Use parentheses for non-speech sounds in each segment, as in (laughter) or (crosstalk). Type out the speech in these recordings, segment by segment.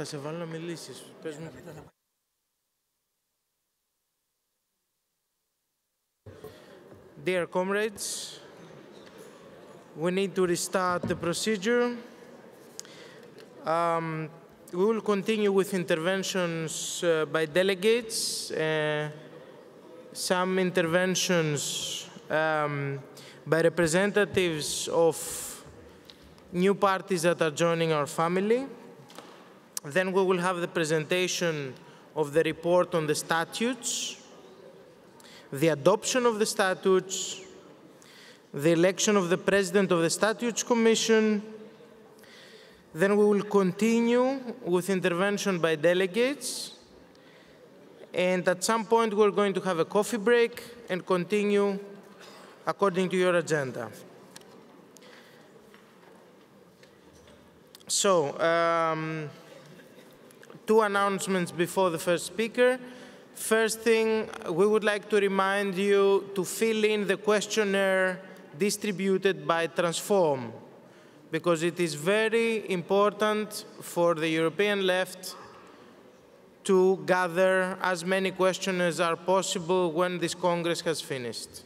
Θα σε βάλω να μιλήσεις. Πες μου. Dear comrades, we need to restart the procedure. Um, we will continue with interventions uh, by delegates. Uh, some interventions um, by representatives of new parties that are joining our family. Then we will have the presentation of the report on the statutes, the adoption of the statutes, the election of the president of the Statutes Commission. Then we will continue with intervention by delegates. And at some point, we're going to have a coffee break and continue according to your agenda. So, um, two announcements before the first speaker. First thing, we would like to remind you to fill in the questionnaire distributed by Transform, because it is very important for the European left to gather as many questions as possible when this Congress has finished,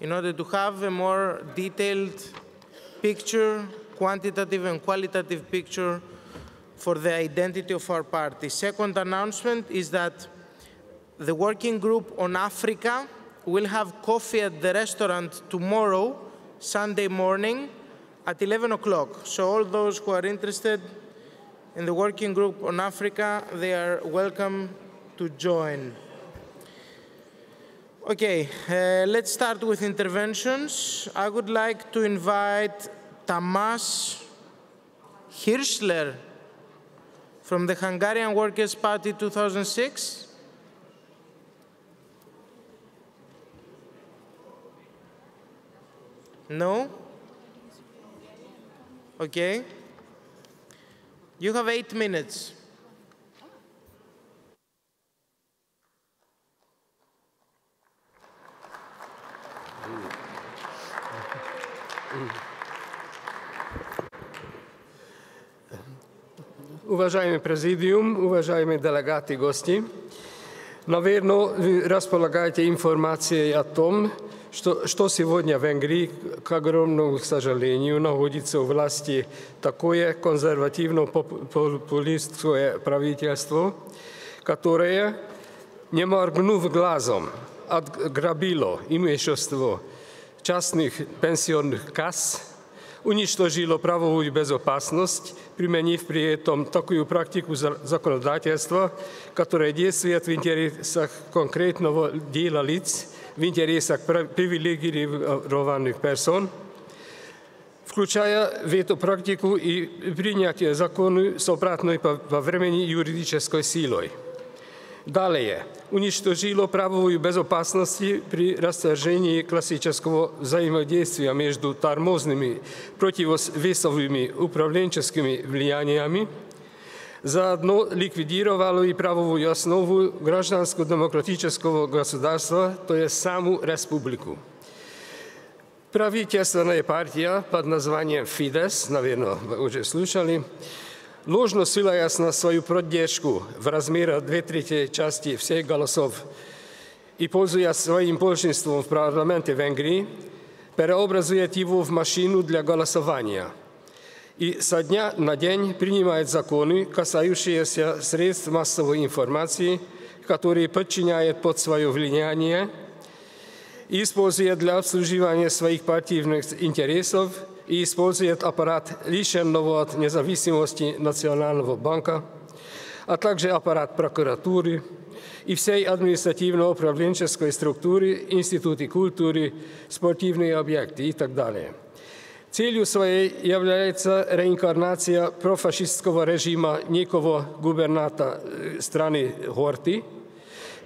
in order to have a more detailed picture, quantitative and qualitative picture for the identity of our party. Second announcement is that the working group on Africa will have coffee at the restaurant tomorrow, Sunday morning, at 11 o'clock. So all those who are interested in the working group on Africa, they are welcome to join. Okay, uh, let's start with interventions. I would like to invite Tamas Hirschler from the Hungarian Workers' Party 2006. No? Okay. You have eight minutes. (laughs) Уважаеми президиум, уважаеми делегати и гости, Наверно вы располагаете информацией о том, что, что сегодня в Венгрии, к огромному сожалению, находится у власти такое консервативно-популистское правительство, которое, не моргнув глазом, отграбило имущество частных пенсионных касс, уничтожило правовую безопасность, применив при этом такую практику законодательства, которая действует в интересах конкретного дела лиц, в интересах привилегированных персон, включая в эту практику и принятие закона с обратной по времени юридической силой. Далее, уничтожило правовую безопасность при расторжении классического взаимодействия между тормозными противовесовыми управленческими влияниями, заодно ликвидировало и правовую основу гражданско-демократического государства, то есть саму республику. Правительственная партия под названием Фидес, наверное, вы уже слышали, ложно ссылаясь на свою поддержку в размере две трети части всех голосов. И пользуясь своим большинством в парламенте Венгрии, преобразует его в машину для голосования – и со дня на день принимает законы, касающиеся средств массовой информации, которые подчиняет под свое влияние и использует для обслуживания своих партийных интересов и использует аппарат лишенного от независимости Национального банка, а также аппарат прокуратуры и всей административно-управленческой структуры, институты культуры, спортивные объекты и так далее – Целью своей является реинкарнация профашистского режима некого губерната страны Горти,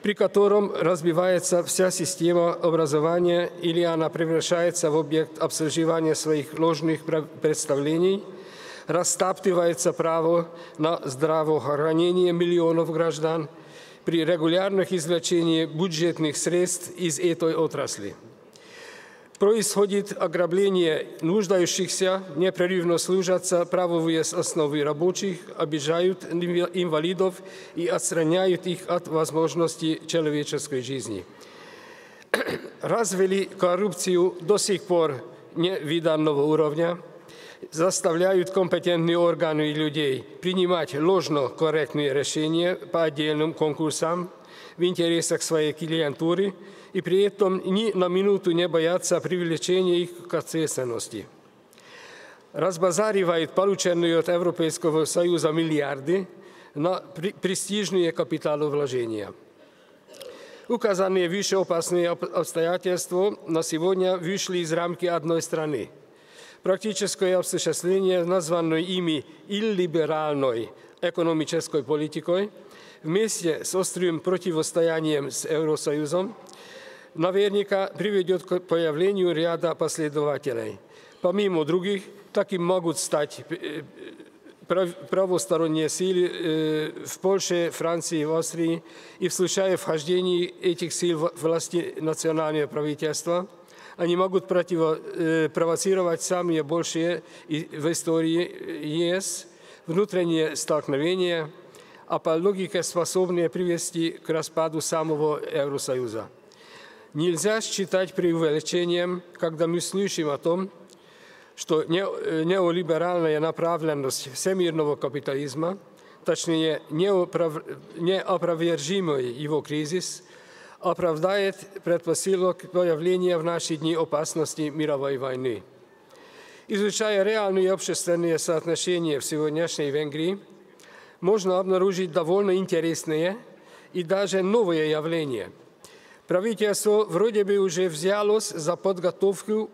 при котором разбивается вся система образования или она превращается в объект обслуживания своих ложных представлений, растаптывается право на здравоохранение миллионов граждан при регулярных извлечении бюджетных средств из этой отрасли. Происходит ограбление нуждающихся, непрерывно служатся правовые основы рабочих, обижают инвалидов и отстраняют их от возможности человеческой жизни. (clears throat) Развели коррупцию до сих пор невиданного уровня, заставляют компетентные органы и людей принимать ложно корректные решения по отдельным конкурсам в интересах своей клиентуры – и при этом ни на минуту не боятся привлечения их к ответственности. Разбазаривают полученные от Европейского Союза миллиарды на престижные капиталовложения. Указанные выше опасные обстоятельства на сегодня вышли из рамки одной страны. Практическое осуществление названной ими иллиберальной экономической политикой вместе с острым противостоянием с Евросоюзом наверняка приведет к появлению ряда последователей. Помимо других, таким могут стать э, правосторонние силы э, в Польше, Франции, в Австрии, и в случае вхождения этих сил власти национального правительства, они могут противо, э, провоцировать самые большие в истории ЕС внутренние столкновения, а по логике способные привести к распаду самого Евросоюза. Нельзя считать преувеличением, когда мы слышим о том, что неолиберальная направленность всемирного капитализма, точнее неопровержимый его кризис, оправдает предпосылок появления в наши дни опасности мировой войны. Изучая реальные общественные соотношения в сегодняшней Венгрии, можно обнаружить довольно интересные и даже новые явления – Правительство вроде бы уже взялось за подготовку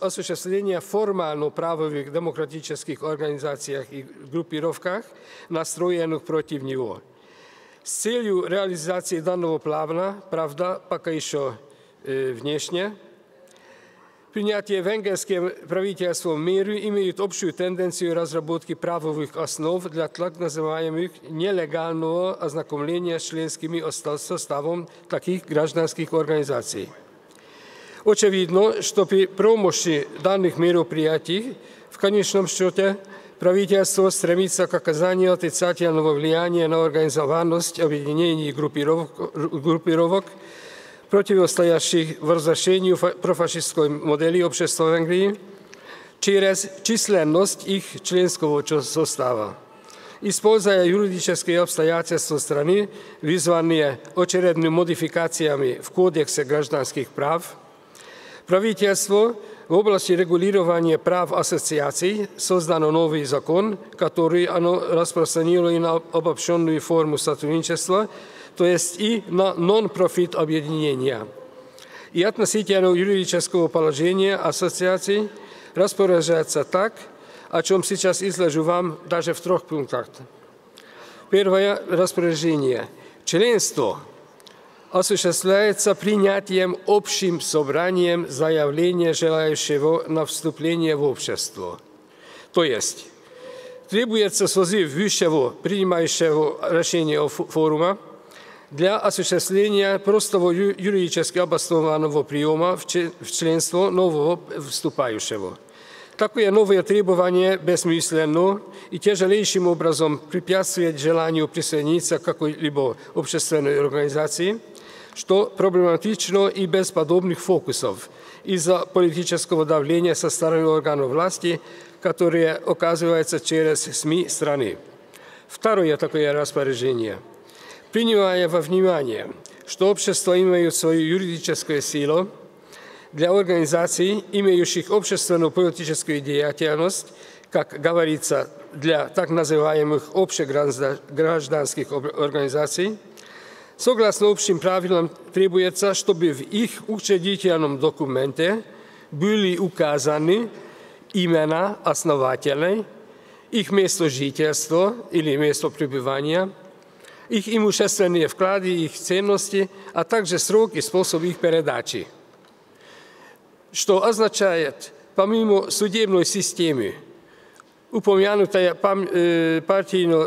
осуществления формально правовых демократических организациях и группировках, настроенных против него. С целью реализации данного плана, правда, пока еще э, внешне, Принятие венгерским правительством меры имеет общую тенденцию разработки правовых основ для так называемых нелегального ознакомления с членскими составом таких гражданских организаций. Очевидно, что при помощи данных мероприятий в конечном счете правительство стремится к оказанию отрицательного влияния на организованность объединений и группировок, группировок противостоящих возвращению профашистской модели общества Венгрии через численность их членского состава. Используя юридические обстоятельства страны, вызванные очередными модификациями в Кодексе гражданских прав, правительство в области регулирования прав ассоциаций создано новый закон, который оно распространило и на обобщенную форму сотрудничества – то есть и на нон-профит объединения. И относительно юридического положения ассоциаций распоряжается так, о чем сейчас изложу вам даже в трех пунктах. Первое распоряжение. Членство осуществляется принятием общим собранием заявления желающего на вступление в общество. То есть требуется созыв высшего принимающего решения форума, для осуществления простого юридически обоснованного приема в членство нового вступающего. Такое новое требование бессмысленно и тяжелейшим образом препятствует желанию присоединиться к какой-либо общественной организации, что проблематично и без подобных фокусов из-за политического давления со стороны органов власти, которые оказываются через СМИ страны. Второе такое распоряжение – принимая во внимание, что общества имеют свою юридическую силу, для организаций, имеющих общественную политическую деятельность, как говорится, для так называемых общегражданских организаций, согласно общим правилам требуется, чтобы в их учредительном документе были указаны имена основателей, их место жительства или место пребывания – ich имущественные вклады, их ценности, а также срок и способ их передачи. Что означает, помимо судебной системы, упомянутая партийно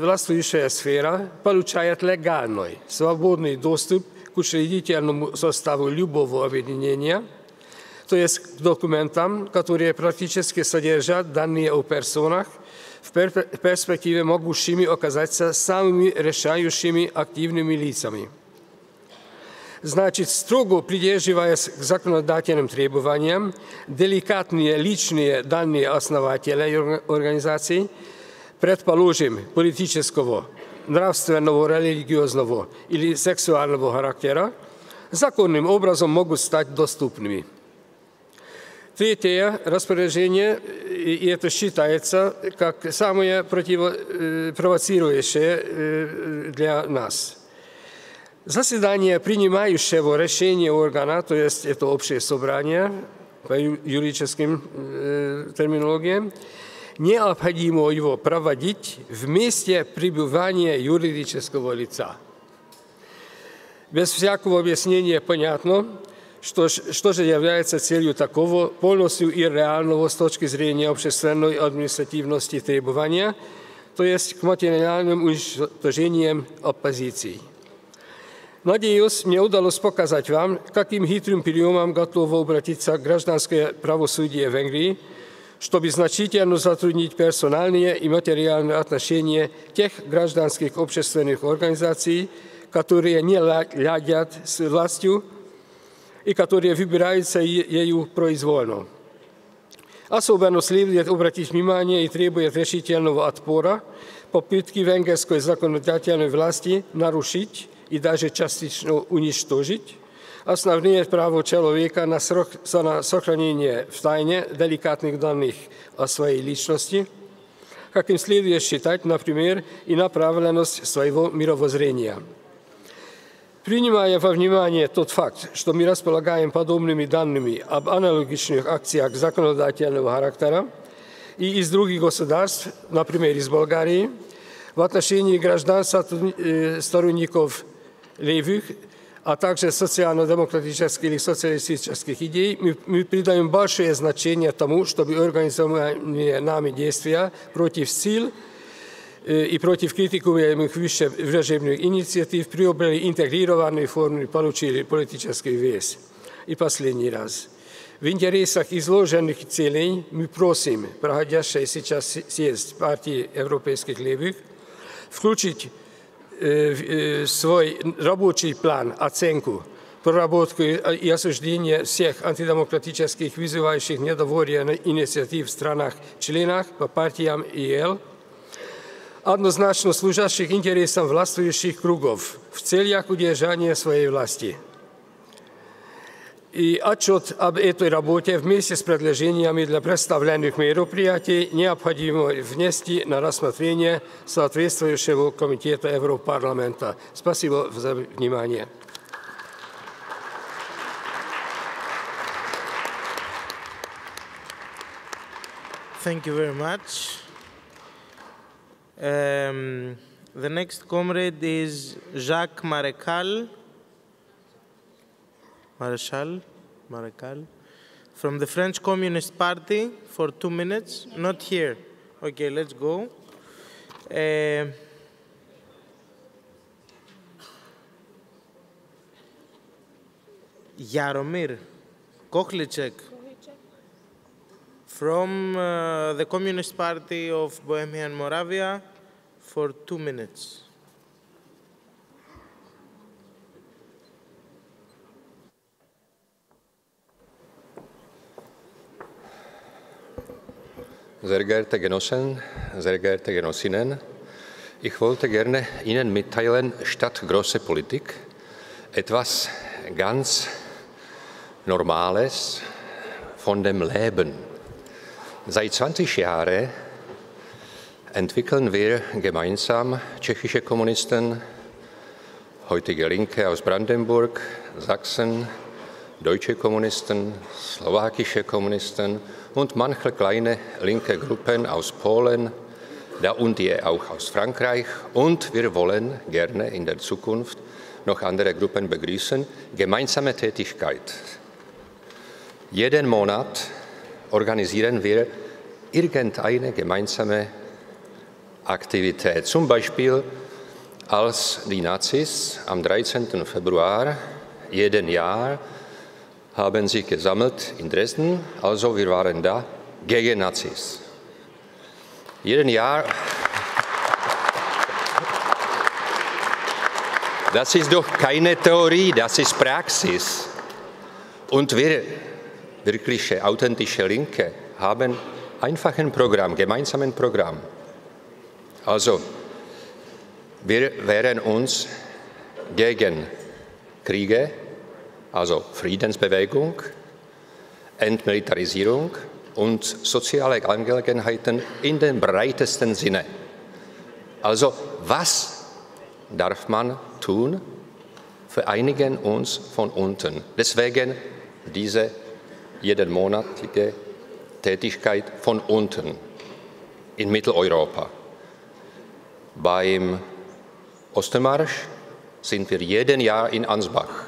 властвующая сфера получает легальный, свободный доступ к учредительному составу любого объединения, to jest k dokumentám, které prakticky sodržat dané o personách, v perspektíve mogущими оказаться самыми решающими активными лицами. Значит, строго придерживаясь к законодательным требованиям, деликатные личные данные основателя организации, предположим, политического, нравственного, религиозного или сексуального характера, законным образом могут стать доступными. Третье распоряжение, и это считается как самое противопровоцирующее для нас. Заседание принимающего решение органа, то есть это общее собрание по юридическим э, терминологиям, необходимо его проводить в месте пребывания юридического лица. Без всякого объяснения понятно, что, что же является целью такого полностью и реального с точки зрения общественной административности требования, то есть к материальным уничтожениям оппозиции. Надеюсь, мне удалось показать вам, каким хитрым приемом готово обратиться гражданское правосудие в Венгрии, чтобы значительно затруднить персональные и материальные отношения тех гражданских общественных организаций, которые не ладят с властью и которые выбираются ею произвольно. Особенно следует обратить внимание и требует решительного отпора попытки венгерской законодательной власти нарушить и даже частично уничтожить основные права человека на, срок, на сохранение в тайне деликатных данных о своей личности, как им следует считать, например, и направленность своего мировоззрения. Принимая во внимание тот факт, что мы располагаем подобными данными об аналогичных акциях законодательного характера и из других государств, например, из Болгарии, в отношении граждан сторонников левых а также социально-демократических или социалистических идей, мы, мы придаем большое значение тому, чтобы организованные нами действия против сил и против критикуемых выше враждебных инициатив приобрели интегрированные формы и получили политический вес. И последний раз. В интересах изложенных целей мы просим проходящий сейчас съезд партии европейских левых включить свой рабочий план, оценку, проработку и осуждение всех антидемократических, вызывающих недоволье инициатив в странах-членах по партиям ИЛ, однозначно служащих интересам властвующих кругов в целях удержания своей власти – и отчет об этой работе вместе с предложениями для представленных мероприятий необходимо внести на рассмотрение соответствующего комитета Европарламента. Спасибо за внимание. Thank you very much. Um, the next comrade is Jacques. Marshal, Marechal, from the French Communist Party for two minutes. Not here. Okay, let's go. Uh, Jaromir Kohlicek from uh, the Communist Party of Bohemia and Moravia for two minutes. Sehr geehrte Genossen, sehr geehrte Genossinnen, ich wollte gerne Ihnen mitteilen, statt große Politik, etwas ganz Normales von dem Leben. Seit 20 Jahren entwickeln wir gemeinsam tschechische Kommunisten, heutige Linke aus Brandenburg, Sachsen, deutsche Kommunisten, slowakische Kommunisten und manche kleine linke Gruppen aus Polen, da und die auch aus Frankreich. Und wir wollen gerne in der Zukunft noch andere Gruppen begrüßen. Gemeinsame Tätigkeit. Jeden Monat organisieren wir irgendeine gemeinsame Aktivität. Zum Beispiel als die Nazis am 13. Februar jeden Jahr haben sich gesammelt in Dresden, also wir waren da gegen Nazis. Jeden Jahr. Das ist doch keine Theorie, das ist Praxis. Und wir, wirkliche, authentische Linke, haben einfach ein Programm, gemeinsamen Programm. Also, wir wehren uns gegen Kriege, also Friedensbewegung, Entmilitarisierung und soziale Angelegenheiten in dem breitesten Sinne. Also was darf man tun? Vereinigen uns von unten. Deswegen diese jedenmonatige Tätigkeit von unten in Mitteleuropa. Beim Ostermarsch sind wir jeden Jahr in Ansbach.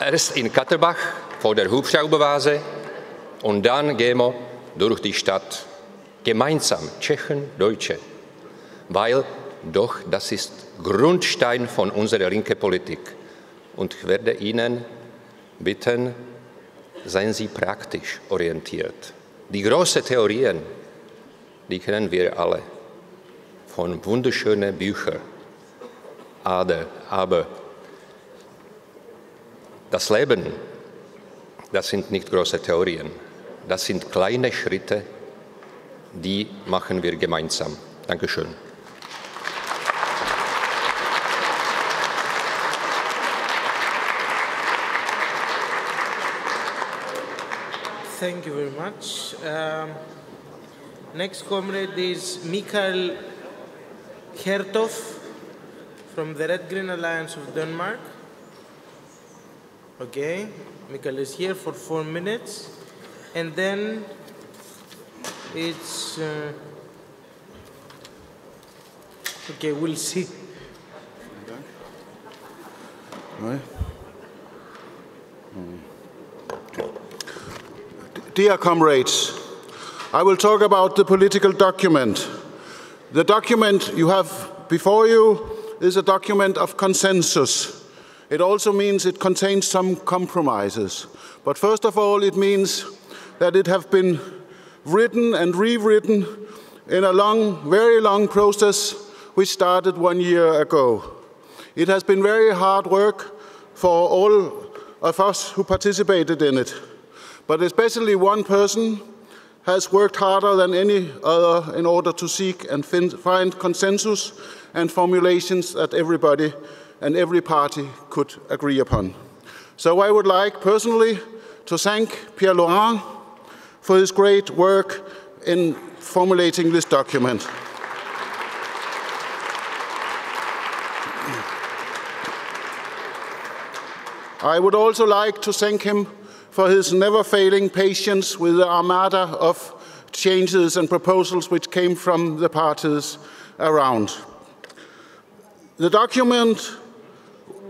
Erst in Katterbach vor der Hubschraubervase und dann gehen wir durch die Stadt. Gemeinsam, Tschechen, Deutsche. Weil doch das ist Grundstein von unserer linken Politik. Und ich werde Ihnen bitten, seien Sie praktisch orientiert. Die großen Theorien, die kennen wir alle von wunderschönen Büchern. Aber das Leben, das sind nicht große Theorien, das sind kleine Schritte, die machen wir gemeinsam. Dankeschön. Thank you very much. Um, next comrade is Mikael Hertoft from the Red Green Alliance of Denmark. Okay, Mikael is here for four minutes. And then it's. Uh, okay, we'll see. Dear comrades, I will talk about the political document. The document you have before you is a document of consensus. It also means it contains some compromises. But first of all, it means that it has been written and rewritten in a long, very long process which started one year ago. It has been very hard work for all of us who participated in it. But especially one person has worked harder than any other in order to seek and find consensus and formulations that everybody and every party could agree upon. So I would like personally to thank Pierre Laurent for his great work in formulating this document. I would also like to thank him for his never failing patience with the armada of changes and proposals which came from the parties around. The document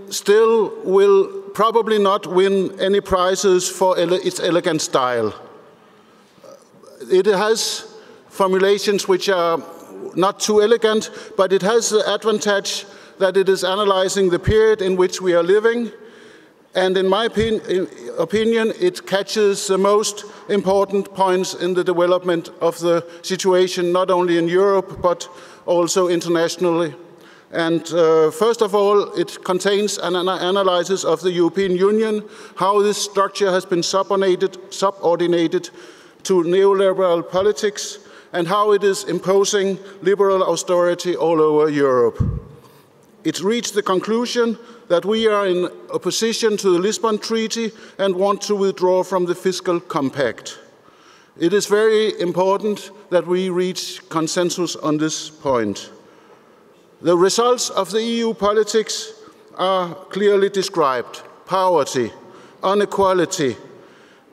still will probably not win any prizes for ele its elegant style. It has formulations which are not too elegant, but it has the advantage that it is analyzing the period in which we are living and in my opinion, it catches the most important points in the development of the situation, not only in Europe, but also internationally. And uh, first of all, it contains an analysis of the European Union, how this structure has been subordinated, subordinated to neoliberal politics, and how it is imposing liberal austerity all over Europe. It reached the conclusion that we are in opposition to the Lisbon Treaty and want to withdraw from the fiscal compact. It is very important that we reach consensus on this point. The results of the EU politics are clearly described poverty, inequality,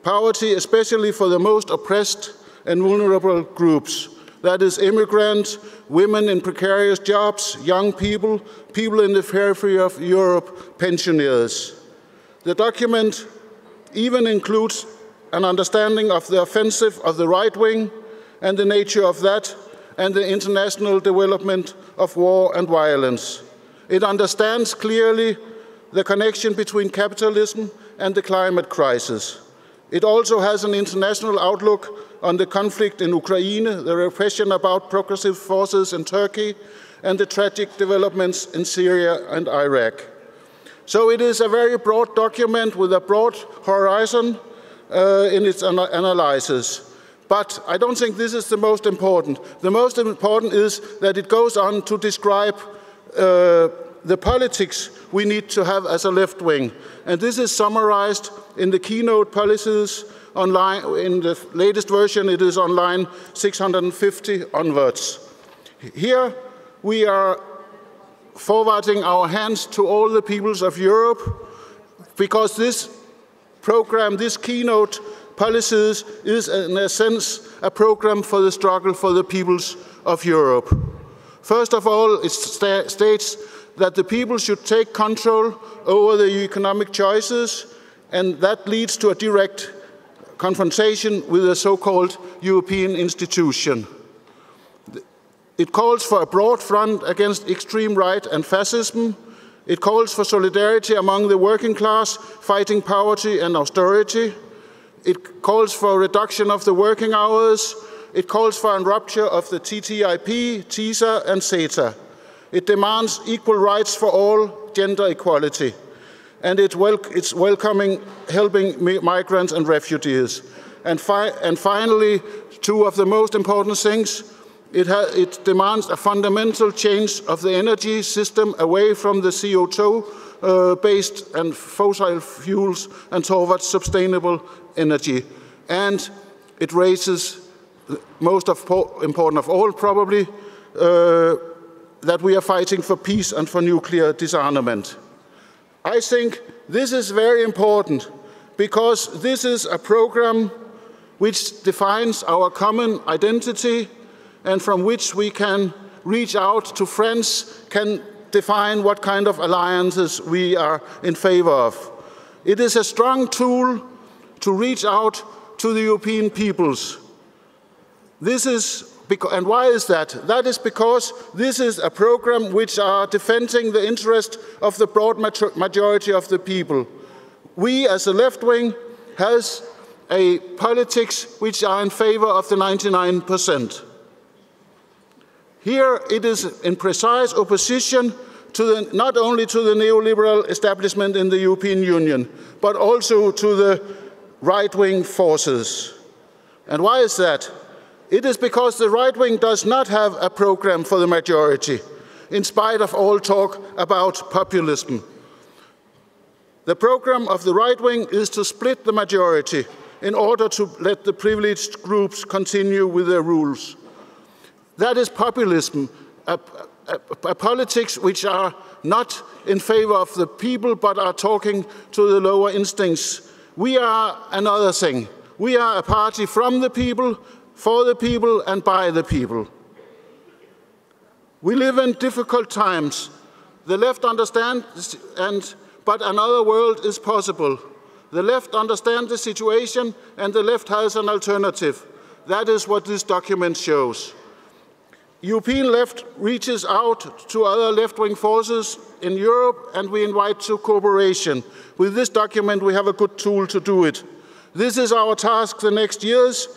poverty, especially for the most oppressed and vulnerable groups, that is, immigrants, women in precarious jobs, young people, people in the periphery of Europe, pensioners. The document even includes an understanding of the offensive of the right wing and the nature of that and the international development of war and violence. It understands clearly the connection between capitalism and the climate crisis. It also has an international outlook on the conflict in Ukraine, the repression about progressive forces in Turkey, and the tragic developments in Syria and Iraq. So it is a very broad document with a broad horizon uh, in its ana analysis. But I don't think this is the most important. The most important is that it goes on to describe uh, the politics we need to have as a left wing. And this is summarized in the keynote policies online. In the latest version, it is on line 650 onwards. Here we are forwarding our hands to all the peoples of Europe because this program, this keynote policies is in a sense a program for the struggle for the peoples of Europe. First of all, it sta states that the people should take control over the economic choices, and that leads to a direct confrontation with the so-called European institution. It calls for a broad front against extreme right and fascism. It calls for solidarity among the working class, fighting poverty and austerity. It calls for a reduction of the working hours. It calls for a rupture of the TTIP, TISA, and CETA. It demands equal rights for all, gender equality. And it wel it's welcoming, helping migrants and refugees. And, fi and finally, two of the most important things it, it, demands a fundamental change of the energy system away from the CO2 uh, based and fossil fuels and towards sustainable energy. And it raises, most of, important of all probably, uh, that we are fighting for peace and for nuclear disarmament. I think this is very important because this is a program which defines our common identity and from which we can reach out to friends, can define what kind of alliances we are in favor of. It is a strong tool to reach out to the European peoples. This is and why is that? That is because this is a program which are defending the interest of the broad majority of the people. We, as a left wing, has a politics which are in favor of the 99 percent. Here it is in precise opposition to the, not only to the neoliberal establishment in the European Union, but also to the right-wing forces. And why is that? It is because the right wing does not have a program for the majority, in spite of all talk about populism. The program of the right wing is to split the majority in order to let the privileged groups continue with their rules. That is populism, a, a, a, politics which are not in favor of the people but are talking to the lower instincts. We are another thing. We are a party from the people, for the people, and by the people. We live in difficult times. The left understands, and, but another world is possible. The left understands the situation, and the left has an alternative. That is what this document shows. European left reaches out to other left-wing forces in Europe and we invite to cooperation. With this document we have a good tool to do it. This is our task the next years.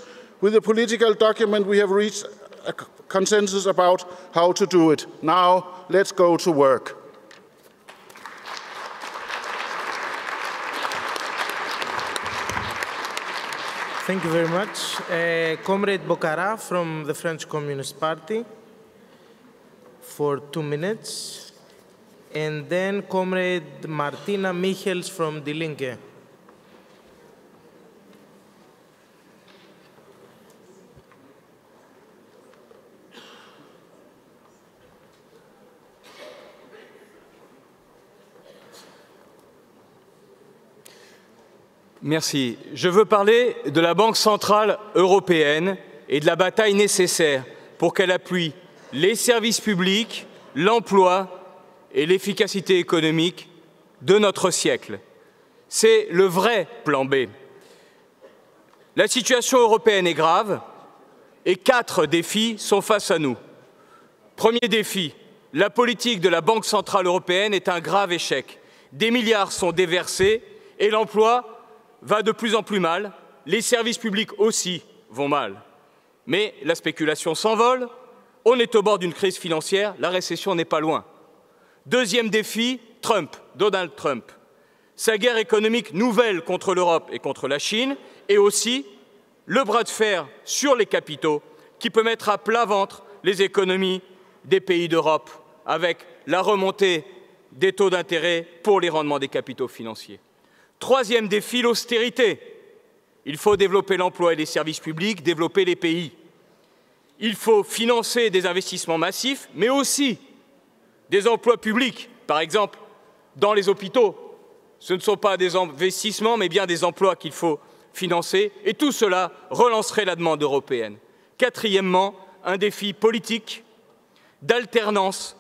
With the political document we have reached a consensus about how to do it. Now let's go to work. Thank you very much. Uh, Comrade Boccara from the French Communist Party for two minutes. And then Comrade Martina Michels from Die Linke. Merci. Je veux parler de la Banque centrale européenne et de la bataille nécessaire pour qu'elle appuie les services publics, l'emploi et l'efficacité économique de notre siècle. C'est le vrai plan B. La situation européenne est grave et quatre défis sont face à nous. Premier défi, la politique de la Banque centrale européenne est un grave échec. Des milliards sont déversés et l'emploi va de plus en plus mal, les services publics aussi vont mal. Mais la spéculation s'envole, on est au bord d'une crise financière, la récession n'est pas loin. Deuxième défi, Trump, Donald Trump. Sa guerre économique nouvelle contre l'Europe et contre la Chine, et aussi le bras de fer sur les capitaux qui peut mettre à plat ventre les économies des pays d'Europe avec la remontée des taux d'intérêt pour les rendements des capitaux financiers. Troisième défi, l'austérité. Il faut développer l'emploi et les services publics, développer les pays. Il faut financer des investissements massifs, mais aussi des emplois publics, par exemple dans les hôpitaux. Ce ne sont pas des investissements, mais bien des emplois qu'il faut financer, et tout cela relancerait la demande européenne. Quatrièmement, un défi politique d'alternance,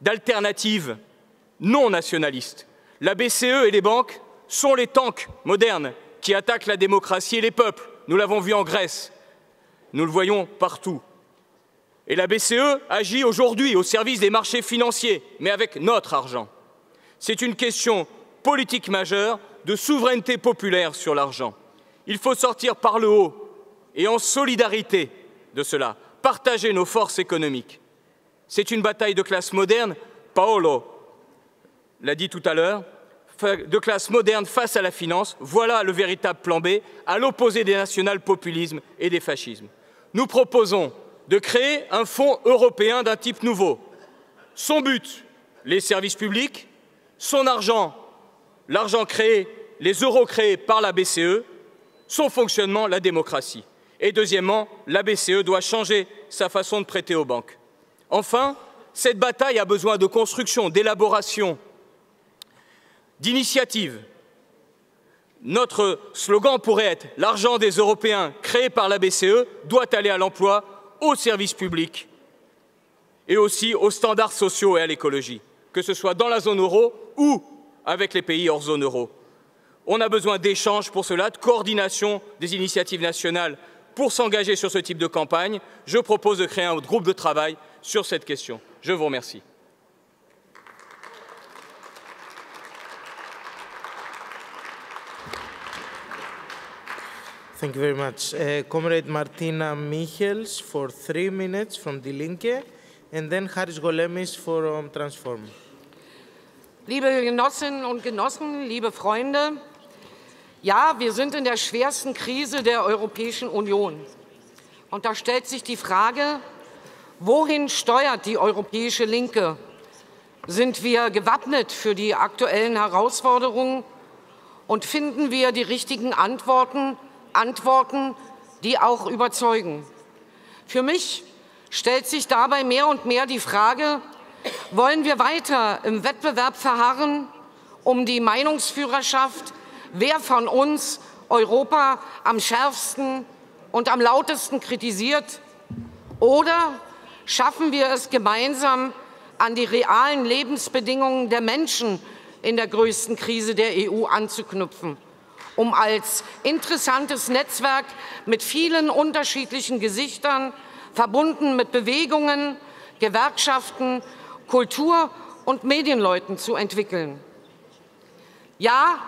d'alternative non nationaliste. La BCE et les banques sont les tanks modernes qui attaquent la démocratie et les peuples. Nous l'avons vu en Grèce, nous le voyons partout. Et la BCE agit aujourd'hui au service des marchés financiers, mais avec notre argent. C'est une question politique majeure de souveraineté populaire sur l'argent. Il faut sortir par le haut et en solidarité de cela, partager nos forces économiques. C'est une bataille de classe moderne, Paolo l'a dit tout à l'heure, de classe moderne face à la finance, voilà le véritable plan B, à l'opposé des national-populismes et des fascismes. Nous proposons de créer un fonds européen d'un type nouveau. Son but, les services publics, son argent, l'argent créé, les euros créés par la BCE, son fonctionnement, la démocratie. Et deuxièmement, la BCE doit changer sa façon de prêter aux banques. Enfin, cette bataille a besoin de construction, d'élaboration, d'initiative. Notre slogan pourrait être L'argent des Européens créé par la BCE doit aller à l'emploi, aux services publics et aussi aux standards sociaux et à l'écologie, que ce soit dans la zone euro ou avec les pays hors zone euro. On a besoin d'échanges pour cela, de coordination des initiatives nationales pour s'engager sur ce type de campagne. Je propose de créer un groupe de travail sur cette question. Je vous remercie. Thank you very much. Uh, Comrade Martina Michels for three minutes from Die Linke and then Haris Golemis for um, Transform. Liebe Genossinnen und Genossen, liebe Freunde, ja, wir sind in der schwersten Krise der Europäischen Union. Und da stellt sich die Frage, wohin steuert die europäische Linke? Sind wir gewappnet für die aktuellen Herausforderungen und finden wir die richtigen Antworten Antworten, die auch überzeugen. Für mich stellt sich dabei mehr und mehr die Frage, wollen wir weiter im Wettbewerb verharren um die Meinungsführerschaft, wer von uns Europa am schärfsten und am lautesten kritisiert? Oder schaffen wir es gemeinsam, an die realen Lebensbedingungen der Menschen in der größten Krise der EU anzuknüpfen? Um als interessantes Netzwerk mit vielen unterschiedlichen Gesichtern, verbunden mit Bewegungen, Gewerkschaften, Kultur- und Medienleuten zu entwickeln. Ja,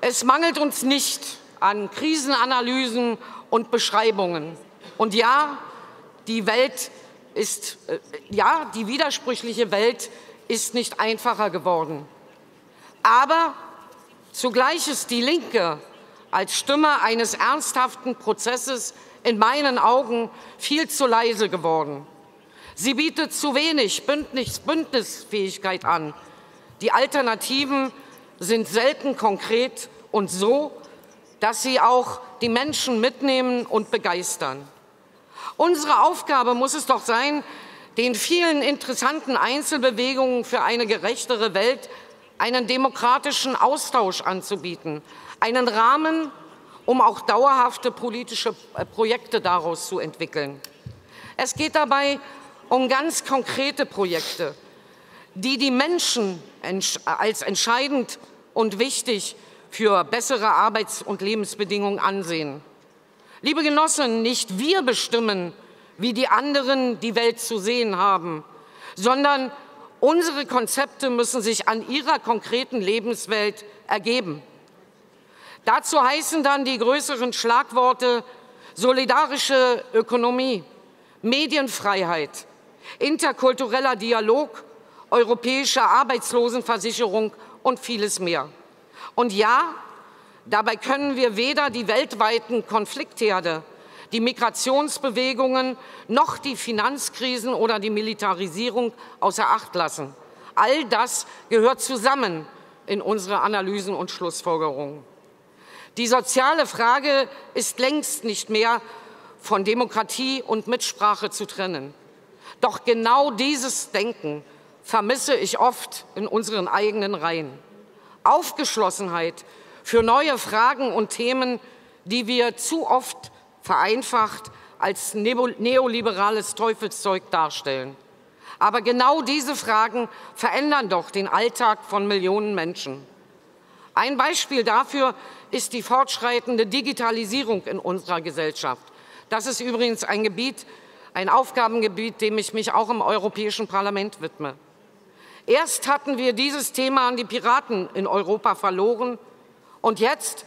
es mangelt uns nicht an Krisenanalysen und Beschreibungen. Und ja, die Welt ist, äh, ja, die widersprüchliche Welt ist nicht einfacher geworden. Aber zugleich ist die Linke als Stimme eines ernsthaften Prozesses in meinen Augen viel zu leise geworden. Sie bietet zu wenig Bündnis Bündnisfähigkeit an. Die Alternativen sind selten konkret und so, dass sie auch die Menschen mitnehmen und begeistern. Unsere Aufgabe muss es doch sein, den vielen interessanten Einzelbewegungen für eine gerechtere Welt einen demokratischen Austausch anzubieten, einen Rahmen, um auch dauerhafte politische äh, Projekte daraus zu entwickeln. Es geht dabei um ganz konkrete Projekte, die die Menschen als entscheidend und wichtig für bessere Arbeits- und Lebensbedingungen ansehen. Liebe Genossen, nicht wir bestimmen, wie die anderen die Welt zu sehen haben, sondern unsere Konzepte müssen sich an ihrer konkreten Lebenswelt ergeben. Dazu heißen dann die größeren Schlagworte solidarische Ökonomie, Medienfreiheit, interkultureller Dialog, europäische Arbeitslosenversicherung und vieles mehr. Und ja, dabei können wir weder die weltweiten Konfliktherde, die Migrationsbewegungen noch die Finanzkrisen oder die Militarisierung außer Acht lassen. All das gehört zusammen in unsere Analysen und Schlussfolgerungen. Die soziale Frage ist längst nicht mehr von Demokratie und Mitsprache zu trennen. Doch genau dieses Denken vermisse ich oft in unseren eigenen Reihen. Aufgeschlossenheit für neue Fragen und Themen, die wir zu oft vereinfacht als neoliberales Teufelszeug darstellen. Aber genau diese Fragen verändern doch den Alltag von Millionen Menschen. Ein Beispiel dafür ist die fortschreitende Digitalisierung in unserer Gesellschaft. Das ist übrigens ein Gebiet, ein Aufgabengebiet, dem ich mich auch im Europäischen Parlament widme. Erst hatten wir dieses Thema an die Piraten in Europa verloren und jetzt,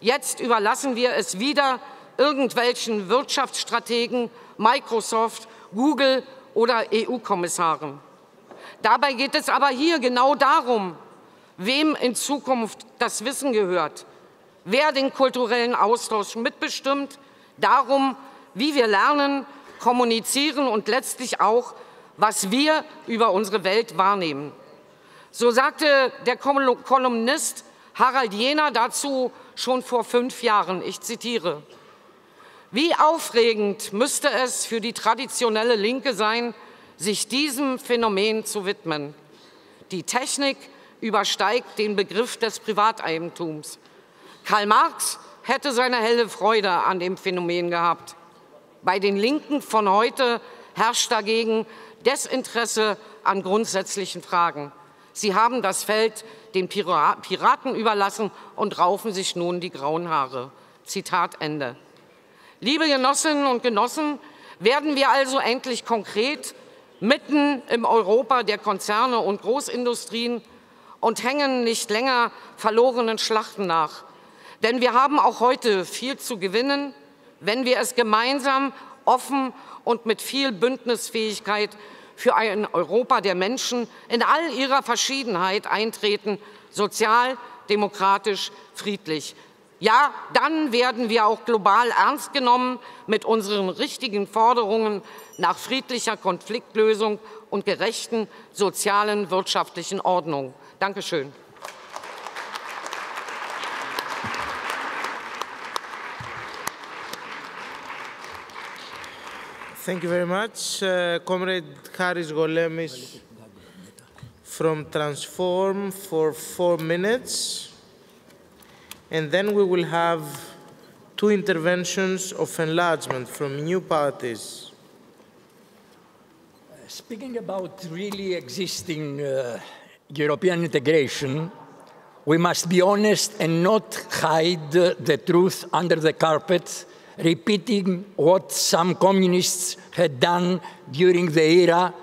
jetzt überlassen wir es wieder irgendwelchen Wirtschaftsstrategen, Microsoft, Google oder EU-Kommissaren. Dabei geht es aber hier genau darum, wem in Zukunft das Wissen gehört, wer den kulturellen Austausch mitbestimmt, darum, wie wir lernen, kommunizieren und letztlich auch, was wir über unsere Welt wahrnehmen. So sagte der Kolumnist Harald Jehner dazu schon vor fünf Jahren, ich zitiere, wie aufregend müsste es für die traditionelle Linke sein, sich diesem Phänomen zu widmen. Die Technik übersteigt den Begriff des Privateigentums. Karl Marx hätte seine helle Freude an dem Phänomen gehabt. Bei den Linken von heute herrscht dagegen Desinteresse an grundsätzlichen Fragen. Sie haben das Feld den Piraten überlassen und raufen sich nun die grauen Haare. Zitat Ende. Liebe Genossinnen und Genossen, werden wir also endlich konkret mitten im Europa der Konzerne und Großindustrien und hängen nicht länger verlorenen Schlachten nach. Denn wir haben auch heute viel zu gewinnen, wenn wir es gemeinsam, offen und mit viel Bündnisfähigkeit für ein Europa der Menschen in all ihrer Verschiedenheit eintreten, sozial, demokratisch, friedlich. Ja, dann werden wir auch global ernst genommen mit unseren richtigen Forderungen nach friedlicher Konfliktlösung und gerechten sozialen, wirtschaftlichen Ordnung. Dankeschön. Thank you very much. Uh, Comrade Haris Golemis from Transform for four minutes. And then we will have two interventions of enlargement from new parties. Speaking about really existing uh, European integration, we must be honest and not hide the truth under the carpet repeating what some communists had done during the era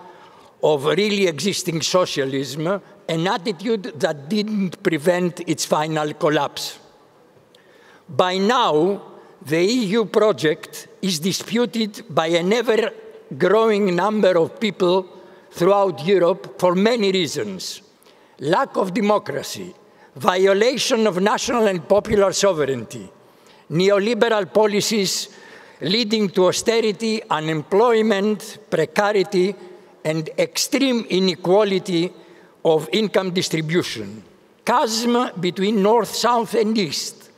of really existing socialism, an attitude that didn't prevent its final collapse. By now, the EU project is disputed by an ever growing number of people throughout Europe for many reasons lack of democracy, violation of national and popular sovereignty, neoliberal policies leading to austerity, unemployment, precarity, and extreme inequality of income distribution, chasm between north, south, and east,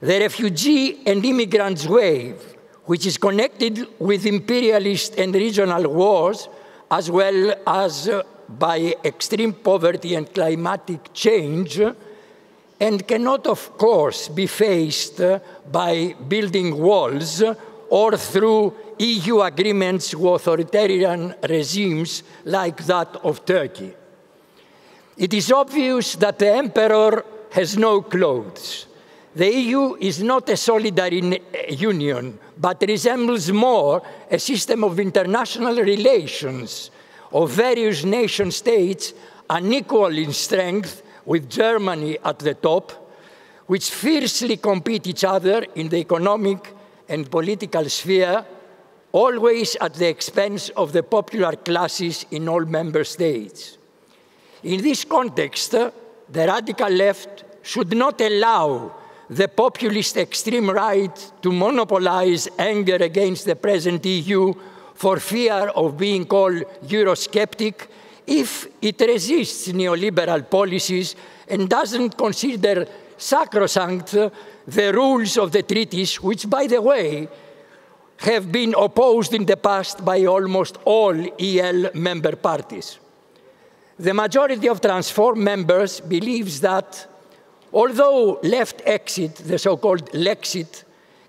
the refugee and immigrants wave, which is connected with imperialist and regional wars, as well as uh, by extreme poverty and climatic change, and cannot, of course, be faced by building walls or through EU agreements with authoritarian regimes like that of Turkey. It is obvious that the emperor has no clothes. The EU is not a solidary union, but resembles more a system of international relations of various nation states unequal in strength with Germany at the top, which fiercely compete each other in the economic and political sphere, always at the expense of the popular classes in all member states. In this context, the radical left should not allow the populist extreme right to monopolize anger against the present EU for fear of being called Eurosceptic if it resists neoliberal policies and doesn't consider sacrosanct the rules of the treaties, which, by the way, have been opposed in the past by almost all EL member parties. The majority of Transform members believes that although left exit, the so-called Lexit,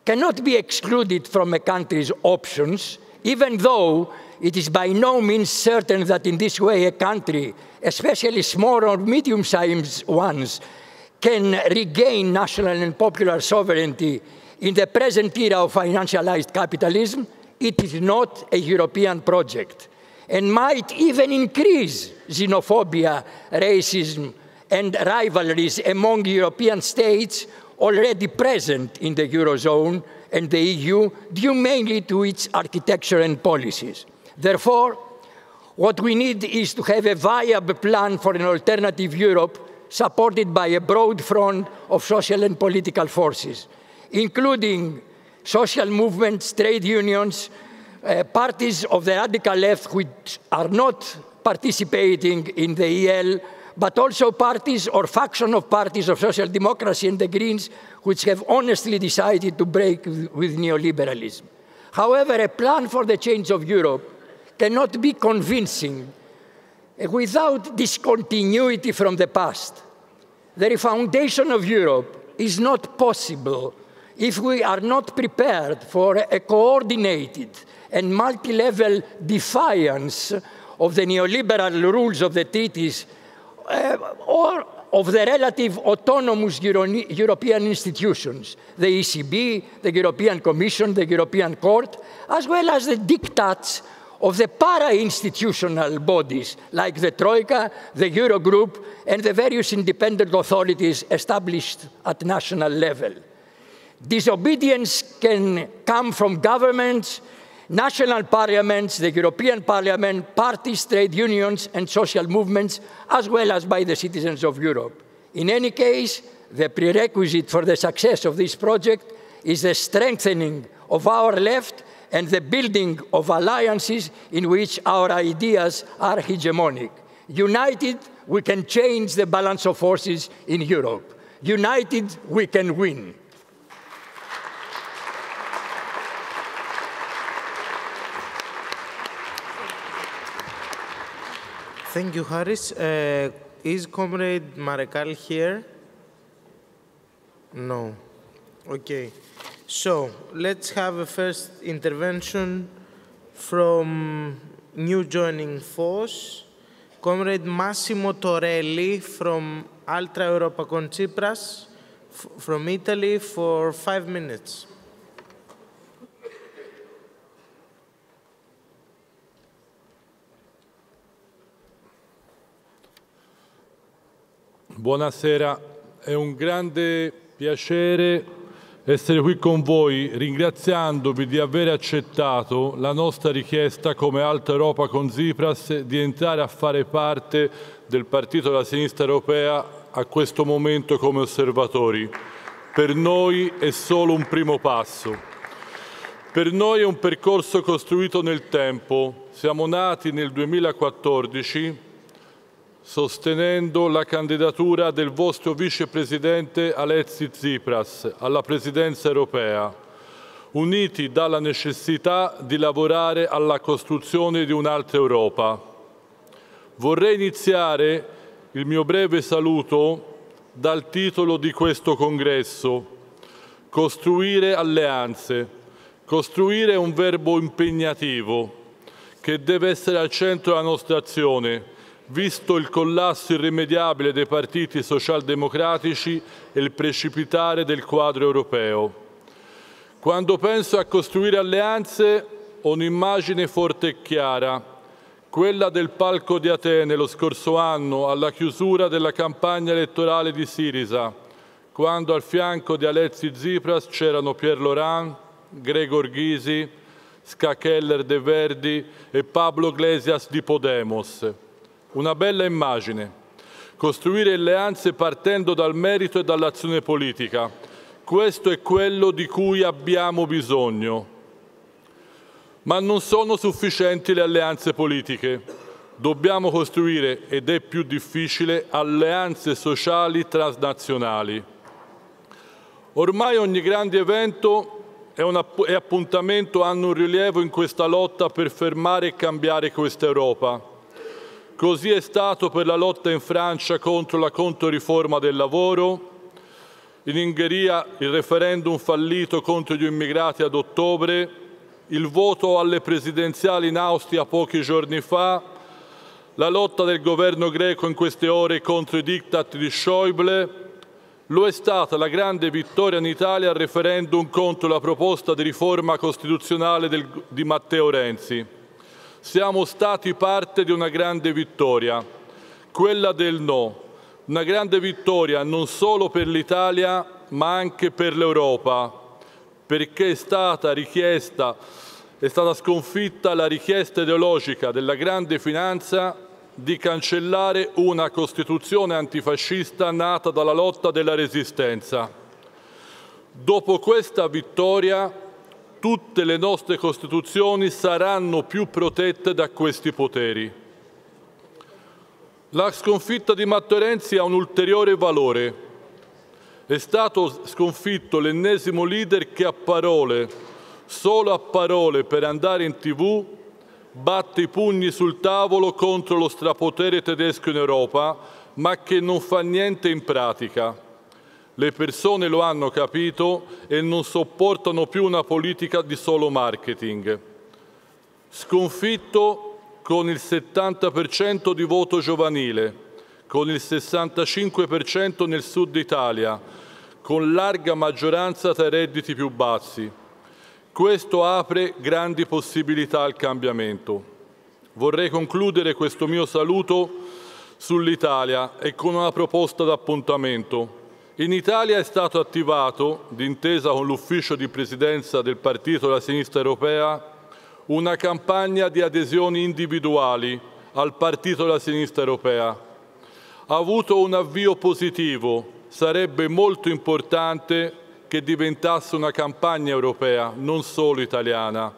cannot be excluded from a country's options, even though it is by no means certain that in this way a country, especially small or medium-sized ones, can regain national and popular sovereignty in the present era of financialized capitalism, it is not a European project and might even increase xenophobia, racism, and rivalries among European states already present in the Eurozone and the EU, due mainly to its architecture and policies. Therefore, what we need is to have a viable plan for an alternative Europe supported by a broad front of social and political forces, including social movements, trade unions, uh, parties of the radical left which are not participating in the EL, but also parties or faction of parties of social democracy and the Greens which have honestly decided to break with neoliberalism. However, a plan for the change of Europe cannot be convincing without discontinuity from the past. The refoundation of Europe is not possible if we are not prepared for a coordinated and multi-level defiance of the neoliberal rules of the treaties uh, or of the relative autonomous Euro European institutions, the ECB, the European Commission, the European Court, as well as the diktats of the para-institutional bodies like the Troika, the Eurogroup, and the various independent authorities established at national level. Disobedience can come from governments, national parliaments, the European Parliament, parties, trade unions, and social movements, as well as by the citizens of Europe. In any case, the prerequisite for the success of this project is the strengthening of our left and the building of alliances in which our ideas are hegemonic. United, we can change the balance of forces in Europe. United, we can win. Thank you, Haris. Uh, is Comrade Marekal here? No. Okay. So let's have a first intervention from new joining force, Comrade Massimo Torelli from Altra Europa con Tsipras from Italy for five minutes. Buonasera, è un grande piacere essere qui con voi ringraziandovi di aver accettato la nostra richiesta come Alta Europa con Tsipras di entrare a fare parte del partito della sinistra europea a questo momento come osservatori. Per noi è solo un primo passo. Per noi è un percorso costruito nel tempo. Siamo nati nel 2014 sostenendo la candidatura del vostro vicepresidente Alexis Tsipras alla presidenza europea, uniti dalla necessità di lavorare alla costruzione di un'altra Europa. Vorrei iniziare il mio breve saluto dal titolo di questo congresso, Costruire alleanze. Costruire è un verbo impegnativo che deve essere al centro della nostra azione visto il collasso irrimediabile dei partiti socialdemocratici e il precipitare del quadro europeo. Quando penso a costruire alleanze ho un'immagine forte e chiara, quella del palco di Atene lo scorso anno alla chiusura della campagna elettorale di Sirisa, quando al fianco di Alexi Tsipras c'erano Pierre Laurent, Gregor Gysi, Skakeller de Verdi e Pablo Iglesias di Podemos. Una bella immagine. Costruire alleanze partendo dal merito e dall'azione politica. Questo è quello di cui abbiamo bisogno. Ma non sono sufficienti le alleanze politiche. Dobbiamo costruire, ed è più difficile, alleanze sociali transnazionali. Ormai ogni grande evento e, app- appuntamento hanno un rilievo in questa lotta per fermare e cambiare questa Europa. Così è stato per la lotta in Francia contro la controriforma del lavoro, in Ungheria il referendum fallito contro gli immigrati ad ottobre, il voto alle presidenziali in Austria pochi giorni fa, la lotta del governo greco in queste ore contro i diktat di Schäuble, lo è stata la grande vittoria in Italia al referendum contro la proposta di riforma costituzionale del, di Matteo Renzi. Siamo stati parte di una grande vittoria, quella del no, una grande vittoria non solo per l'Italia ma anche per l'Europa, perché è stata richiesta, è stata sconfitta la richiesta ideologica della grande finanza di cancellare una Costituzione antifascista nata dalla lotta della Resistenza. Dopo questa vittoria tutte le nostre Costituzioni saranno più protette da questi poteri. La sconfitta di Matteo Renzi ha un ulteriore valore. È stato sconfitto l'ennesimo leader che a parole, solo a parole per andare in tv, batte i pugni sul tavolo contro lo strapotere tedesco in Europa, ma che non fa niente in pratica. Le persone lo hanno capito e non sopportano più una politica di solo marketing. Sconfitto con il 70% di voto giovanile, con il 65% nel sud Italia, con larga maggioranza tra i redditi più bassi. Questo apre grandi possibilità al cambiamento. Vorrei concludere questo mio saluto sull'Italia e con una proposta d'appuntamento. In Italia è stato attivato, d'intesa con l'ufficio di presidenza del Partito della Sinistra Europea, una campagna di adesioni individuali al Partito della Sinistra Europea. Ha avuto un avvio positivo, sarebbe molto importante che diventasse una campagna europea, non solo italiana.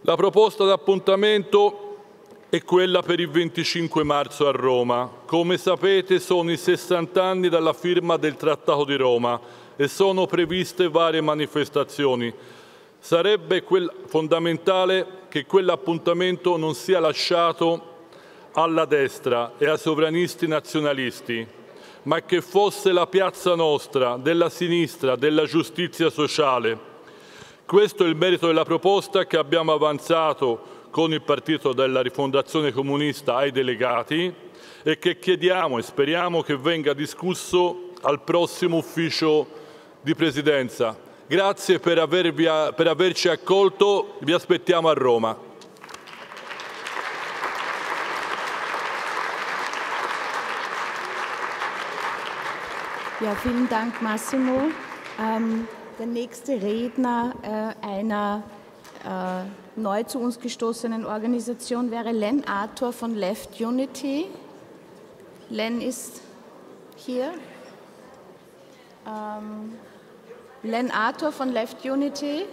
La proposta d'appuntamento è quella per il 25 marzo a Roma. Come sapete sono i 60 anni dalla firma del Trattato di Roma e sono previste varie manifestazioni. Sarebbe fondamentale che quell'appuntamento non sia lasciato alla destra e ai sovranisti nazionalisti, ma che fosse la piazza nostra, della sinistra, della giustizia sociale. Questo è il merito della proposta che abbiamo avanzato con il Partito della Rifondazione Comunista ai delegati e che chiediamo e speriamo che venga discusso al prossimo ufficio di Presidenza. Grazie per, avervi, per averci accolto, vi aspettiamo a Roma. Ja, vielen Dank, Massimo. Ähm, der nächste Redner äh, einer äh, neu zu uns gestoßenen Organisation wäre Len Arthur von Left Unity. Len ist hier. Ähm, Len Arthur von Left Unity.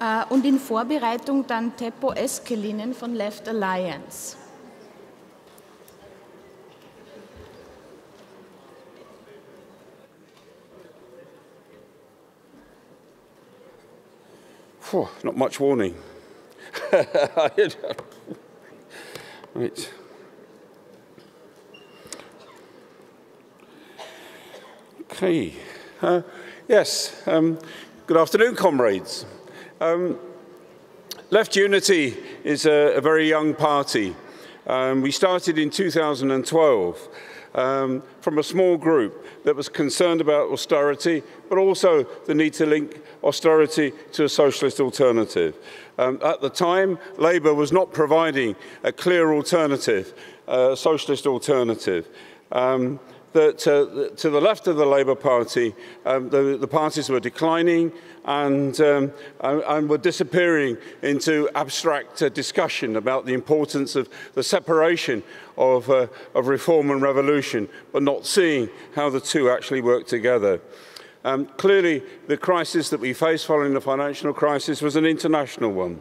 Äh, und in Vorbereitung dann Teppo Eskelinen von Left Alliance. Whew, not much warning. (laughs) right. Okay. Uh, yes. Um, good afternoon, comrades. Um, Left Unity is a, a very young party. Um, we started in 2012 um, from a small group that was concerned about austerity, but also the need to link austerity to a socialist alternative. Um, at the time, Labour was not providing a clear alternative, uh, a socialist alternative. Um, that uh, to the left of the Labour Party, um, the, the parties were declining and, um, and were disappearing into abstract uh, discussion about the importance of the separation of, uh, of reform and revolution, but not seeing how the two actually work together. Um, clearly, the crisis that we faced following the financial crisis was an international one.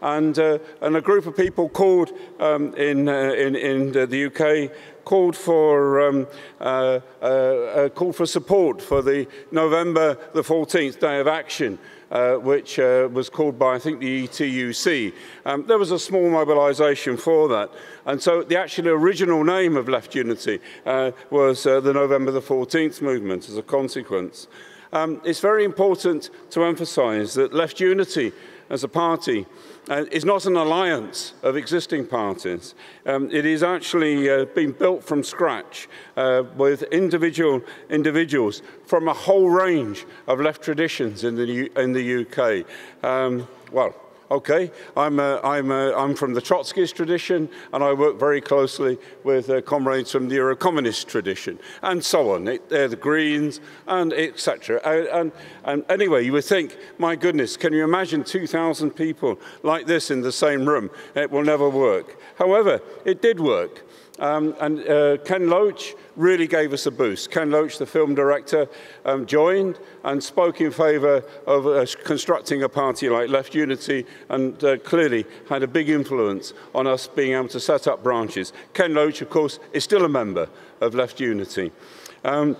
And, uh, and a group of people called um, in, uh, in, in the UK called for, um, uh, uh, uh, called for support for the November the 14th Day of Action, uh, which uh, was called by, I think, the ETUC. Um, there was a small mobilisation for that. And so the actual original name of Left Unity uh, was uh, the November the 14th movement as a consequence. Um, it's very important to emphasise that Left Unity as a party uh, is not an alliance of existing parties. Um, it is actually uh, being built from scratch uh, with individual individuals from a whole range of left traditions in the, U in the UK. Um, well, Okay, I'm, uh, I'm, uh, I'm from the Trotskyist tradition, and I work very closely with uh, comrades from the Euro-communist tradition, and so on. It, they're the Greens, and etc. And, and, and anyway, you would think, my goodness, can you imagine 2,000 people like this in the same room? It will never work. However, it did work. Um, and uh, Ken Loach really gave us a boost. Ken Loach, the film director, um, joined and spoke in favour of uh, constructing a party like Left Unity and uh, clearly had a big influence on us being able to set up branches. Ken Loach, of course, is still a member of Left Unity. Um,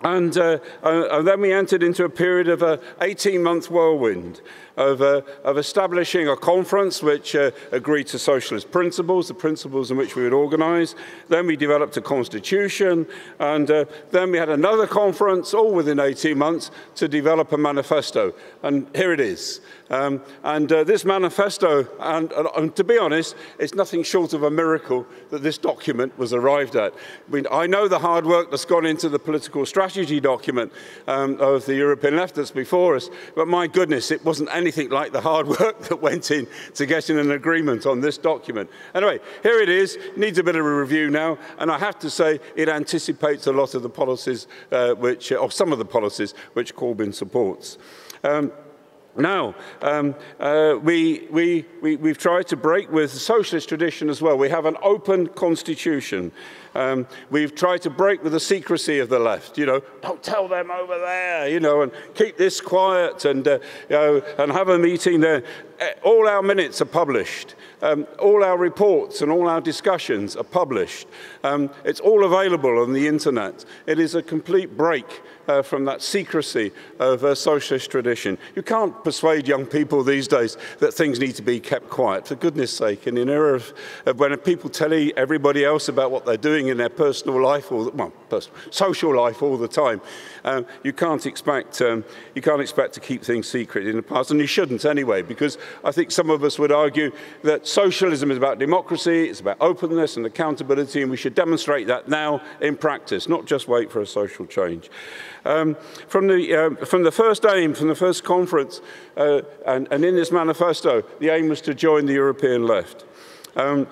and, uh, and then we entered into a period of an 18-month whirlwind of, uh, of establishing a conference which uh, agreed to socialist principles, the principles in which we would organise. Then we developed a constitution, and uh, then we had another conference, all within 18 months, to develop a manifesto. And here it is. Um, and uh, this manifesto, and, and, and to be honest, it's nothing short of a miracle that this document was arrived at. I, mean, I know the hard work that's gone into the political strategy document um, of the European left that's before us, but my goodness, it wasn't any anything like the hard (laughs) work that went in to getting an agreement on this document. Anyway, here it is, needs a bit of a review now, and I have to say it anticipates a lot of the policies, uh, which, or some of the policies, which Corbyn supports. Um, now, um, uh, we, we, we, we've tried to break with the socialist tradition as well. We have an open constitution. Um, we've tried to break with the secrecy of the left, you know, don't tell them over there, you know, and keep this quiet and, uh, you know, and have a meeting there. Eh, all our minutes are published. Um, all our reports and all our discussions are published. Um, it's all available on the internet. It is a complete break uh, from that secrecy of uh, socialist tradition. You can't persuade young people these days that things need to be kept quiet, for goodness sake, in an era of, of when people tell everybody else about what they're doing in their personal life, or well, personal, social life all the time. Um, you, can't expect, um, you can't expect to keep things secret in the past, and you shouldn't anyway, because I think some of us would argue that socialism is about democracy, it's about openness and accountability, and we should demonstrate that now in practice, not just wait for a social change. Um, from, the, uh, from the first aim, from the first conference, uh, and, and in this manifesto, the aim was to join the European left. Um,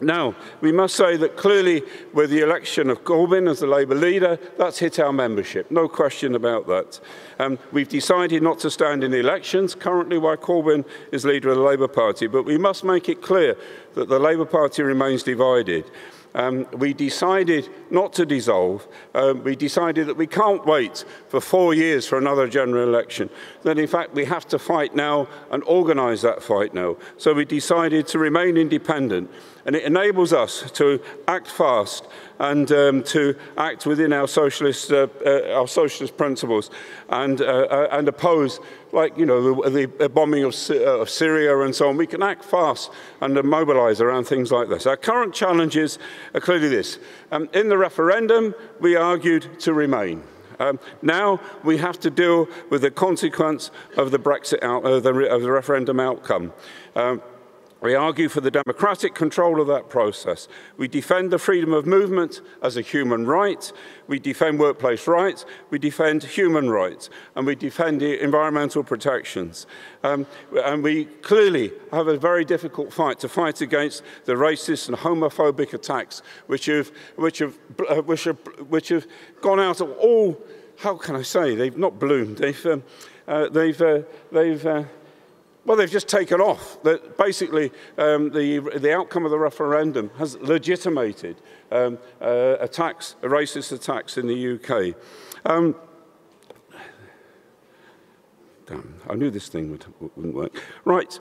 now, we must say that clearly with the election of Corbyn as the Labour leader, that's hit our membership, no question about that. Um, we've decided not to stand in elections currently while Corbyn is leader of the Labour Party, but we must make it clear that the Labour Party remains divided. Um, we decided not to dissolve. Um, we decided that we can't wait for four years for another general election. That in fact we have to fight now and organise that fight now. So we decided to remain independent and it enables us to act fast and um, to act within our socialist, uh, uh, our socialist principles and, uh, uh and oppose, like, you know, the, the bombing of, uh, of, Syria and so on. We can act fast and mobilise around things like this. Our current challenges are clearly this. Um, in the referendum, we argued to remain. Um, now we have to deal with the consequence of the Brexit out, uh, the, of the referendum outcome. Um, We argue for the democratic control of that process. We defend the freedom of movement as a human right. We defend workplace rights. We defend human rights. And we defend environmental protections. Um, and we clearly have a very difficult fight to fight against the racist and homophobic attacks which have, which have, uh, which have, which have gone out of all, how can I say, they've not bloomed. They've, um, uh, they've, uh, they've uh, well, they've just taken off. That basically, um, the, the outcome of the referendum has legitimated um, uh, attacks, racist attacks in the UK. Um, damn, I knew this thing would, wouldn't work. Right,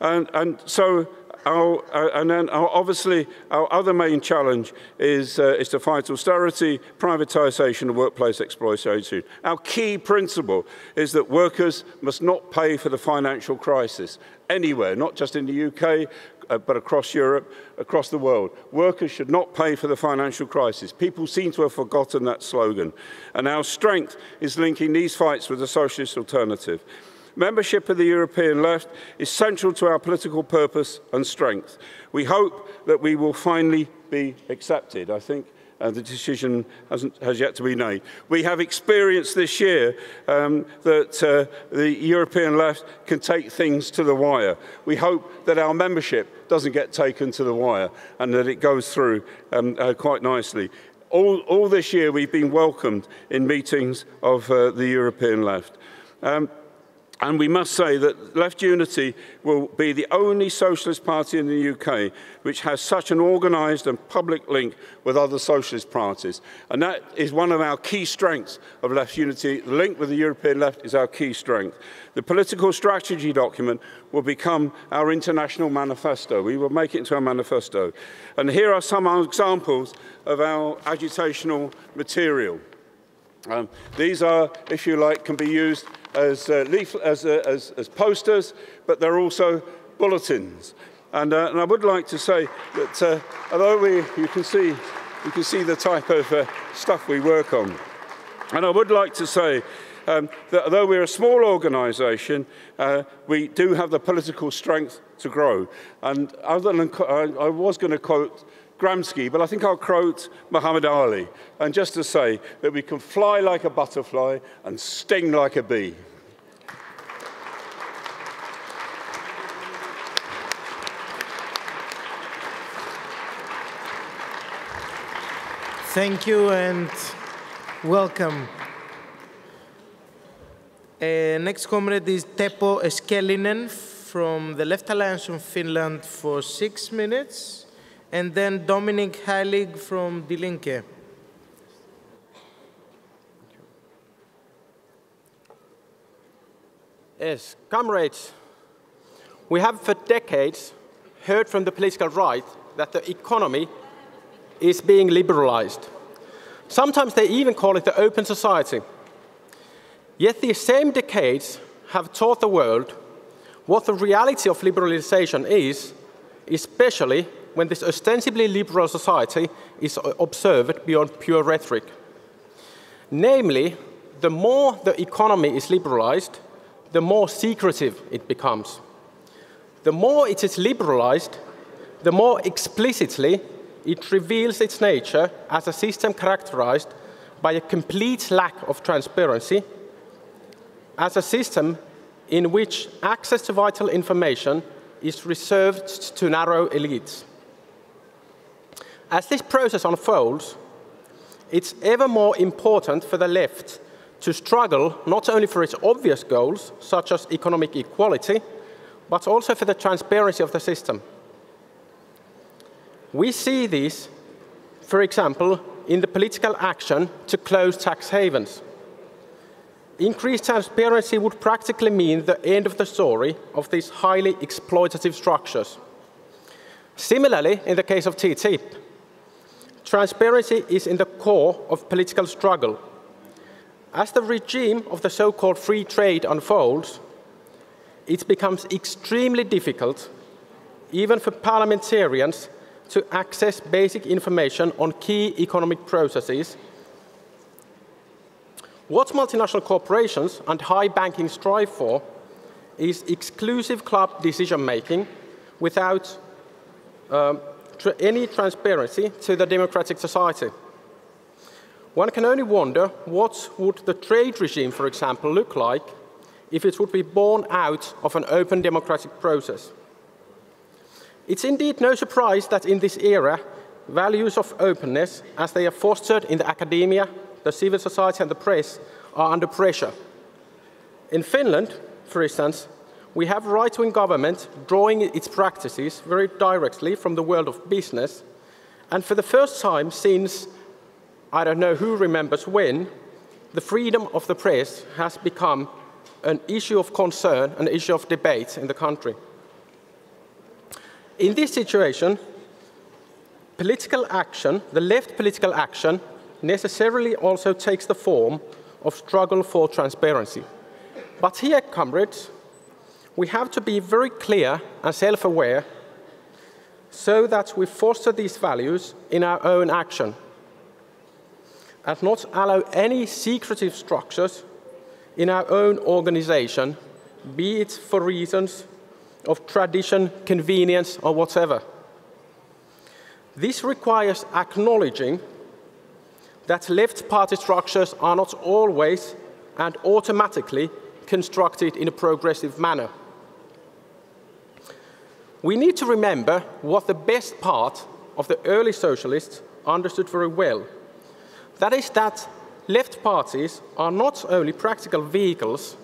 and, and so our, uh, and then our, obviously our other main challenge is, uh, is to fight austerity, privatisation and workplace exploitation. Our key principle is that workers must not pay for the financial crisis anywhere, not just in the UK, uh, but across Europe, across the world. Workers should not pay for the financial crisis. People seem to have forgotten that slogan. And our strength is linking these fights with the socialist alternative. Membership of the European left is central to our political purpose and strength. We hope that we will finally be accepted. I think uh, the decision has yet to be made. We have experienced this year um, that uh, the European left can take things to the wire. We hope that our membership doesn't get taken to the wire and that it goes through um, uh, quite nicely. All, all, this year we've been welcomed in meetings of uh, the European left. Um, and we must say that Left Unity will be the only socialist party in the UK which has such an organised and public link with other socialist parties. And that is one of our key strengths of Left Unity. The link with the European left is our key strength. The political strategy document will become our international manifesto. We will make it into our manifesto. And here are some examples of our agitational material. Um, these are, if you like, can be used as, uh, leaf, as, uh, as, as posters, but they're also bulletins. And, uh, and I would like to say that uh, although we, you, can see, you can see the type of uh, stuff we work on, and I would like to say um, that although we're a small organisation, uh, we do have the political strength to grow. And other than, I, I was going to quote Gramsci, but I think I'll quote Muhammad Ali. And just to say that we can fly like a butterfly and sting like a bee. Thank you and welcome. Uh, next comrade is Teppo Eskelinen from the Left Alliance from Finland for six minutes and then Dominic Heilig from Die Linke. Yes, comrades, we have for decades heard from the political right that the economy is being liberalized. Sometimes they even call it the open society. Yet these same decades have taught the world what the reality of liberalization is, especially when this ostensibly liberal society is observed beyond pure rhetoric. Namely, the more the economy is liberalized, the more secretive it becomes. The more it is liberalized, the more explicitly it reveals its nature as a system characterized by a complete lack of transparency, as a system in which access to vital information is reserved to narrow elites. As this process unfolds, it's ever more important for the left to struggle not only for its obvious goals, such as economic equality, but also for the transparency of the system. We see this, for example, in the political action to close tax havens. Increased transparency would practically mean the end of the story of these highly exploitative structures. Similarly, in the case of TTIP, Transparency is in the core of political struggle. As the regime of the so-called free trade unfolds, it becomes extremely difficult, even for parliamentarians, to access basic information on key economic processes. What multinational corporations and high banking strive for is exclusive club decision making without um, tra any transparency to the democratic society. One can only wonder what would the trade regime, for example, look like if it would be born out of an open democratic process. It's indeed no surprise that in this era, values of openness, as they are fostered in the academia, the civil society, and the press, are under pressure. In Finland, for instance, we have right-wing government drawing its practices very directly from the world of business, and for the first time since, I don't know who remembers when, the freedom of the press has become an issue of concern, an issue of debate in the country. In this situation, political action, the left political action, necessarily also takes the form of struggle for transparency. But here, comrades, we have to be very clear and self-aware so that we foster these values in our own action and not allow any secretive structures in our own organization, be it for reasons of tradition, convenience, or whatever. This requires acknowledging that left party structures are not always and automatically constructed in a progressive manner. We need to remember what the best part of the early socialists understood very well. That is that left parties are not only practical vehicles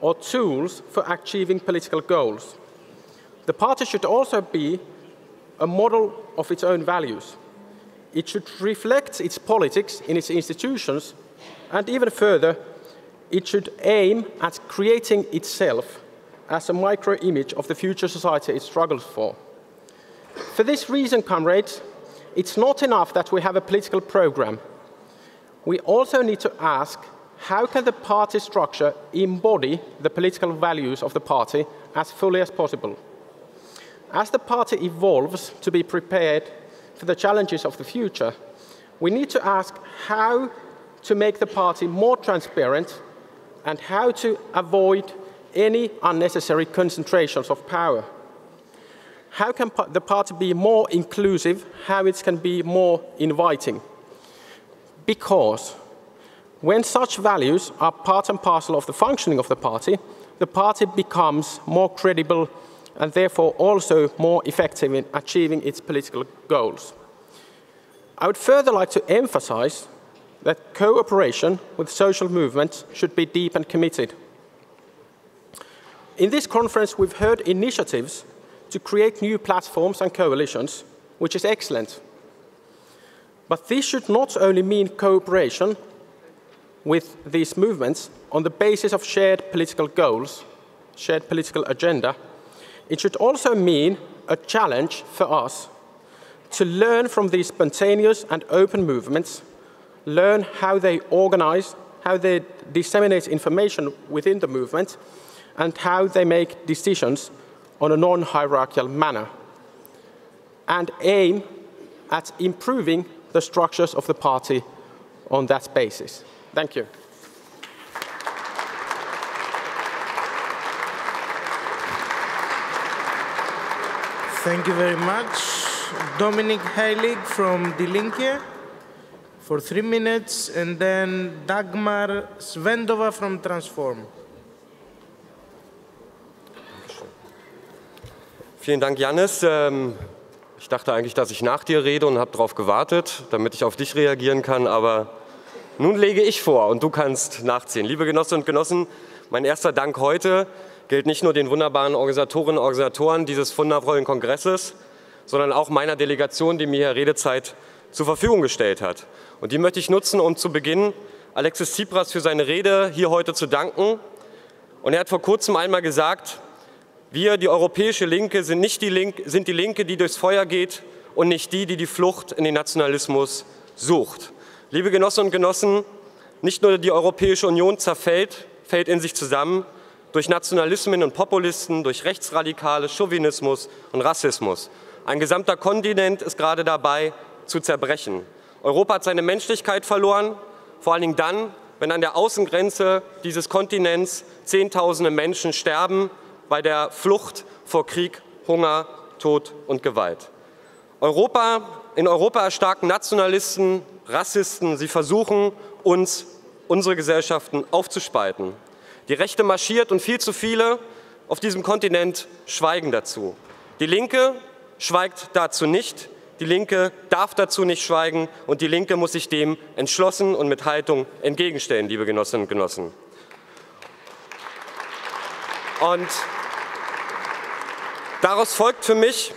or tools for achieving political goals. The party should also be a model of its own values. It should reflect its politics in its institutions, and even further, it should aim at creating itself as a micro image of the future society it struggles for. For this reason, comrades, it's not enough that we have a political program. We also need to ask how can the party structure embody the political values of the party as fully as possible? As the party evolves to be prepared for the challenges of the future, we need to ask how to make the party more transparent and how to avoid any unnecessary concentrations of power. How can the party be more inclusive? How it can be more inviting? Because when such values are part and parcel of the functioning of the party, the party becomes more credible and therefore also more effective in achieving its political goals. I would further like to emphasize that cooperation with social movements should be deep and committed. In this conference, we've heard initiatives to create new platforms and coalitions, which is excellent. But this should not only mean cooperation with these movements on the basis of shared political goals, shared political agenda, it should also mean a challenge for us to learn from these spontaneous and open movements, learn how they organize, how they disseminate information within the movement, and how they make decisions on a non-hierarchical manner, and aim at improving the structures of the party on that basis. Thank you. Thank you very much. Dominik Heilig from Die Linke for three minutes, and then Dagmar Svendova from Transform. Vielen Dank, Janis. Ähm, ich dachte eigentlich, dass ich nach dir rede und habe darauf gewartet, damit ich auf dich reagieren kann, aber nun lege ich vor und du kannst nachziehen. Liebe Genossinnen und Genossen, mein erster Dank heute gilt nicht nur den wunderbaren Organisatorinnen und Organisatoren dieses wundervollen Kongresses, sondern auch meiner Delegation, die mir hier Redezeit zur Verfügung gestellt hat. Und die möchte ich nutzen, um zu Beginn Alexis Tsipras für seine Rede hier heute zu danken. Und er hat vor kurzem einmal gesagt, wir, die europäische Linke, sind, nicht die Linke, sind die Linke, die durchs Feuer geht und nicht die, die die Flucht in den Nationalismus sucht. Liebe Genossinnen und Genossen, nicht nur die Europäische Union zerfällt, fällt in sich zusammen, durch Nationalismen und Populisten, durch Rechtsradikale, Chauvinismus und Rassismus. Ein gesamter Kontinent ist gerade dabei zu zerbrechen. Europa hat seine Menschlichkeit verloren, vor allen Dingen dann, wenn an der Außengrenze dieses Kontinents Zehntausende Menschen sterben bei der Flucht vor Krieg, Hunger Tod und Gewalt. Europa, in Europa erstarken Nationalisten, Rassisten, sie versuchen uns, unsere Gesellschaften aufzuspalten. Die Rechte marschiert und viel zu viele auf diesem Kontinent schweigen dazu. Die Linke schweigt dazu nicht. Die Linke darf dazu nicht schweigen und die Linke muss sich dem entschlossen und mit Haltung entgegenstellen, liebe Genossinnen und Genossen. Und daraus folgt für mich,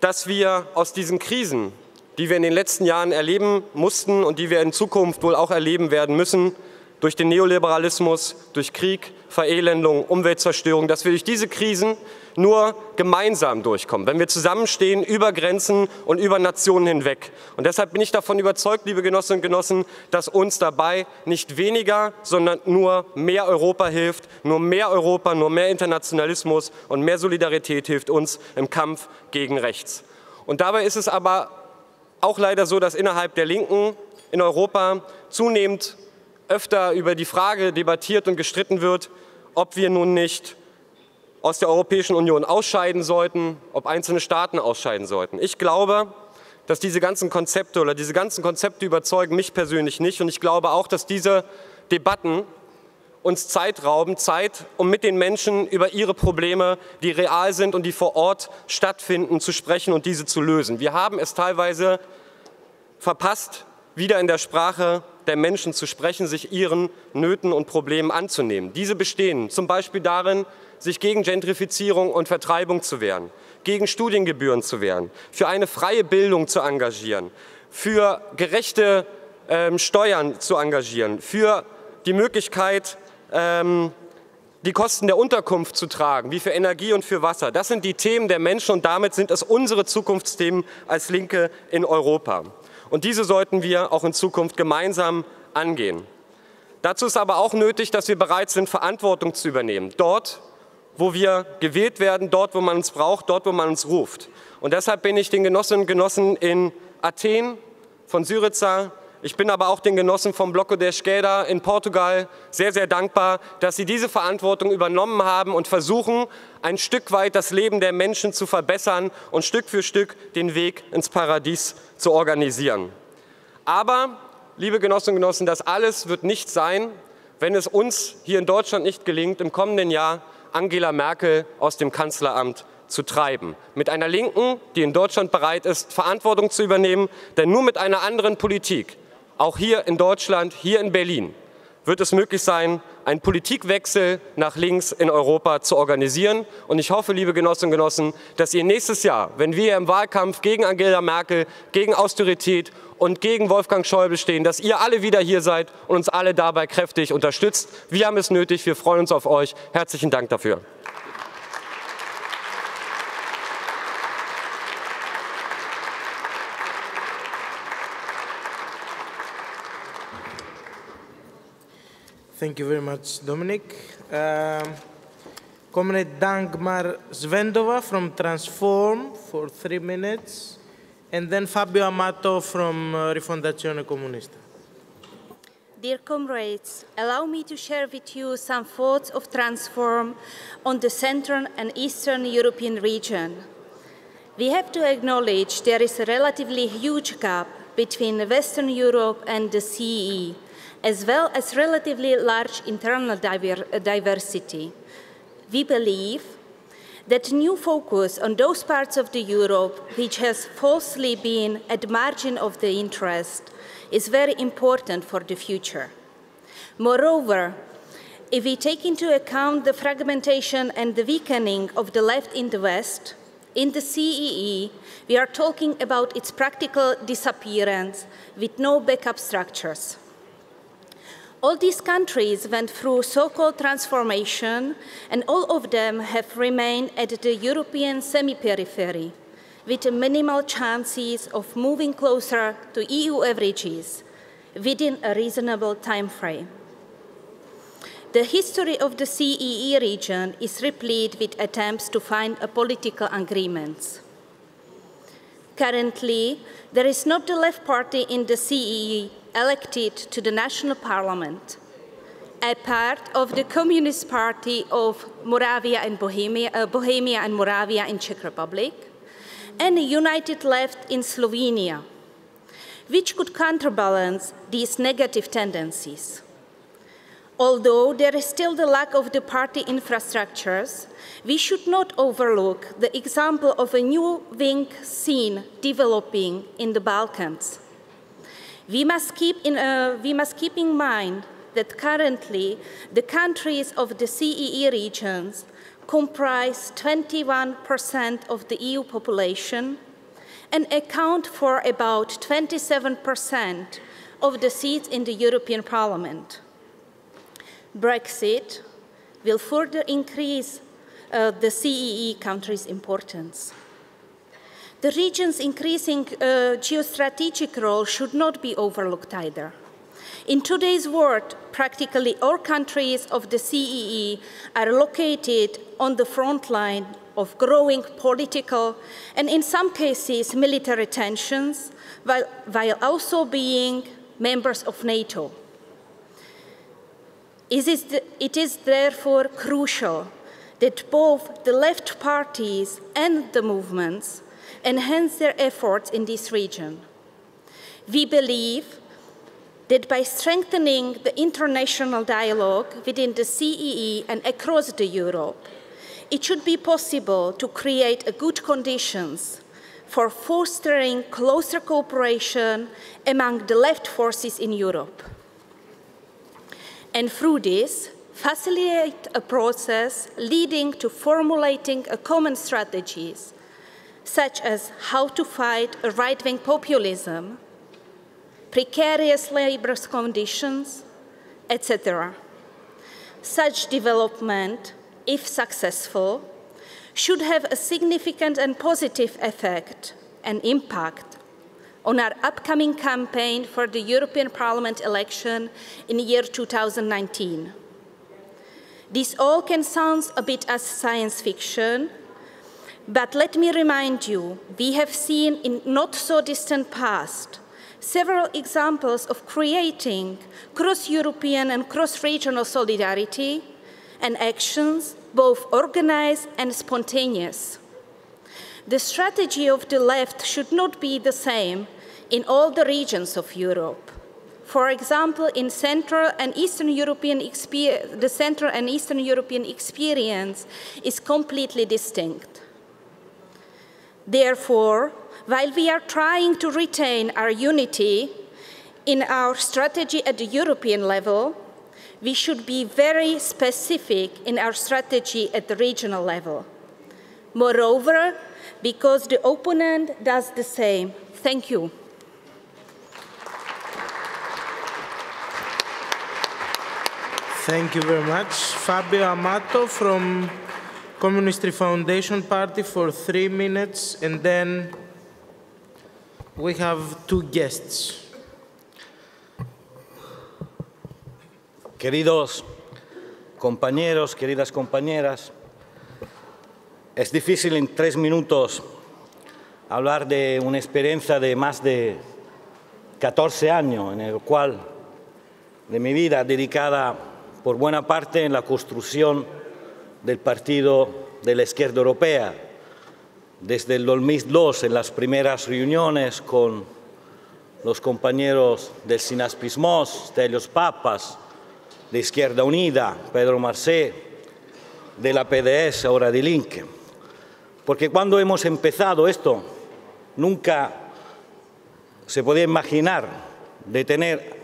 dass wir aus diesen Krisen, die wir in den letzten Jahren erleben mussten und die wir in Zukunft wohl auch erleben werden müssen, durch den Neoliberalismus, durch Krieg, Verelendung, Umweltzerstörung, dass wir durch diese Krisen nur gemeinsam durchkommen, wenn wir zusammenstehen über Grenzen und über Nationen hinweg. Und deshalb bin ich davon überzeugt, liebe Genossinnen und Genossen, dass uns dabei nicht weniger, sondern nur mehr Europa hilft, nur mehr Europa, nur mehr Internationalismus und mehr Solidarität hilft uns im Kampf gegen rechts. Und dabei ist es aber auch leider so, dass innerhalb der Linken in Europa zunehmend öfter über die Frage debattiert und gestritten wird, ob wir nun nicht aus der Europäischen Union ausscheiden sollten, ob einzelne Staaten ausscheiden sollten. Ich glaube, dass diese ganzen Konzepte oder diese ganzen Konzepte überzeugen mich persönlich nicht. Und ich glaube auch, dass diese Debatten uns Zeit rauben, Zeit, um mit den Menschen über ihre Probleme, die real sind und die vor Ort stattfinden, zu sprechen und diese zu lösen. Wir haben es teilweise verpasst, wieder in der Sprache der Menschen zu sprechen, sich ihren Nöten und Problemen anzunehmen. Diese bestehen zum Beispiel darin, sich gegen Gentrifizierung und Vertreibung zu wehren, gegen Studiengebühren zu wehren, für eine freie Bildung zu engagieren, für gerechte ähm, Steuern zu engagieren, für die Möglichkeit, ähm, die Kosten der Unterkunft zu tragen, wie für Energie und für Wasser. Das sind die Themen der Menschen und damit sind es unsere Zukunftsthemen als Linke in Europa. Und diese sollten wir auch in Zukunft gemeinsam angehen. Dazu ist aber auch nötig, dass wir bereit sind, Verantwortung zu übernehmen. Dort, wo wir gewählt werden, dort, wo man uns braucht, dort, wo man uns ruft. Und deshalb bin ich den Genossinnen und Genossen in Athen, von Syriza, ich bin aber auch den Genossen vom Bloco de Esquerda in Portugal sehr, sehr dankbar, dass sie diese Verantwortung übernommen haben und versuchen, ein Stück weit das Leben der Menschen zu verbessern und Stück für Stück den Weg ins Paradies zu organisieren. Aber, liebe Genossinnen und Genossen, das alles wird nicht sein, wenn es uns hier in Deutschland nicht gelingt, im kommenden Jahr Angela Merkel aus dem Kanzleramt zu treiben. Mit einer Linken, die in Deutschland bereit ist, Verantwortung zu übernehmen, denn nur mit einer anderen Politik, auch hier in Deutschland, hier in Berlin, wird es möglich sein, einen Politikwechsel nach links in Europa zu organisieren. Und ich hoffe, liebe Genossinnen und Genossen, dass ihr nächstes Jahr, wenn wir im Wahlkampf gegen Angela Merkel, gegen Austerität und gegen Wolfgang Schäuble stehen, dass ihr alle wieder hier seid und uns alle dabei kräftig unterstützt. Wir haben es nötig, wir freuen uns auf euch. Herzlichen Dank dafür. Thank you very much, Dominic. Um, Comrade Dagmar Svendova from Transform for three minutes, and then Fabio Amato from uh, Rifondazione Comunista. Dear comrades, allow me to share with you some thoughts of Transform on the Central and Eastern European region. We have to acknowledge there is a relatively huge gap between Western Europe and the CEE as well as relatively large internal diver diversity. We believe that new focus on those parts of the Europe which has falsely been at the margin of the interest is very important for the future. Moreover, if we take into account the fragmentation and the weakening of the left in the West, in the CEE, we are talking about its practical disappearance with no backup structures. All these countries went through so-called transformation, and all of them have remained at the European semi-periphery, with minimal chances of moving closer to EU averages within a reasonable time frame. The history of the CEE region is replete with attempts to find a political agreements. Currently, there is not the left party in the CEE elected to the national parliament. a part of the Communist Party of Moravia and Bohemia, uh, Bohemia and Moravia in Czech Republic, and a united left in Slovenia, which could counterbalance these negative tendencies. Although there is still the lack of the party infrastructures, we should not overlook the example of a new wing scene developing in the Balkans. We must keep in, uh, we must keep in mind that currently the countries of the CEE regions comprise 21% of the EU population and account for about 27% of the seats in the European Parliament. Brexit will further increase uh, the CEE countries' importance. The region's increasing uh, geostrategic role should not be overlooked either. In today's world, practically all countries of the CEE are located on the front line of growing political and, in some cases, military tensions, while, while also being members of NATO. It is therefore crucial that both the left parties and the movements enhance their efforts in this region. We believe that by strengthening the international dialogue within the CEE and across the Europe, it should be possible to create good conditions for fostering closer cooperation among the left forces in Europe. And through this, facilitate a process leading to formulating a common strategies, such as how to fight right-wing populism, precarious labor conditions, etc. Such development, if successful, should have a significant and positive effect and impact on our upcoming campaign for the European Parliament election in the year 2019. This all can sound a bit as science fiction, but let me remind you, we have seen in not so distant past several examples of creating cross-European and cross-regional solidarity and actions, both organized and spontaneous. The strategy of the left should not be the same in all the regions of Europe. For example, in Central and Eastern European the Central and Eastern European experience is completely distinct. Therefore, while we are trying to retain our unity in our strategy at the European level, we should be very specific in our strategy at the regional level. Moreover, because the opponent does the same. Thank you. Thank you very much. Fabio Amato from Communist Foundation Party for three minutes, and then we have two guests. Queridos compañeros, queridas compañeras, es difícil en tres minutos hablar de una experiencia de más de 14 años en el cual de mi vida dedicada por buena parte en la construcción del Partido de la Izquierda Europea, desde el 2002 en las primeras reuniones con los compañeros del Sinaspismos, de los Papas, de Izquierda Unida, Pedro Marcé, de la PDS, ahora de Link. Porque cuando hemos empezado esto, nunca se podía imaginar de tener,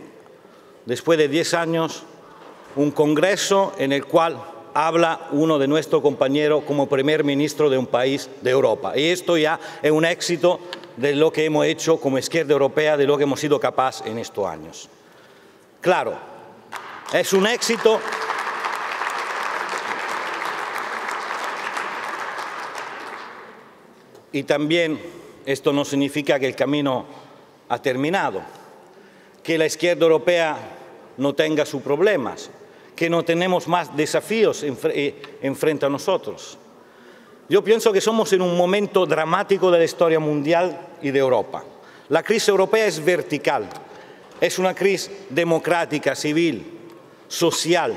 después de 10 años, un congreso en el cual habla uno de nuestros compañeros como primer ministro de un país de Europa. Y esto ya es un éxito de lo que hemos hecho como izquierda europea, de lo que hemos sido capaces en estos años. Claro, es un éxito. Y también esto no significa que el camino ha terminado, que la izquierda europea no tenga sus problemas, que no tenemos más desafíos enfrente eh, a nosotros. Yo pienso que somos en un momento dramático de la historia mundial y de Europa. La crisis europea es vertical, es una crisis democrática, civil, social.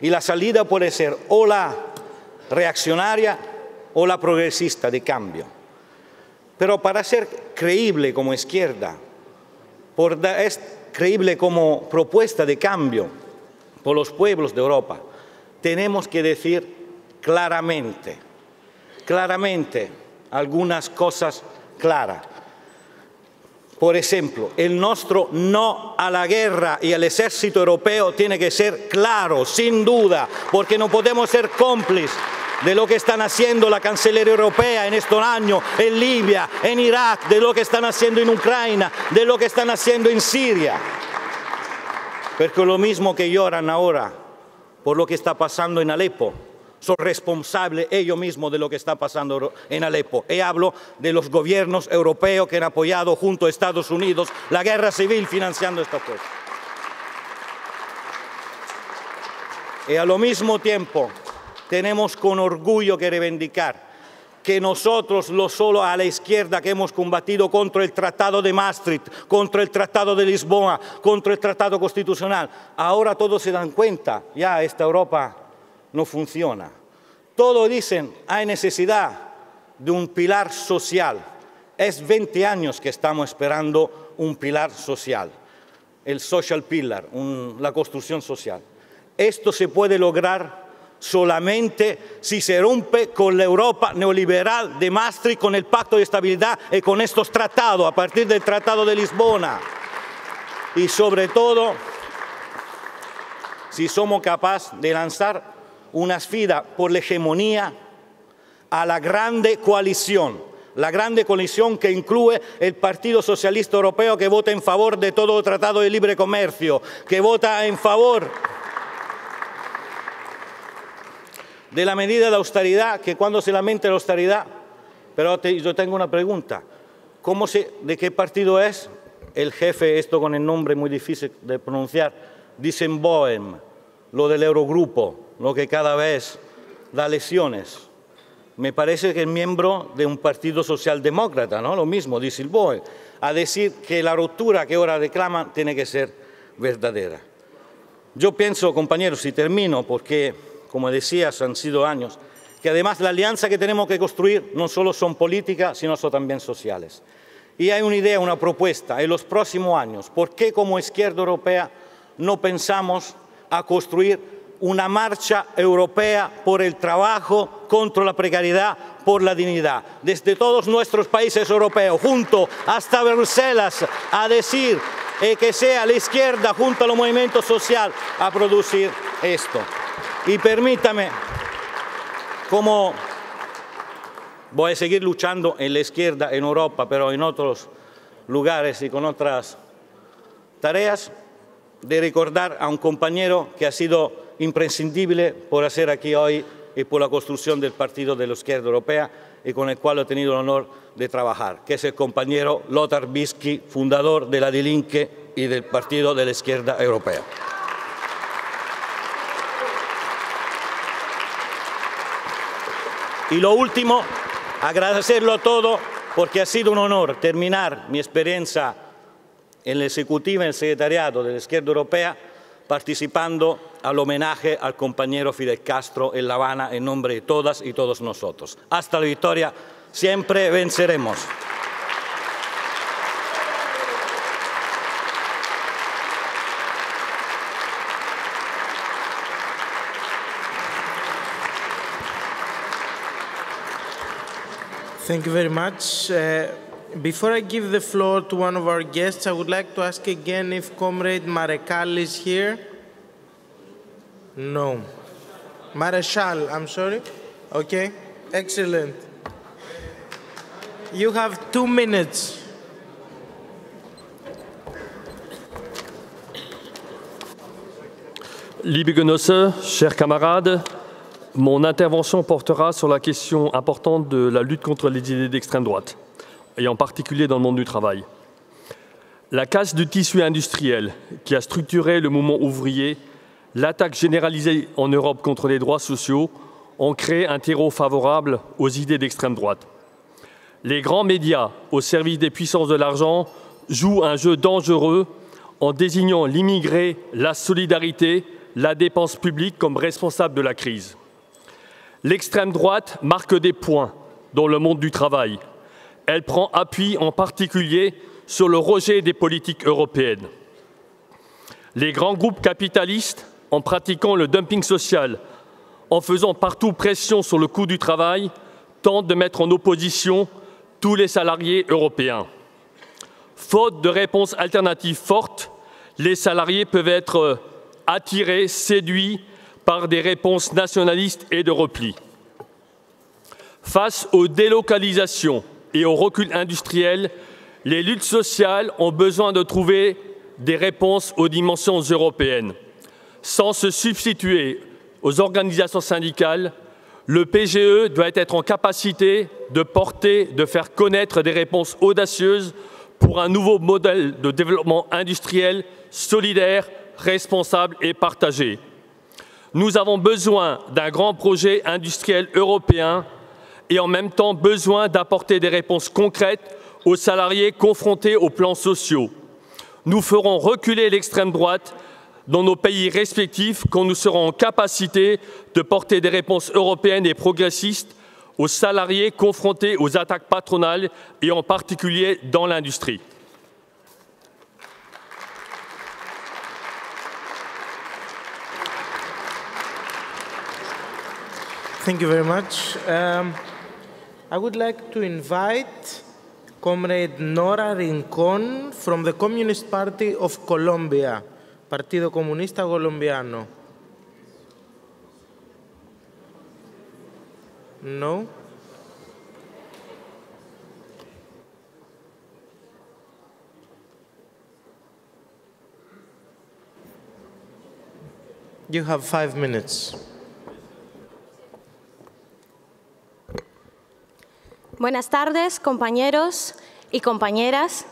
Y la salida puede ser o la reaccionaria o la progresista de cambio. Pero para ser creíble como izquierda, es creíble como propuesta de cambio por los pueblos de Europa, tenemos que decir claramente, claramente algunas cosas claras. Por ejemplo, el nuestro no a la guerra y al ejército europeo tiene que ser claro, sin duda, porque no podemos ser cómplices de lo que están haciendo la Cancillería Europea en estos años, en Libia, en Irak, de lo que están haciendo en Ucrania, de lo que están haciendo en Siria. Porque lo mismo que lloran ahora por lo que está pasando en Alepo, son responsables ellos mismos de lo que está pasando en Alepo. Y hablo de los gobiernos europeos que han apoyado junto a Estados Unidos la guerra civil financiando esta cosa. Y al mismo tiempo tenemos con orgullo que reivindicar que nosotros, lo solo a la izquierda que hemos combatido contra el Tratado de Maastricht, contra el Tratado de Lisboa, contra el Tratado Constitucional, ahora todos se dan cuenta, ya esta Europa no funciona. Todos dicen, hay necesidad de un pilar social. Es 20 años que estamos esperando un pilar social, el social pillar, la construcción social. Esto se puede lograr solamente si se rompe con la Europa neoliberal de Maastricht, con el Pacto de Estabilidad y con estos tratados, a partir del Tratado de Lisbona. Y sobre todo, si somos capaces de lanzar una sfida por la hegemonía a la grande coalición, la grande coalición que incluye el Partido Socialista Europeo que vota en favor de todo Tratado de Libre Comercio, que vota en favor de la medida de austeridad, que cuando se lamenta la austeridad, pero yo tengo una pregunta, ¿cómo ¿de qué partido es? El jefe, esto con el nombre muy difícil de pronunciar, Bohem, lo del Eurogrupo, lo que cada vez da lesiones. Me parece que es miembro de un partido socialdemócrata, ¿no? Lo mismo, Bohem, a decir que la ruptura que ahora reclaman tiene que ser verdadera. Yo pienso, compañeros, y termino, porque como decías, han sido años, que además la alianza que tenemos que construir no solo son políticas, sino son también sociales. Y hay una idea, una propuesta en los próximos años. ¿Por qué como izquierda europea no pensamos a construir una marcha europea por el trabajo, contra la precariedad, por la dignidad? Desde todos nuestros países europeos, junto hasta Bruselas, a decir eh, que sea la izquierda junto al movimiento social a producir esto. Y permítame, como voy a seguir luchando en la izquierda en Europa, pero en otros lugares y con otras tareas, de recordar a un compañero que ha sido imprescindible por hacer aquí hoy y por la construcción del Partido de la Izquierda Europea y con el cual he tenido el honor de trabajar, que es el compañero Lothar Bisky, fundador de la Die y del Partido de la Izquierda Europea. Y lo último, agradecerlo a todo porque ha sido un honor terminar mi experiencia en la ejecutiva, en el secretariado de la izquierda europea, participando al homenaje al compañero Fidel Castro en La Habana en nombre de todas y todos nosotros. Hasta la victoria, siempre venceremos. Thank you very much. Uh, before I give the floor to one of our guests, I would like to ask again if Comrade Marekal is here. No. Marechal, I'm sorry. Okay, excellent. You have two minutes. Liebe Genosse, chers camarades, Mon intervention portera sur la question importante de la lutte contre les idées d'extrême droite, et en particulier dans le monde du travail. La casse du tissu industriel qui a structuré le mouvement ouvrier, l'attaque généralisée en Europe contre les droits sociaux ont créé un terreau favorable aux idées d'extrême droite. Les grands médias au service des puissances de l'argent jouent un jeu dangereux en désignant l'immigré, la solidarité, la dépense publique comme responsable de la crise. L'extrême droite marque des points dans le monde du travail. Elle prend appui en particulier sur le rejet des politiques européennes. Les grands groupes capitalistes, en pratiquant le dumping social, en faisant partout pression sur le coût du travail, tentent de mettre en opposition tous les salariés européens. Faute de réponses alternatives fortes, les salariés peuvent être attirés, séduits par des réponses nationalistes et de repli. Face aux délocalisations et au recul industriel, les luttes sociales ont besoin de trouver des réponses aux dimensions européennes. Sans se substituer aux organisations syndicales, le PGE doit être en capacité de porter, de faire connaître des réponses audacieuses pour un nouveau modèle de développement industriel solidaire, responsable et partagé. Nous avons besoin d'un grand projet industriel européen et en même temps besoin d'apporter des réponses concrètes aux salariés confrontés aux plans sociaux. Nous ferons reculer l'extrême droite dans nos pays respectifs quand nous serons en capacité de porter des réponses européennes et progressistes aux salariés confrontés aux attaques patronales et en particulier dans l'industrie. Thank you very much. Um, I would like to invite Comrade Nora Rincón from the Communist Party of Colombia, Partido Comunista Colombiano. No? You have five minutes. Buenas tardes, compañeros y compañeras.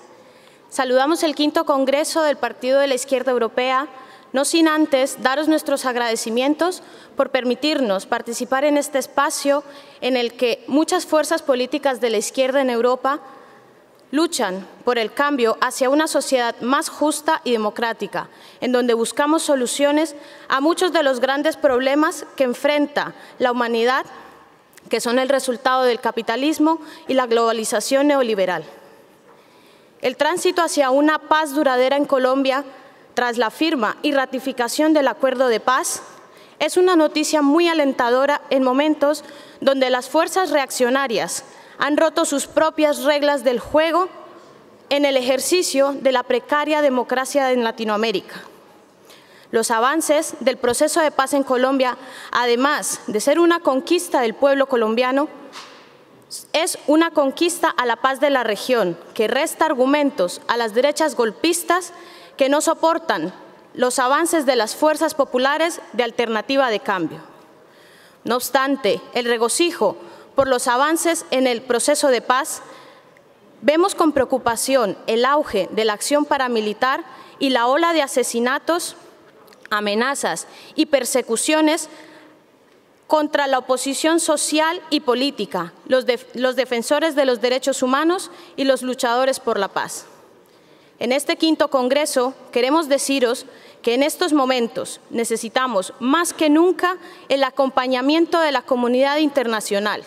Saludamos el quinto Congreso del Partido de la Izquierda Europea, no sin antes daros nuestros agradecimientos por permitirnos participar en este espacio en el que muchas fuerzas políticas de la izquierda en Europa luchan por el cambio hacia una sociedad más justa y democrática, en donde buscamos soluciones a muchos de los grandes problemas que enfrenta la humanidad, que son el resultado del capitalismo y la globalización neoliberal. El tránsito hacia una paz duradera en Colombia, tras la firma y ratificación del acuerdo de paz, es una noticia muy alentadora en momentos donde las fuerzas reaccionarias han roto sus propias reglas del juego en el ejercicio de la precaria democracia en Latinoamérica. Los avances del proceso de paz en Colombia, además de ser una conquista del pueblo colombiano, es una conquista a la paz de la región que resta argumentos a las derechas golpistas que no soportan los avances de las fuerzas populares de alternativa de cambio. No obstante, el regocijo por los avances en el proceso de paz, vemos con preocupación el auge de la acción paramilitar y la ola de asesinatos, amenazas y persecuciones contra la oposición social y política, los, los, defensores de los derechos humanos y los luchadores por la paz. En este quinto Congreso queremos deciros que en estos momentos necesitamos más que nunca el acompañamiento de la comunidad internacional.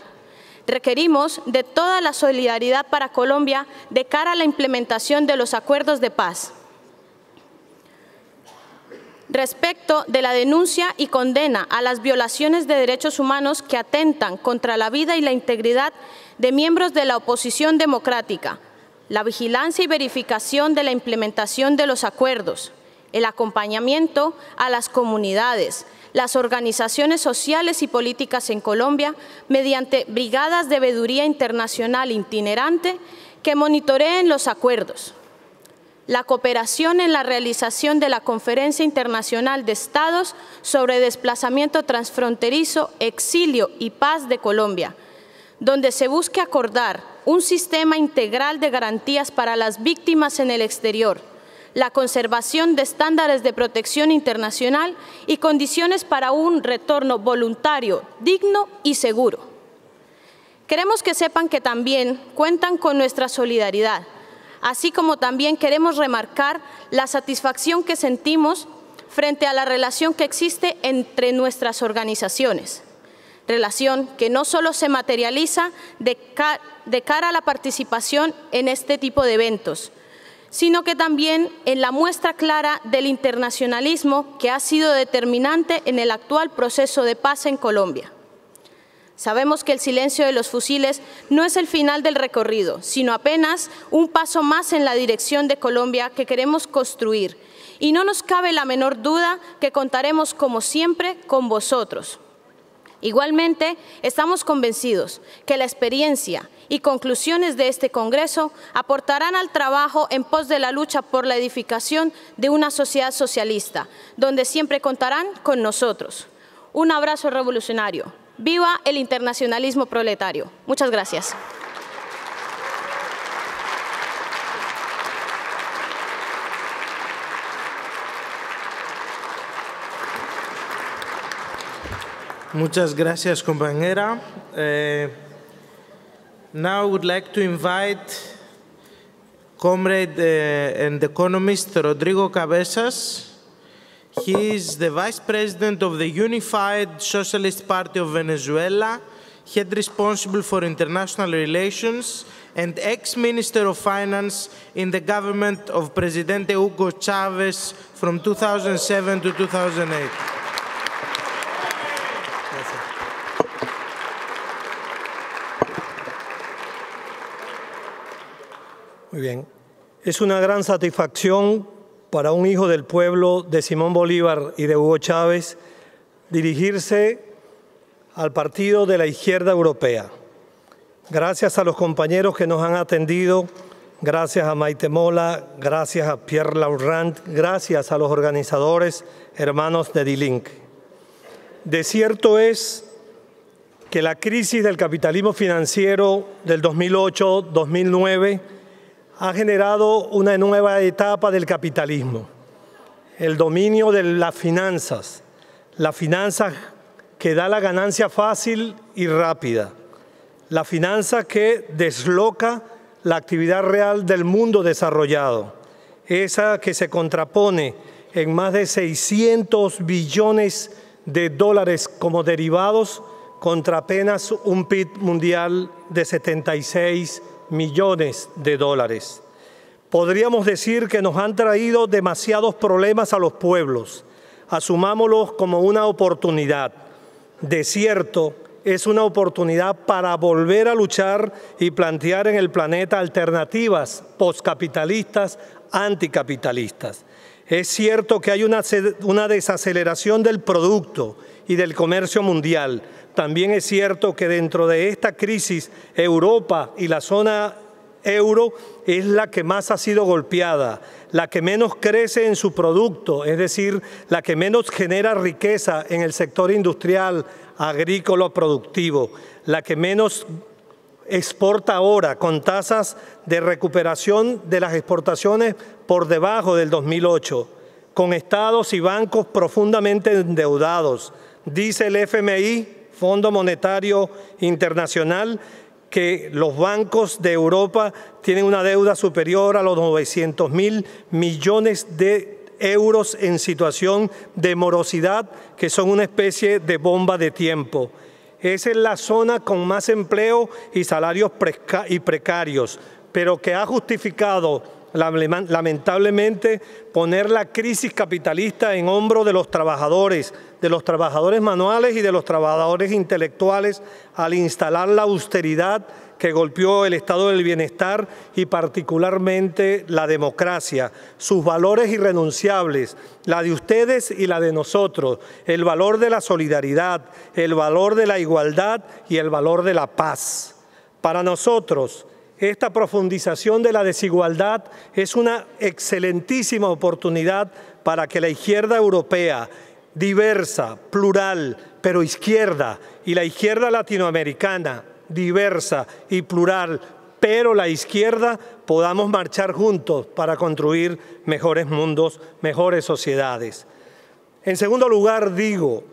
Requerimos de toda la solidaridad para Colombia de cara a la implementación de los acuerdos de paz, respecto de la denuncia y condena a las violaciones de derechos humanos que atentan contra la vida y la integridad de miembros de la oposición democrática, la vigilancia y verificación de la implementación de los acuerdos, el acompañamiento a las comunidades, las organizaciones sociales y políticas en Colombia mediante brigadas de veeduría internacional itinerante que monitoreen los acuerdos la cooperación en la realización de la Conferencia Internacional de Estados sobre Desplazamiento Transfronterizo, Exilio y Paz de Colombia, donde se busque acordar un sistema integral de garantías para las víctimas en el exterior, la conservación de estándares de protección internacional y condiciones para un retorno voluntario, digno y seguro. Queremos que sepan que también cuentan con nuestra solidaridad, así como también queremos remarcar la satisfacción que sentimos frente a la relación que existe entre nuestras organizaciones. Relación que no solo se materializa de, cara a la participación en este tipo de eventos, sino que también en la muestra clara del internacionalismo que ha sido determinante en el actual proceso de paz en Colombia. Sabemos que el silencio de los fusiles no es el final del recorrido, sino apenas un paso más en la dirección de Colombia que queremos construir. Y no nos cabe la menor duda que contaremos, como siempre, con vosotros. Igualmente, estamos convencidos que la experiencia y conclusiones de este Congreso aportarán al trabajo en pos de la lucha por la edificación de una sociedad socialista, donde siempre contarán con nosotros. Un abrazo revolucionario. Viva el internacionalismo proletario. Muchas gracias. Muchas gracias, compañera. Uh, now I would like to invite comrade uh, and economist Rodrigo Cabezas. He is the vice president of the Unified Socialist Party of Venezuela, head responsible for international relations, and ex-minister of finance in the government of Presidente Hugo Chavez from 2007 to 2008. Muy bien. Es una gran satisfacción para un hijo del pueblo de Simón Bolívar y de Hugo Chávez dirigirse al partido de la izquierda europea. Gracias a los compañeros que nos han atendido, gracias a Maite Mola, gracias a Pierre Laurent, gracias a los organizadores hermanos de D-Link. De cierto es que la crisis del capitalismo financiero del 2008-2009 ha generado una nueva etapa del capitalismo, el dominio de las finanzas, la finanza que da la ganancia fácil y rápida, la finanza que desloca la actividad real del mundo desarrollado, esa que se contrapone en más de 600 billones de dólares como derivados contra apenas un PIB mundial de 76 millones de dólares. Podríamos decir que nos han traído demasiados problemas a los pueblos. Asumámoslos como una oportunidad. De cierto, es una oportunidad para volver a luchar y plantear en el planeta alternativas postcapitalistas, anticapitalistas. Es cierto que hay una, una, desaceleración del producto y del comercio mundial. También es cierto que dentro de esta crisis Europa y la zona euro es la que más ha sido golpeada, la que menos crece en su producto, es decir, la que menos genera riqueza en el sector industrial, agrícola, productivo, la que menos exporta ahora con tasas de recuperación de las exportaciones por debajo del 2008, con estados y bancos profundamente endeudados. Dice el FMI, Fondo Monetario Internacional, que los bancos de Europa tienen una deuda superior a los 900 mil millones de euros en situación de morosidad, que son una especie de bomba de tiempo. Esa es la zona con más empleo y salarios y precarios, pero que ha justificado lamentablemente poner la crisis capitalista en hombro de los trabajadores, de los trabajadores manuales y de los trabajadores intelectuales al instalar la austeridad que golpeó el estado del bienestar y particularmente la democracia, sus valores irrenunciables, la de ustedes y la de nosotros, el valor de la solidaridad, el valor de la igualdad y el valor de la paz. Para nosotros, esta profundización de la desigualdad es una excelentísima oportunidad para que la izquierda europea, diversa, plural, pero izquierda, y la izquierda latinoamericana, diversa y plural, pero la izquierda, podamos marchar juntos para construir mejores mundos, mejores sociedades. En segundo lugar, digo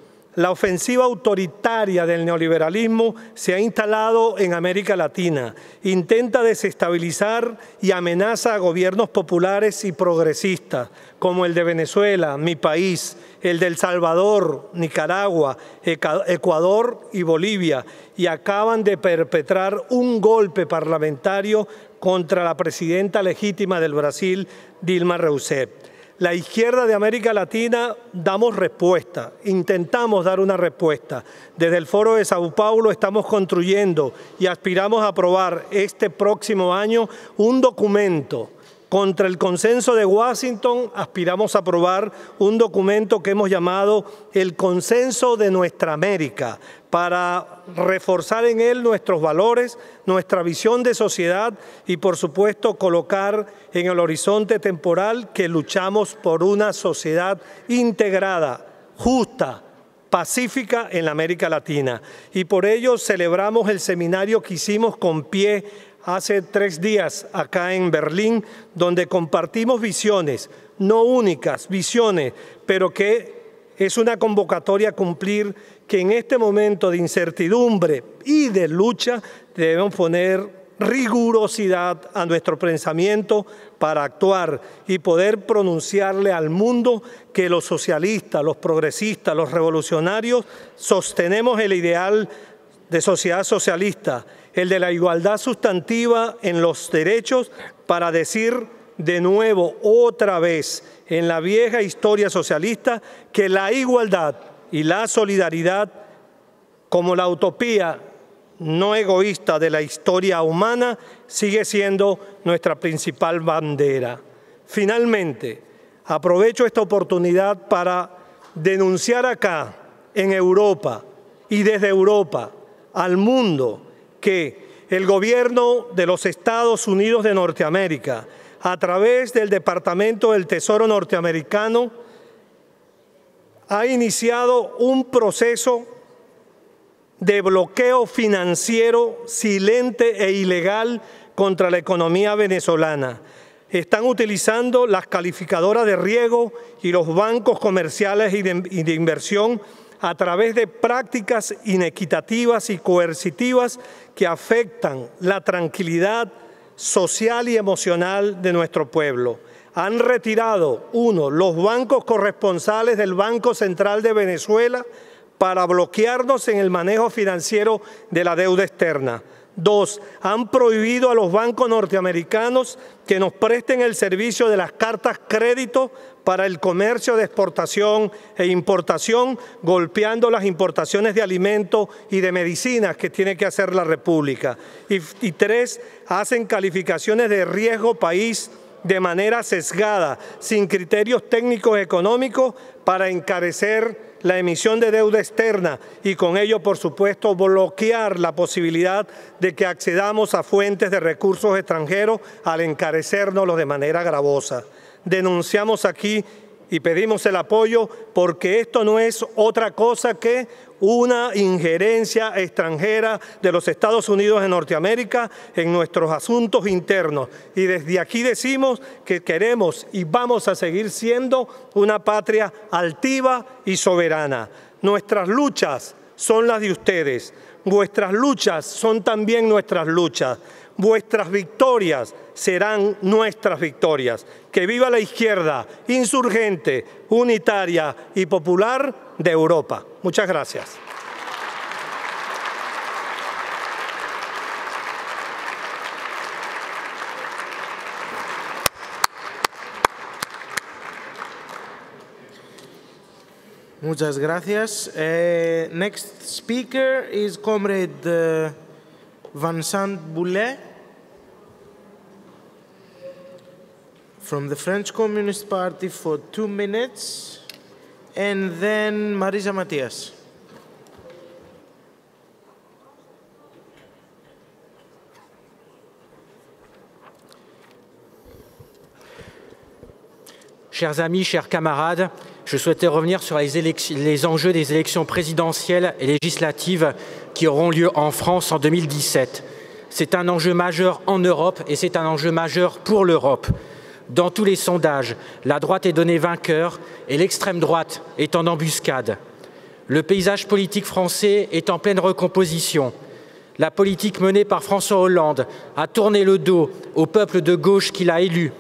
La ofensiva autoritaria del neoliberalismo se ha instalado en América Latina, intenta desestabilizar y amenaza a gobiernos populares y progresistas, como el de Venezuela, mi país, el de El Salvador, Nicaragua, Ecuador y Bolivia, y acaban de perpetrar un golpe parlamentario contra la presidenta legítima del Brasil, Dilma Rousseff la izquierda de América Latina damos respuesta, intentamos dar una respuesta. Desde el Foro de Sao Paulo estamos construyendo y aspiramos a aprobar este próximo año un documento contra el consenso de Washington aspiramos a aprobar un documento que hemos llamado el consenso de nuestra América, para reforzar en él nuestros valores, nuestra visión de sociedad y, por supuesto, colocar en el horizonte temporal que luchamos por una sociedad integrada, justa, pacífica en la América Latina. Y por ello celebramos el seminario que hicimos con pie hace tres días acá en Berlín, donde compartimos visiones, no únicas, visiones, pero que es una convocatoria a cumplir que en este momento de incertidumbre y de lucha debemos poner rigurosidad a nuestro pensamiento para actuar y poder pronunciarle al mundo que los socialistas, los progresistas, los revolucionarios sostenemos el ideal de sociedad socialista el de la igualdad sustantiva en los derechos para decir de nuevo, otra vez, en la vieja historia socialista, que la igualdad y la solidaridad, como la utopía no egoísta de la historia humana, sigue siendo nuestra principal bandera. Finalmente, aprovecho esta oportunidad para denunciar acá, en Europa y desde Europa, al mundo, que el gobierno de los Estados Unidos de Norteamérica, a través del Departamento del Tesoro norteamericano, ha iniciado un proceso de bloqueo financiero silente e ilegal contra la economía venezolana. Están utilizando las calificadoras de riego y los bancos comerciales y de, inversión a través de prácticas inequitativas y coercitivas que afectan la tranquilidad social y emocional de nuestro pueblo. Han retirado, uno, los bancos corresponsales del Banco Central de Venezuela para bloquearnos en el manejo financiero de la deuda externa. Dos, han prohibido a los bancos norteamericanos que nos presten el servicio de las cartas crédito para el comercio de exportación e importación, golpeando las importaciones de alimentos y de medicinas que tiene que hacer la República. Y, y tres, hacen calificaciones de riesgo país de manera sesgada, sin criterios técnicos económicos, para encarecer la emisión de deuda externa y con ello, por supuesto, bloquear la posibilidad de que accedamos a fuentes de recursos extranjeros al encarecernos de manera gravosa. Denunciamos aquí y pedimos el apoyo porque esto no es otra cosa que una injerencia extranjera de los Estados Unidos de Norteamérica en nuestros asuntos internos. Y desde aquí decimos que queremos y vamos a seguir siendo una patria altiva y soberana. Nuestras luchas son las de ustedes. Vuestras luchas son también nuestras luchas. Vuestras victorias serán nuestras victorias. Que viva la izquierda insurgente, unitaria y popular de Europa. Muchas gracias. Muchas gracias. Uh, next speaker is Comrade uh, Vincent Boulet from the French Communist Party for two minutes and then Marisa Matias. Chers amis, chers camarades, je souhaitais revenir sur les, les, enjeux des élections présidentielles et législatives qui auront lieu en France en 2017. C'est un enjeu majeur en Europe et c'est un enjeu majeur pour l'Europe. Dans tous les sondages, la droite est donnée vainqueur et l'extrême droite est en embuscade. le paysage politique français est en pleine recomposition. La politique menée par François Hollande a tourné le dos au peuple de gauche qu'il a élu.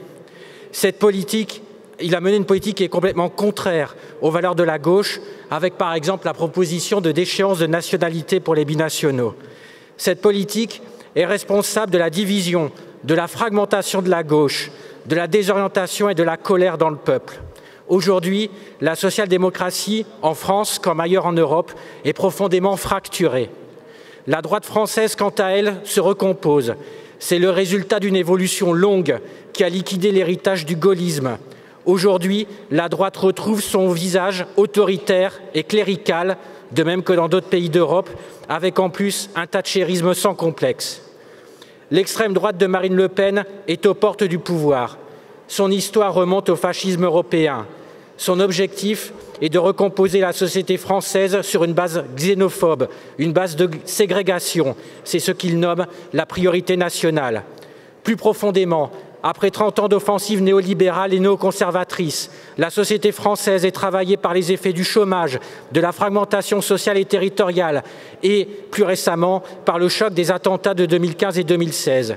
Cette politique, il a mené une politique qui est complètement contraire aux valeurs de la gauche, avec par exemple la proposition de déchéance de nationalité pour les binationaux. Cette politique est responsable de la division, de la fragmentation de la gauche, de la désorientation et de la colère dans le peuple. Aujourd'hui, la social-démocratie, en France comme ailleurs en Europe, est profondément fracturée. La droite française, quant à elle, se recompose. C'est le résultat d'une évolution longue qui a liquidé l'héritage du gaullisme. Aujourd'hui, la droite retrouve son visage autoritaire et clérical, de même que dans d'autres pays d'Europe, avec en plus un tachérisme sans complexe. L'extrême droite de Marine Le Pen est aux portes du pouvoir. Son histoire remonte au fascisme européen. Son objectif est de recomposer la société française sur une base xénophobe, une base de ségrégation. C'est ce qu'il nomme la priorité nationale. Plus profondément, après 30 ans d'offensives néolibérales et néoconservatrices, la société française est travaillée par les effets du chômage, de la fragmentation sociale et territoriale et, plus récemment, par le choc des attentats de 2015 et 2016.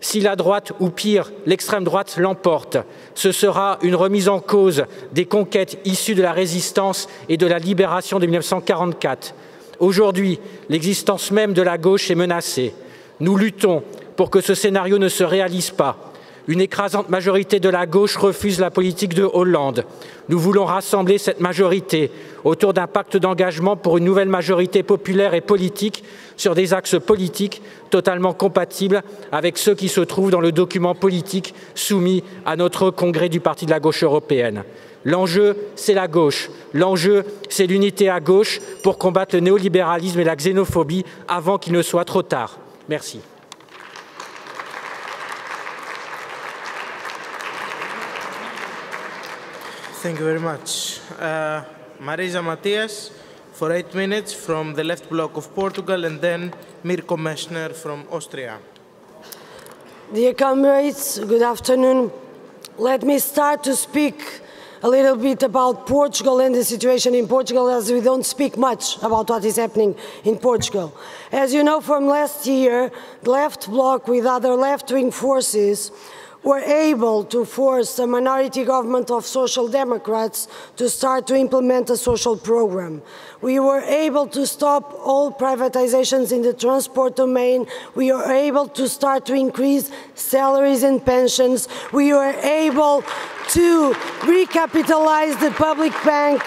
Si la droite, ou pire, l'extrême droite l'emporte, ce sera une remise en cause des conquêtes issues de la résistance et de la libération de 1944. Aujourd'hui, l'existence même de la gauche est menacée. Nous luttons pour que ce scénario ne se réalise pas. Une écrasante majorité de la gauche refuse la politique de Hollande. Nous voulons rassembler cette majorité autour d'un pacte d'engagement pour une nouvelle majorité populaire et politique sur des axes politiques totalement compatibles avec ceux qui se trouvent dans le document politique soumis à notre congrès du Parti de la gauche européenne. L'enjeu, c'est la gauche. L'enjeu, c'est l'unité à gauche pour combattre le néolibéralisme et la xénophobie avant qu'il ne soit trop tard. Merci. Thank you very much. Uh, Marisa Matias for eight minutes from the left block of Portugal and then Mirko Messner from Austria. Dear comrades, good afternoon. Let me start to speak a little bit about Portugal and the situation in Portugal as we don't speak much about what is happening in Portugal. As you know from last year, the left bloc with other left-wing forces were able to force a minority government of social democrats to start to implement a social program. We were able to stop all privatizations in the transport domain. We were able to start to increase salaries and pensions. We were able to recapitalize the public bank.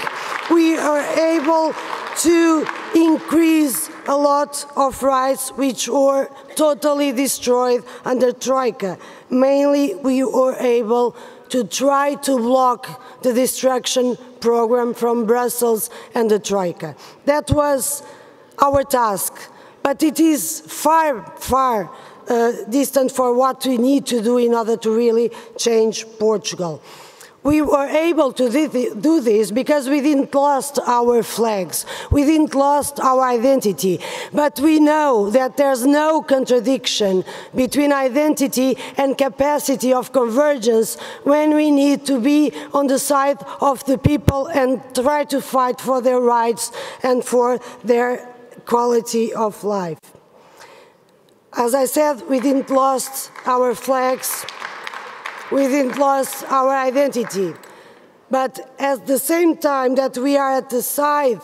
We are able to increase a lot of rights which were totally destroyed under Troika. Mainly, we were able to try to block the destruction program from Brussels and the Troika. That was our task, but it is far, far uh, distant for what we need to do in order to really change Portugal. We were able to do this because we didn't lost our flags, we didn't lost our identity, but we know that there's no contradiction between identity and capacity of convergence when we need to be on the side of the people and try to fight for their rights and for their quality of life. As I said, we didn't lost our flags, we didn't lose our identity. But at the same time that we are at the side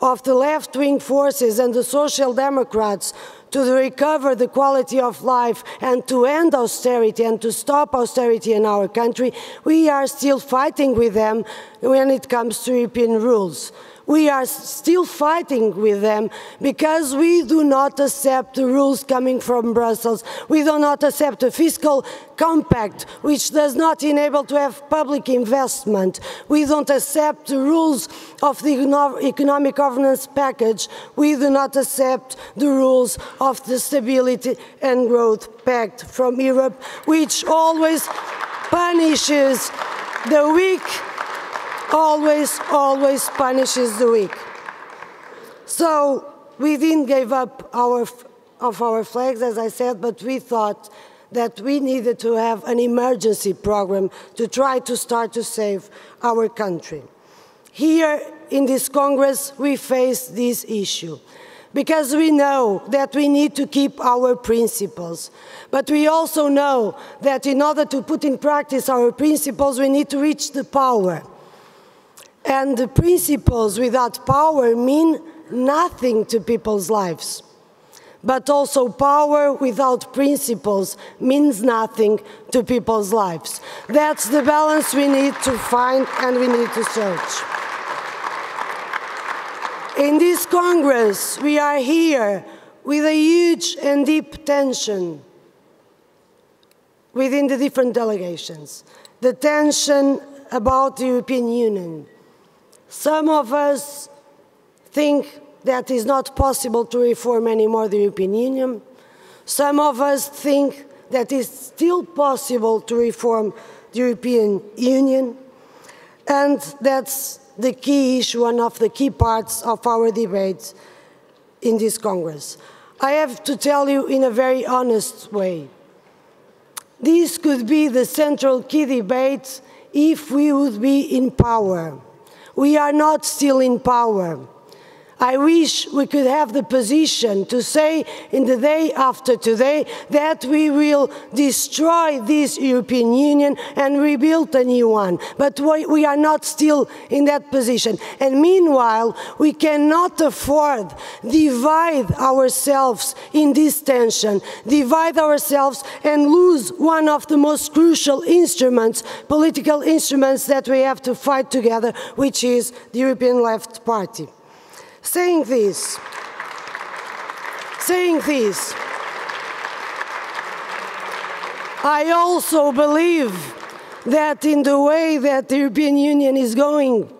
of the left-wing forces and the social democrats to recover the quality of life and to end austerity and to stop austerity in our country, we are still fighting with them when it comes to European rules we are still fighting with them because we do not accept the rules coming from Brussels. We do not accept a fiscal compact which does not enable to have public investment. We don't accept the rules of the economic governance package. We do not accept the rules of the Stability and Growth Pact from Europe, which always punishes the weak always, always punishes the weak. So we didn't give up our, of our flags, as I said, but we thought that we needed to have an emergency program to try to start to save our country. here in this Congress, we face this issue because we know that we need to keep our principles. But we also know that in order to put in practice our principles, we need to reach the power. And the principles without power mean nothing to people's lives. But also, power without principles means nothing to people's lives. That's the balance we need to find and we need to search. In this Congress, we are here with a huge and deep tension within the different delegations. The tension about the European Union. Some of us think that it's not possible to reform anymore the European Union. Some of us think that it's still possible to reform the European Union. And that's the key issue, one of the key parts of our debate in this Congress. I have to tell you in a very honest way this could be the central key debate if we would be in power. We are not still in power. I wish we could have the position to say in the day after today that we will destroy this European Union and rebuild a new one. But we are not still in that position. And meanwhile, we cannot afford divide ourselves in this tension, divide ourselves and lose one of the most crucial instruments, political instruments that we have to fight together, which is the European Left Party saying this, saying this, I also believe that in the way that the European Union is going,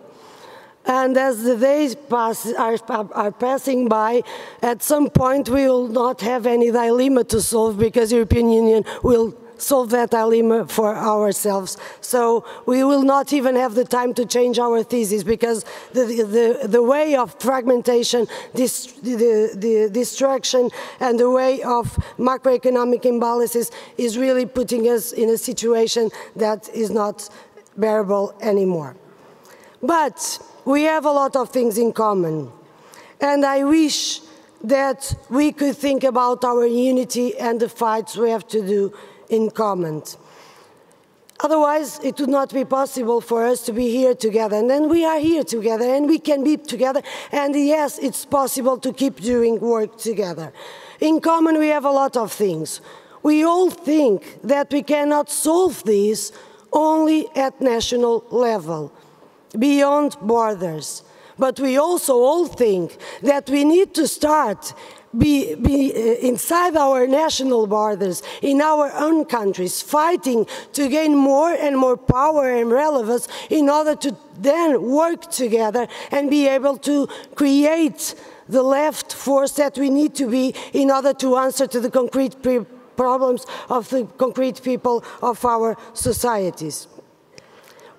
and as the days pass, are, are, passing by, at some point we will not have any dilemma to solve because the European Union will solve that dilemma for ourselves. So we will not even have the time to change our thesis because the, the, the way of fragmentation, this, the, the destruction, and the way of macroeconomic imbalances is really putting us in a situation that is not bearable anymore. But we have a lot of things in common. And I wish that we could think about our unity and the fights we have to do in common. Otherwise, it would not be possible for us to be here together. And then we are here together and we can be together. And yes, it's possible to keep doing work together. In common, we have a lot of things. We all think that we cannot solve this only at national level, beyond borders. But we also all think that we need to start be, be uh, inside our national borders, in our own countries, fighting to gain more and more power and relevance in order to then work together and be able to create the left force that we need to be in order to answer to the concrete problems of the concrete people of our societies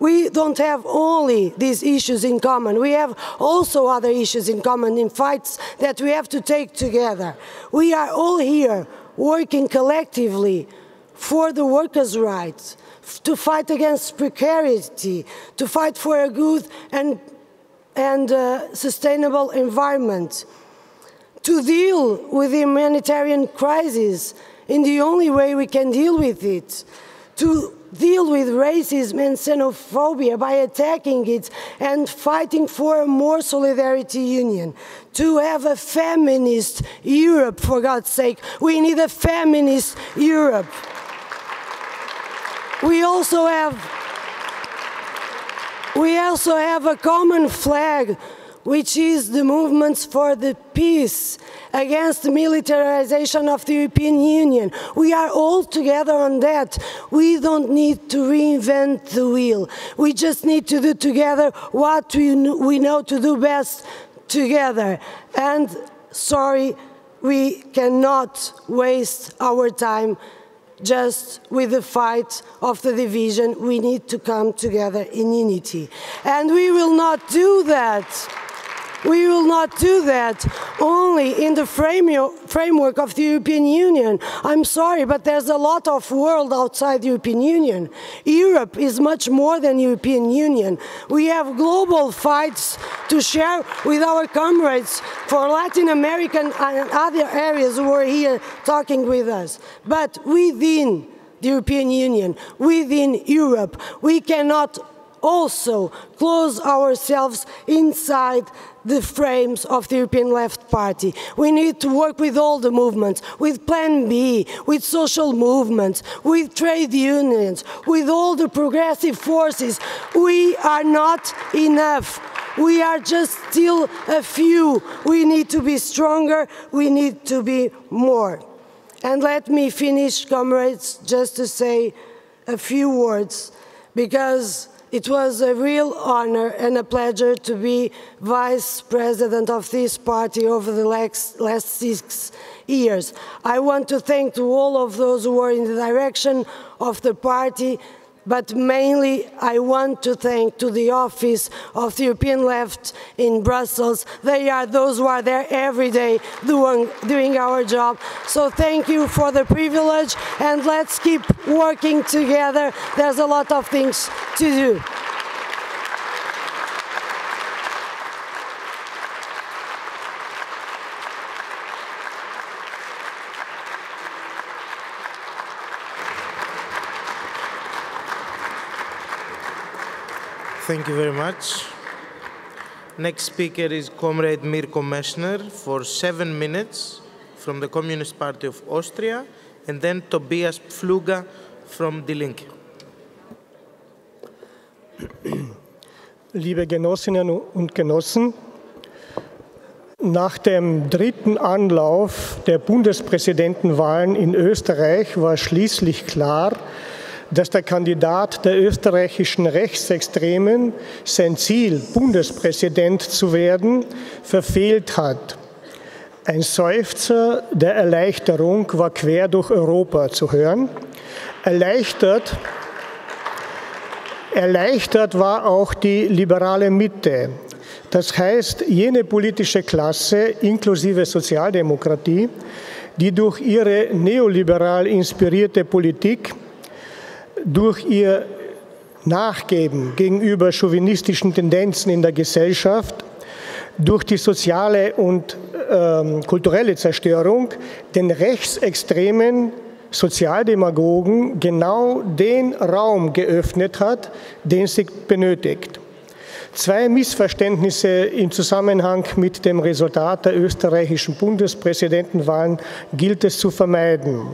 we don't have only these issues in common. We have also other issues in common in fights that we have to take together. We are all here working collectively for the workers' rights, to fight against precarity, to fight for a good and, and uh, sustainable environment, to deal with the humanitarian crisis in the only way we can deal with it, to deal with racism and xenophobia by attacking it and fighting for a more solidarity union. To have a feminist Europe, for God's sake. We need a feminist Europe. We also have we also have a common flag which is the movements for the peace against the militarization of the European Union. We are all together on that. We don't need to reinvent the wheel. We just need to do together what we, we know to do best together. And sorry, we cannot waste our time just with the fight of the division. We need to come together in unity. And we will not do that We will not do that only in the framework of the European Union. I'm sorry, but there's a lot of world outside the European Union. Europe is much more than European Union. We have global fights to share with our comrades for Latin American and other areas who are here talking with us. But within the European Union, within Europe, we cannot also close ourselves inside the frames of the European Left Party. We need to work with all the movements, with Plan B, with social movements, with trade unions, with all the progressive forces. We are not enough. We are just still a few. We need to be stronger. We need to be more. And let me finish, comrades, just to say a few words, because it was a real honor and a pleasure to be vice president of this party over the last, last six years. I want to thank to all of those who were in the direction of the party but mainly I want to thank to the office of the European left in Brussels. They are those who are there every day doing, doing our job. So thank you for the privilege and let's keep working together. There's a lot of things to do. Thank you very much. Next speaker is Comrade Mirko Messner for seven minutes from the Communist Party of Austria, and then Tobias Pfluger from Die Linke. Liebe Genossinnen und Genossen, nach dem dritten Anlauf der Bundespräsidentenwahlen in Österreich war schließlich klar, dass der Kandidat der österreichischen Rechtsextremen sein Ziel, Bundespräsident zu werden, verfehlt hat. Ein Seufzer der Erleichterung war quer durch Europa zu hören. Erleichtert, erleichtert war auch die liberale Mitte. Das heißt, jene politische Klasse inklusive Sozialdemokratie, die durch ihre neoliberal inspirierte Politik durch ihr Nachgeben gegenüber chauvinistischen Tendenzen in der Gesellschaft, durch die soziale und ähm, kulturelle Zerstörung den rechtsextremen Sozialdemagogen genau den Raum geöffnet hat, den sie benötigt. Zwei Missverständnisse im Zusammenhang mit dem Resultat der österreichischen Bundespräsidentenwahlen gilt es zu vermeiden.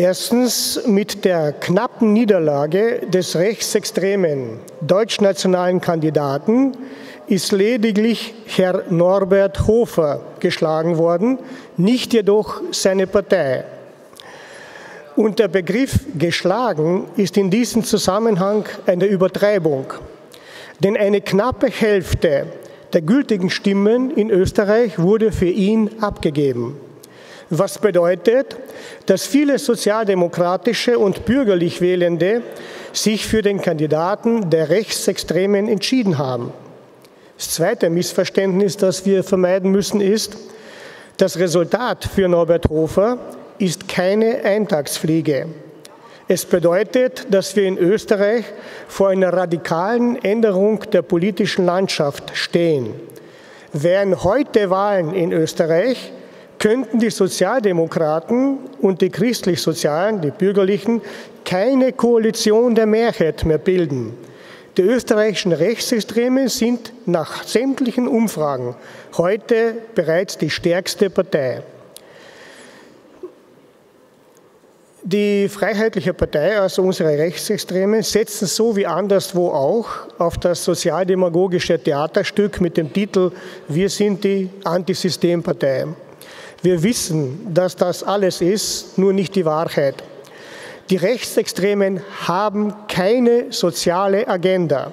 Erstens mit der knappen Niederlage des rechtsextremen deutschnationalen Kandidaten ist lediglich Herr Norbert Hofer geschlagen worden, nicht jedoch seine Partei. Und der Begriff geschlagen ist in diesem Zusammenhang eine Übertreibung, denn eine knappe Hälfte der gültigen Stimmen in Österreich wurde für ihn abgegeben was bedeutet, dass viele sozialdemokratische und bürgerlich Wählende sich für den Kandidaten der Rechtsextremen entschieden haben. Das zweite Missverständnis, das wir vermeiden müssen, ist, das Resultat für Norbert Hofer ist keine Eintagsfliege. Es bedeutet, dass wir in Österreich vor einer radikalen Änderung der politischen Landschaft stehen. Wären heute Wahlen in Österreich, könnten die Sozialdemokraten und die christlich-sozialen, die bürgerlichen, keine Koalition der Mehrheit mehr bilden. Die österreichischen Rechtsextremen sind nach sämtlichen Umfragen heute bereits die stärkste Partei. Die Freiheitliche Partei, also unsere Rechtsextremen, setzen so wie anderswo auch auf das sozialdemagogische Theaterstück mit dem Titel Wir sind die Antisystempartei. Wir wissen, dass das alles ist, nur nicht die Wahrheit. Die Rechtsextremen haben keine soziale Agenda.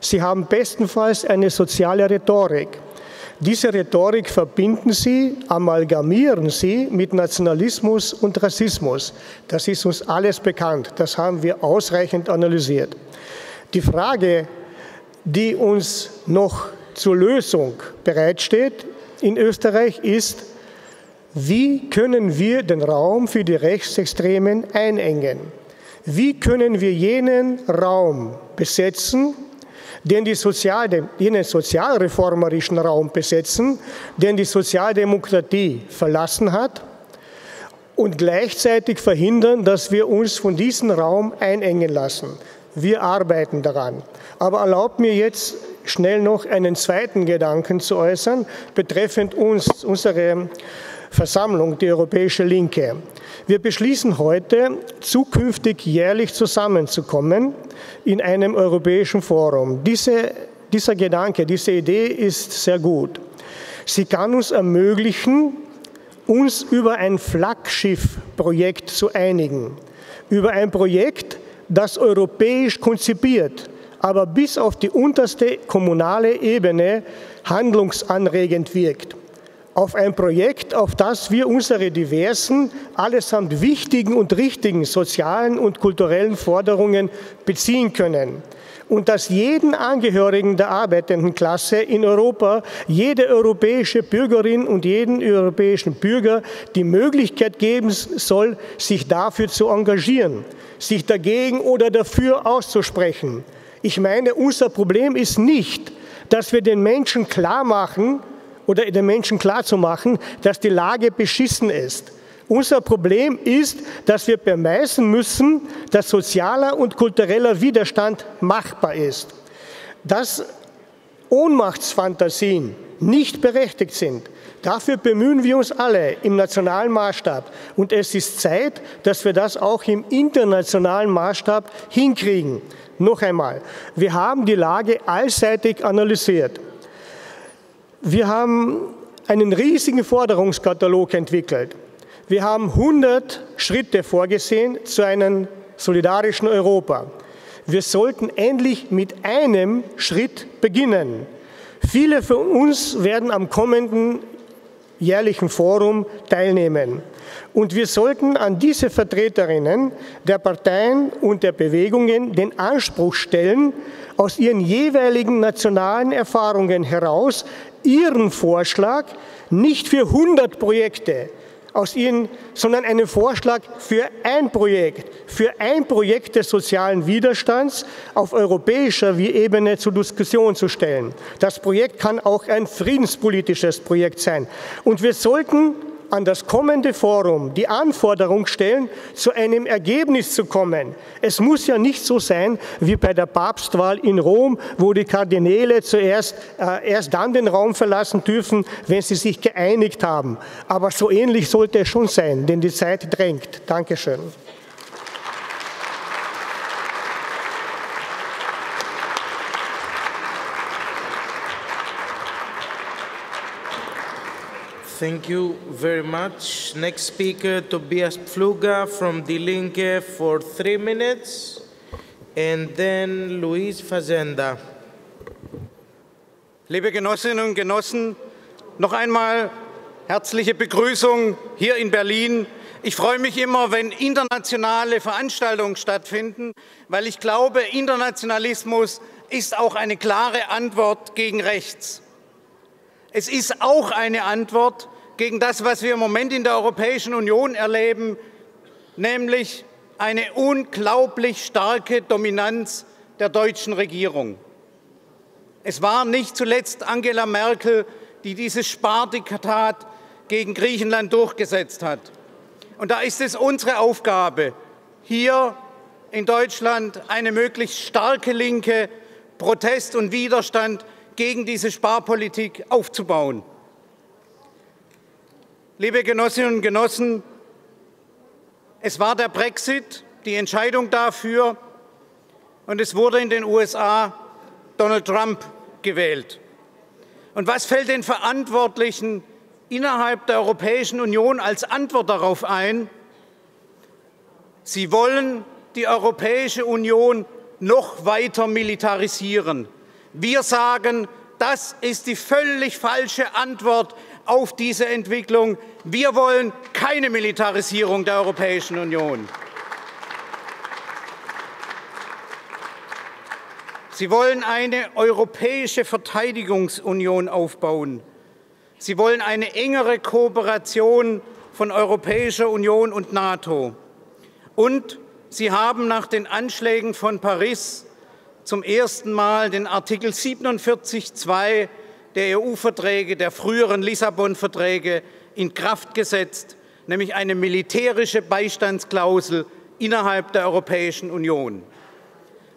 Sie haben bestenfalls eine soziale Rhetorik. Diese Rhetorik verbinden sie, amalgamieren sie mit Nationalismus und Rassismus. Das ist uns alles bekannt. Das haben wir ausreichend analysiert. Die Frage, die uns noch zur Lösung bereitsteht in Österreich, ist, wie können wir den Raum für die Rechtsextremen einengen? Wie können wir jenen Raum besetzen, den die Sozialdem jenen sozialreformerischen Raum besetzen, den die Sozialdemokratie verlassen hat und gleichzeitig verhindern, dass wir uns von diesem Raum einengen lassen. Wir arbeiten daran. Aber erlaubt mir jetzt schnell noch einen zweiten Gedanken zu äußern, betreffend uns, unsere Versammlung, die Europäische Linke. Wir beschließen heute, zukünftig jährlich zusammenzukommen in einem europäischen Forum. Diese, dieser Gedanke, diese Idee ist sehr gut. Sie kann uns ermöglichen, uns über ein Flaggschiffprojekt zu einigen, über ein Projekt, das europäisch konzipiert, aber bis auf die unterste kommunale Ebene handlungsanregend wirkt. Auf ein Projekt, auf das wir unsere diversen, allesamt wichtigen und richtigen sozialen und kulturellen Forderungen beziehen können und das jeden Angehörigen der arbeitenden Klasse in Europa, jede europäische Bürgerin und jeden europäischen Bürger die Möglichkeit geben soll, sich dafür zu engagieren, sich dagegen oder dafür auszusprechen. Ich meine, unser Problem ist nicht, dass wir den Menschen klar machen oder den Menschen klar zu machen, dass die Lage beschissen ist. Unser Problem ist, dass wir beweisen müssen, dass sozialer und kultureller Widerstand machbar ist. Dass Ohnmachtsfantasien nicht berechtigt sind. Dafür bemühen wir uns alle im nationalen Maßstab. Und es ist Zeit, dass wir das auch im internationalen Maßstab hinkriegen. Noch einmal, wir haben die Lage allseitig analysiert. Wir haben einen riesigen Forderungskatalog entwickelt. Wir haben 100 Schritte vorgesehen zu einem solidarischen Europa. Wir sollten endlich mit einem Schritt beginnen. Viele von uns werden am kommenden jährlichen Forum teilnehmen. Und wir sollten an diese Vertreterinnen der Parteien und der Bewegungen den Anspruch stellen, aus ihren jeweiligen nationalen Erfahrungen heraus ihren Vorschlag nicht für 100 Projekte, aus Ihnen, sondern einen Vorschlag für ein Projekt, für ein Projekt des sozialen Widerstands auf europäischer Ebene zur Diskussion zu stellen. Das Projekt kann auch ein friedenspolitisches Projekt sein. Und wir sollten an das kommende Forum die Anforderung stellen, zu einem Ergebnis zu kommen. Es muss ja nicht so sein wie bei der Papstwahl in Rom, wo die Kardinäle zuerst äh, erst dann den Raum verlassen dürfen, wenn sie sich geeinigt haben. Aber so ähnlich sollte es schon sein, denn die Zeit drängt. Dankeschön. Thank you very much. Next speaker, Tobias Pfluger from Die Linke for three minutes, and then Luis Fazenda. Liebe Genossinnen und Genossen, noch einmal herzliche Begrüßung hier in Berlin. Ich freue mich immer, wenn internationale Veranstaltungen stattfinden, weil ich glaube, Internationalismus ist auch eine klare Antwort gegen rechts. Es ist auch eine Antwort gegen das, was wir im Moment in der Europäischen Union erleben, nämlich eine unglaublich starke Dominanz der deutschen Regierung. Es war nicht zuletzt Angela Merkel, die dieses Spardiktat gegen Griechenland durchgesetzt hat. Und da ist es unsere Aufgabe, hier in Deutschland eine möglichst starke linke Protest und Widerstand gegen diese Sparpolitik aufzubauen. Liebe Genossinnen und Genossen, es war der Brexit, die Entscheidung dafür, und es wurde in den USA Donald Trump gewählt. Und was fällt den Verantwortlichen innerhalb der Europäischen Union als Antwort darauf ein? Sie wollen die Europäische Union noch weiter militarisieren. Wir sagen, das ist die völlig falsche Antwort auf diese Entwicklung. Wir wollen keine Militarisierung der Europäischen Union. Sie wollen eine europäische Verteidigungsunion aufbauen. Sie wollen eine engere Kooperation von Europäischer Union und NATO. Und sie haben nach den Anschlägen von Paris zum ersten Mal den Artikel 47.2 der EU-Verträge, der früheren Lissabon-Verträge, in Kraft gesetzt, nämlich eine militärische Beistandsklausel innerhalb der Europäischen Union.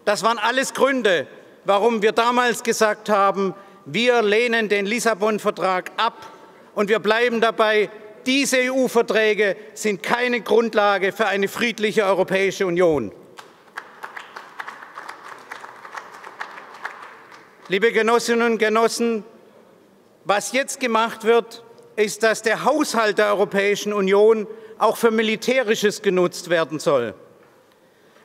Das waren alles Gründe, warum wir damals gesagt haben, wir lehnen den Lissabon-Vertrag ab und wir bleiben dabei, diese EU-Verträge sind keine Grundlage für eine friedliche Europäische Union. Liebe Genossinnen und Genossen, was jetzt gemacht wird, ist, dass der Haushalt der Europäischen Union auch für Militärisches genutzt werden soll.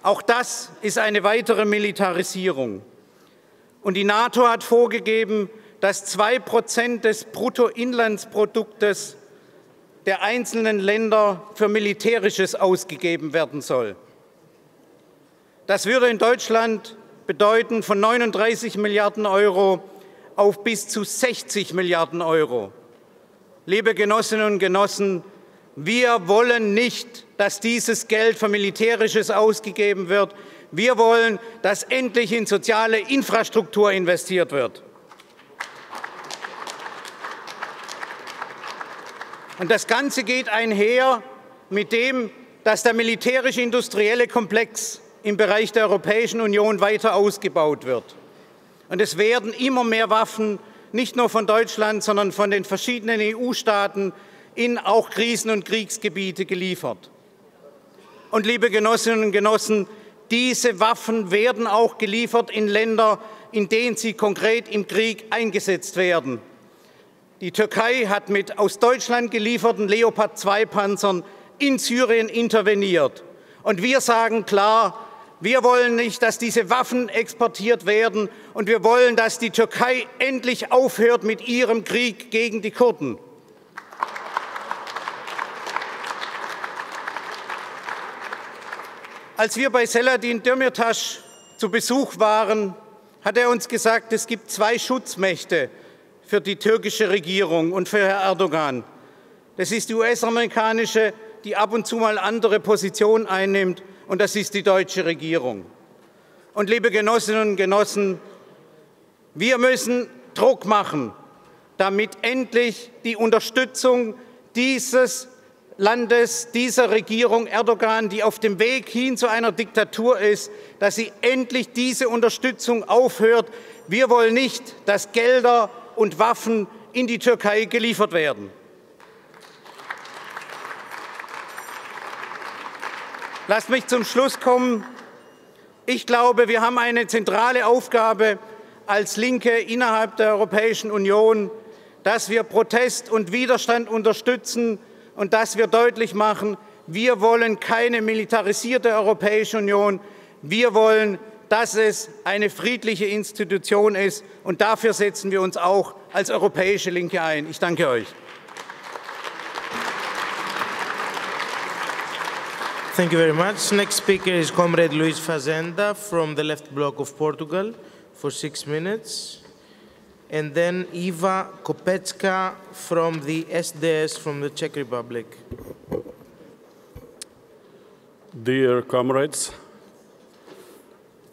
Auch das ist eine weitere Militarisierung. Und die NATO hat vorgegeben, dass zwei Prozent des Bruttoinlandsproduktes der einzelnen Länder für Militärisches ausgegeben werden soll. Das würde in Deutschland bedeuten von 39 Milliarden Euro auf bis zu 60 Milliarden Euro. Liebe Genossinnen und Genossen, wir wollen nicht, dass dieses Geld für Militärisches ausgegeben wird. Wir wollen, dass endlich in soziale Infrastruktur investiert wird. Und das Ganze geht einher mit dem, dass der militärisch-industrielle Komplex im Bereich der Europäischen Union weiter ausgebaut wird. Und es werden immer mehr Waffen, nicht nur von Deutschland, sondern von den verschiedenen EU-Staaten in auch Krisen- und Kriegsgebiete geliefert. Und liebe Genossinnen und Genossen, diese Waffen werden auch geliefert in Länder, in denen sie konkret im Krieg eingesetzt werden. Die Türkei hat mit aus Deutschland gelieferten Leopard 2 Panzern in Syrien interveniert. Und wir sagen klar, wir wollen nicht, dass diese Waffen exportiert werden und wir wollen, dass die Türkei endlich aufhört mit ihrem Krieg gegen die Kurden. Als wir bei Selahattin Demirtas zu Besuch waren, hat er uns gesagt, es gibt zwei Schutzmächte für die türkische Regierung und für Herrn Erdogan. Das ist die US-amerikanische, die ab und zu mal andere Positionen einnimmt, und das ist die deutsche Regierung. Und liebe Genossinnen und Genossen, wir müssen Druck machen, damit endlich die Unterstützung dieses Landes, dieser Regierung Erdogan, die auf dem Weg hin zu einer Diktatur ist, dass sie endlich diese Unterstützung aufhört. Wir wollen nicht, dass Gelder und Waffen in die Türkei geliefert werden. Lasst mich zum Schluss kommen. Ich glaube, wir haben eine zentrale Aufgabe als Linke innerhalb der Europäischen Union, dass wir Protest und Widerstand unterstützen und dass wir deutlich machen, wir wollen keine militarisierte Europäische Union. Wir wollen, dass es eine friedliche Institution ist. Und dafür setzen wir uns auch als Europäische Linke ein. Ich danke euch. Thank you very much. Next speaker is Comrade Luis Fazenda from the Left Bloc of Portugal for six minutes. And then Eva Kopetska from the SDS from the Czech Republic. Dear comrades,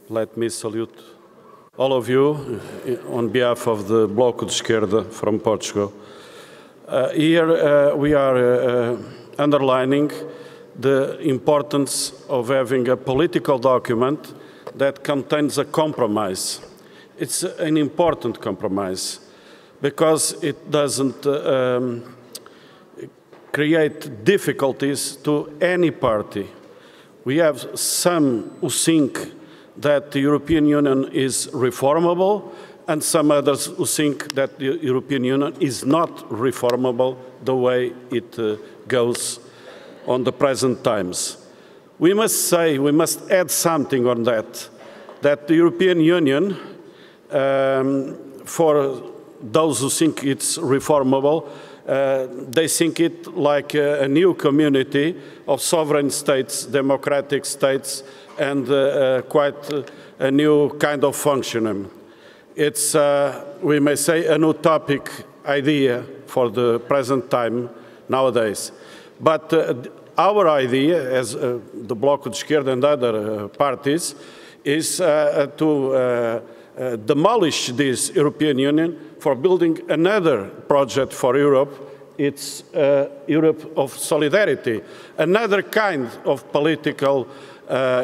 let me salute all of you on behalf of the Bloco de Esquerda from Portugal. Uh, here uh, we are uh, underlining the importance of having a political document that contains a compromise. It's an important compromise because it doesn't um, create difficulties to any party. We have some who think that the European Union is reformable, and some others who think that the European Union is not reformable the way it uh, goes on the present times. We must say, we must add something on that, that the European Union, um, for those who think it's reformable, uh, they think it like a, a, new community of sovereign states, democratic states, and uh, uh, quite uh, a new kind of functioning. It's, uh, we may say, an utopic idea for the present time nowadays. But uh, our idea, as uh, the Bloc de Esquerda and other uh, parties, is uh, to uh, uh, demolish this European Union for building another project for Europe. It's Europe of solidarity, another kind of political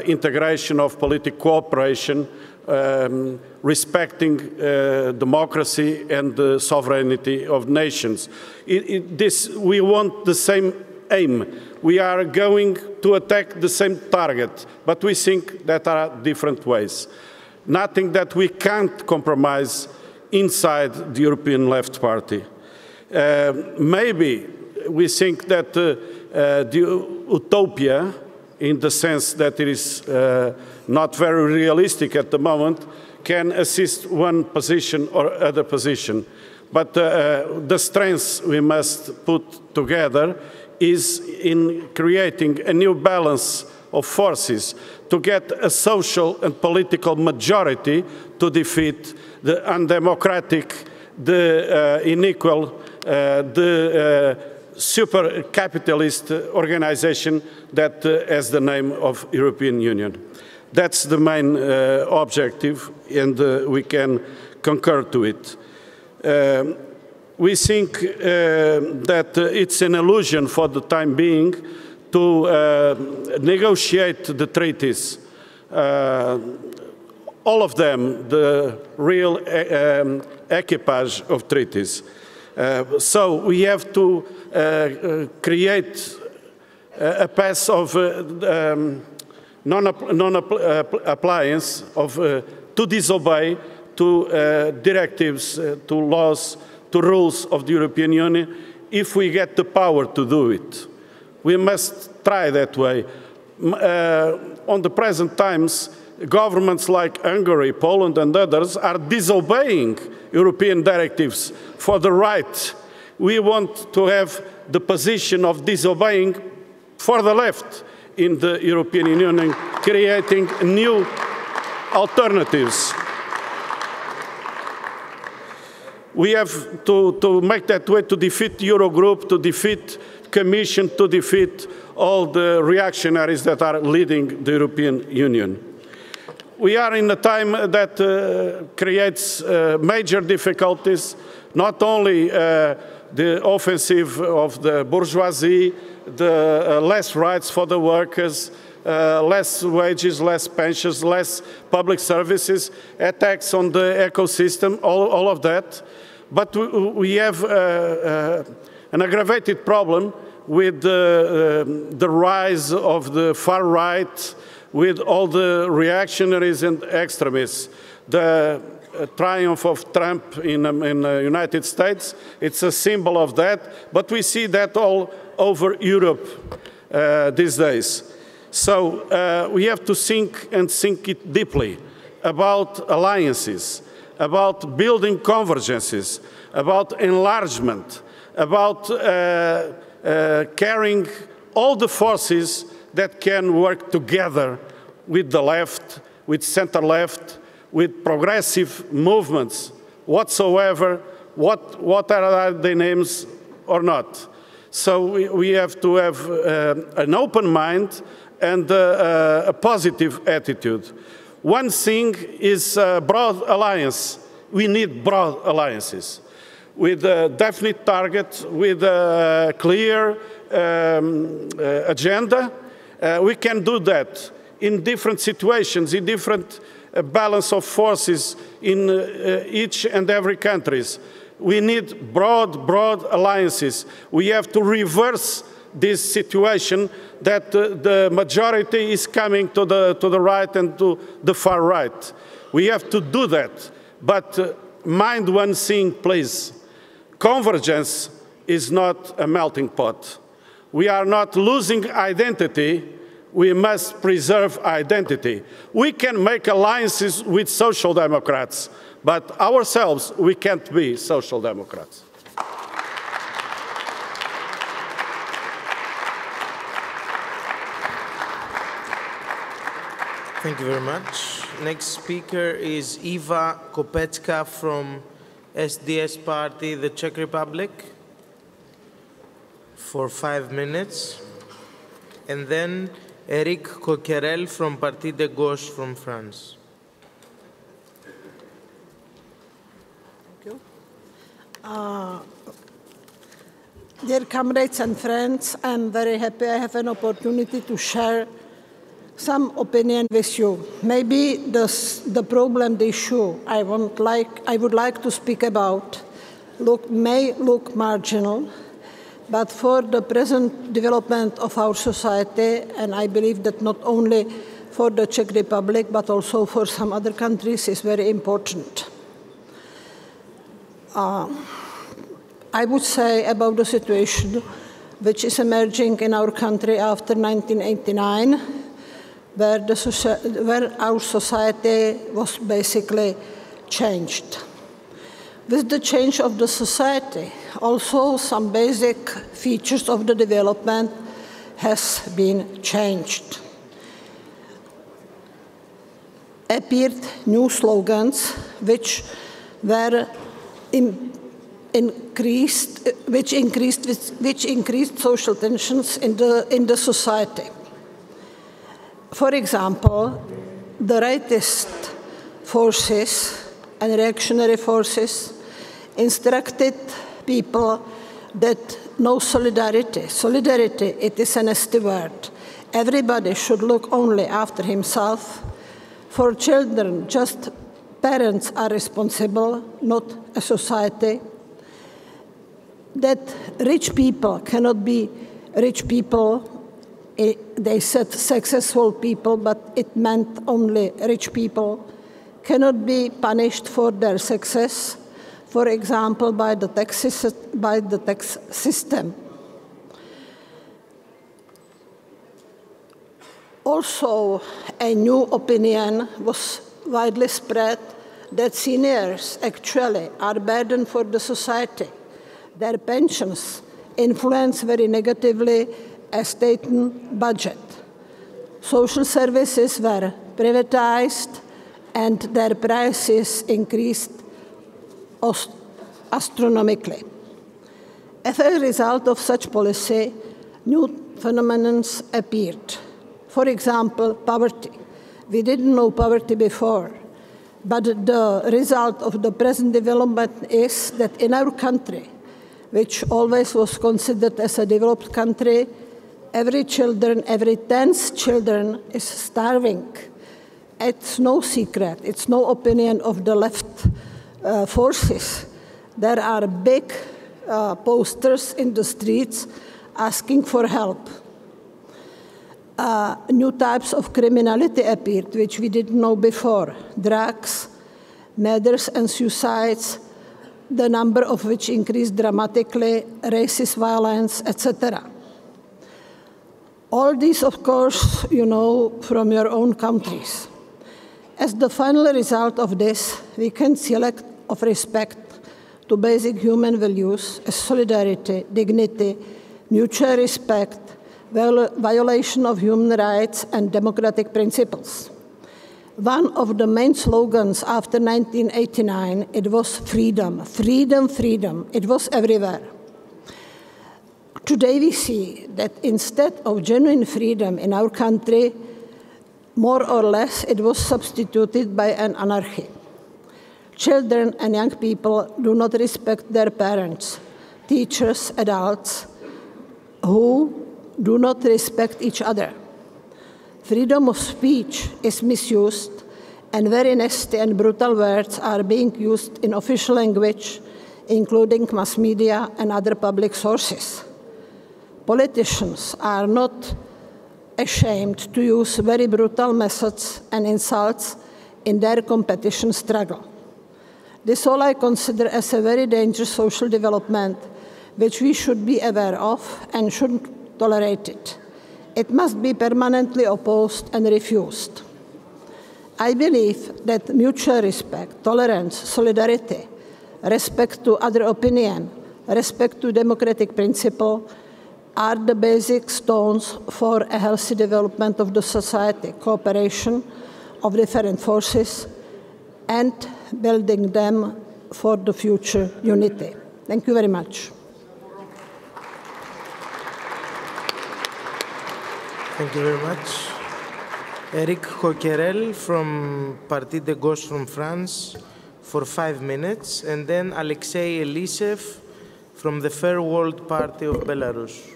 integration, of political cooperation, um, respecting uh, democracy and the sovereignty of nations. It, it, this, we want the same aim. We are going to attack the same target, but we think that are different ways. Nothing that we can't compromise inside the European Left Party. Uh, maybe we think that uh, uh, the utopia, in the sense that it is uh, not very realistic at the moment, can assist one position or other position. But uh, the strengths we must put together is in creating a new balance of forces to get a social and political majority to defeat the undemocratic, the uh, unequal, uh, the uh, super capitalist organization that uh, has the name of European Union. That's the main uh, objective, and uh, we can concur to it. Um, we think uh, that uh, it's an illusion for the time being to uh, negotiate the treaties. Uh, all of them, the real um, equipage of treaties. Uh, so we have to uh, create a path of um, non-appliance, non of to disobey to directives, to laws, to rules of the European Union if we get the power to do it. We must try that way. Uh, on the present times, governments like Hungary, Poland, and others are disobeying European directives for the right. We want to have the position of disobeying for the left in the European Union, creating new alternatives. We have to, to make that way to defeat Eurogroup, to defeat Commission, to defeat all the reactionaries that are leading the European Union. We are in a time that uh, creates uh, major difficulties, not only uh, the offensive of the bourgeoisie, the uh, less rights for the workers, uh, less wages, less pensions, less public services, attacks on the ecosystem, all, all of that. But we have uh, uh, an aggravated problem with the, uh, the rise of the far right, with all the reactionaries and extremists. The triumph of Trump in, um, in the United States, it's a symbol of that, but we see that all over Europe uh, these days. So uh, we have to think and think it deeply about alliances, about building convergences, about enlargement, about uh, uh, carrying all the forces that can work together with the left, with center left, with progressive movements whatsoever, what, what are their names or not. So we, we have to have uh, an open mind and uh, uh, a positive attitude. One thing is uh, broad alliance. We need broad alliances with a definite target, with a clear um, agenda. Uh, we can do that in different situations, in different uh, balance of forces in uh, each and every countries. We need broad, broad alliances. We have to reverse this situation that uh, the majority is coming to the, to the right and to the far right. We have to do that. But uh, mind one thing, please. Convergence is not a melting pot. We are not losing identity. We must preserve identity. We can make alliances with social democrats, but ourselves, we can't be social democrats. Thank you very much. Next speaker is Eva Kopecka from SDS Party, the Czech Republic, for five minutes. And then Eric Coquerel from Parti de Gauche from France. Thank you. Uh, dear comrades and friends, I'm very happy I have an opportunity to share some opinion with you. Maybe the, the problem, the issue I, like, I would like to speak about look, may look marginal, but for the present development of our society, and I believe that not only for the Czech Republic, but also for some other countries, is very important. Uh, I would say about the situation which is emerging in our country after 1989, where, the, where our society was basically changed. With the change of the society, also some basic features of the development has been changed. Appeared new slogans which were in, increased, which increased, which increased social tensions in the, in the society. For example, the rightist forces and reactionary forces instructed people that no solidarity, solidarity, it is a nasty word. Everybody should look only after himself. For children, just parents are responsible, not a society. That rich people cannot be rich people. They said successful people, but it meant only rich people cannot be punished for their success, for example, by the tax, by the tax system. Also, a new opinion was widely spread that seniors actually are burden for the society. Their pensions influence very negatively a state budget. Social services were privatized and their prices increased astronomically. As a result of such policy, new phenomena appeared. For example, poverty. We didn't know poverty before, but the result of the present development is that in our country, which always was considered as a developed country, every children, every tenth children is starving. It's no secret, it's no opinion of the left uh, forces. There are big uh, posters in the streets asking for help. Uh, new types of criminality appeared, which we didn't know before drugs, murders, and suicides, the number of which increased dramatically, racist violence, etc. All this, of course, you know from your own countries. As the final result of this, we can select of respect to basic human values as solidarity, dignity, mutual respect, violation of human rights, and democratic principles. One of the main slogans after 1989, it was freedom, freedom, freedom. It was everywhere. Today we see that instead of genuine freedom in our country, more or less it was substituted by an anarchy. Children and young people do not respect their parents, teachers, adults, who do not respect each other. Freedom of speech is misused, and very nasty and brutal words are being used in official language, including mass media and other public sources. Politicians are not ashamed to use very brutal methods and insults in their competition struggle. This all I consider as a very dangerous social development, which we should be aware of and shouldn't tolerate it. It must be permanently opposed and refused. I believe that mutual respect, tolerance, solidarity, respect to other opinion, respect to democratic principle, are the basic stones for a healthy development of the society. Cooperation, of different forces and building them for the future unity. Thank you very much. Thank you very much. Eric Coquerel from Parti de Gauche from France for five minutes, and then Alexei Elisev from the Fair World Party of Belarus.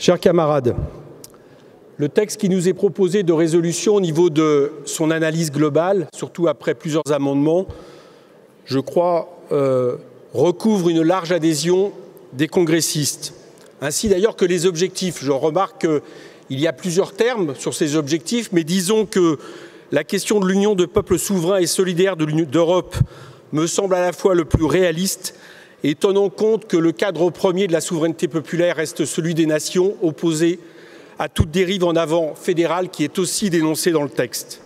Chers camarades, le texte qui nous est proposé de résolution au niveau de son analyse globale, surtout après plusieurs amendements, je crois, euh, recouvre une large adhésion des congressistes, ainsi d'ailleurs que les objectifs. Je remarque qu'il y a plusieurs termes sur ces objectifs, mais disons que la question de l'union de peuples souverains et solidaires d'Europe me semble à la fois le plus réaliste et tenant compte que le cadre premier de la souveraineté populaire reste celui des nations opposées à toute dérive en avant fédérale qui est aussi dénoncée dans le texte.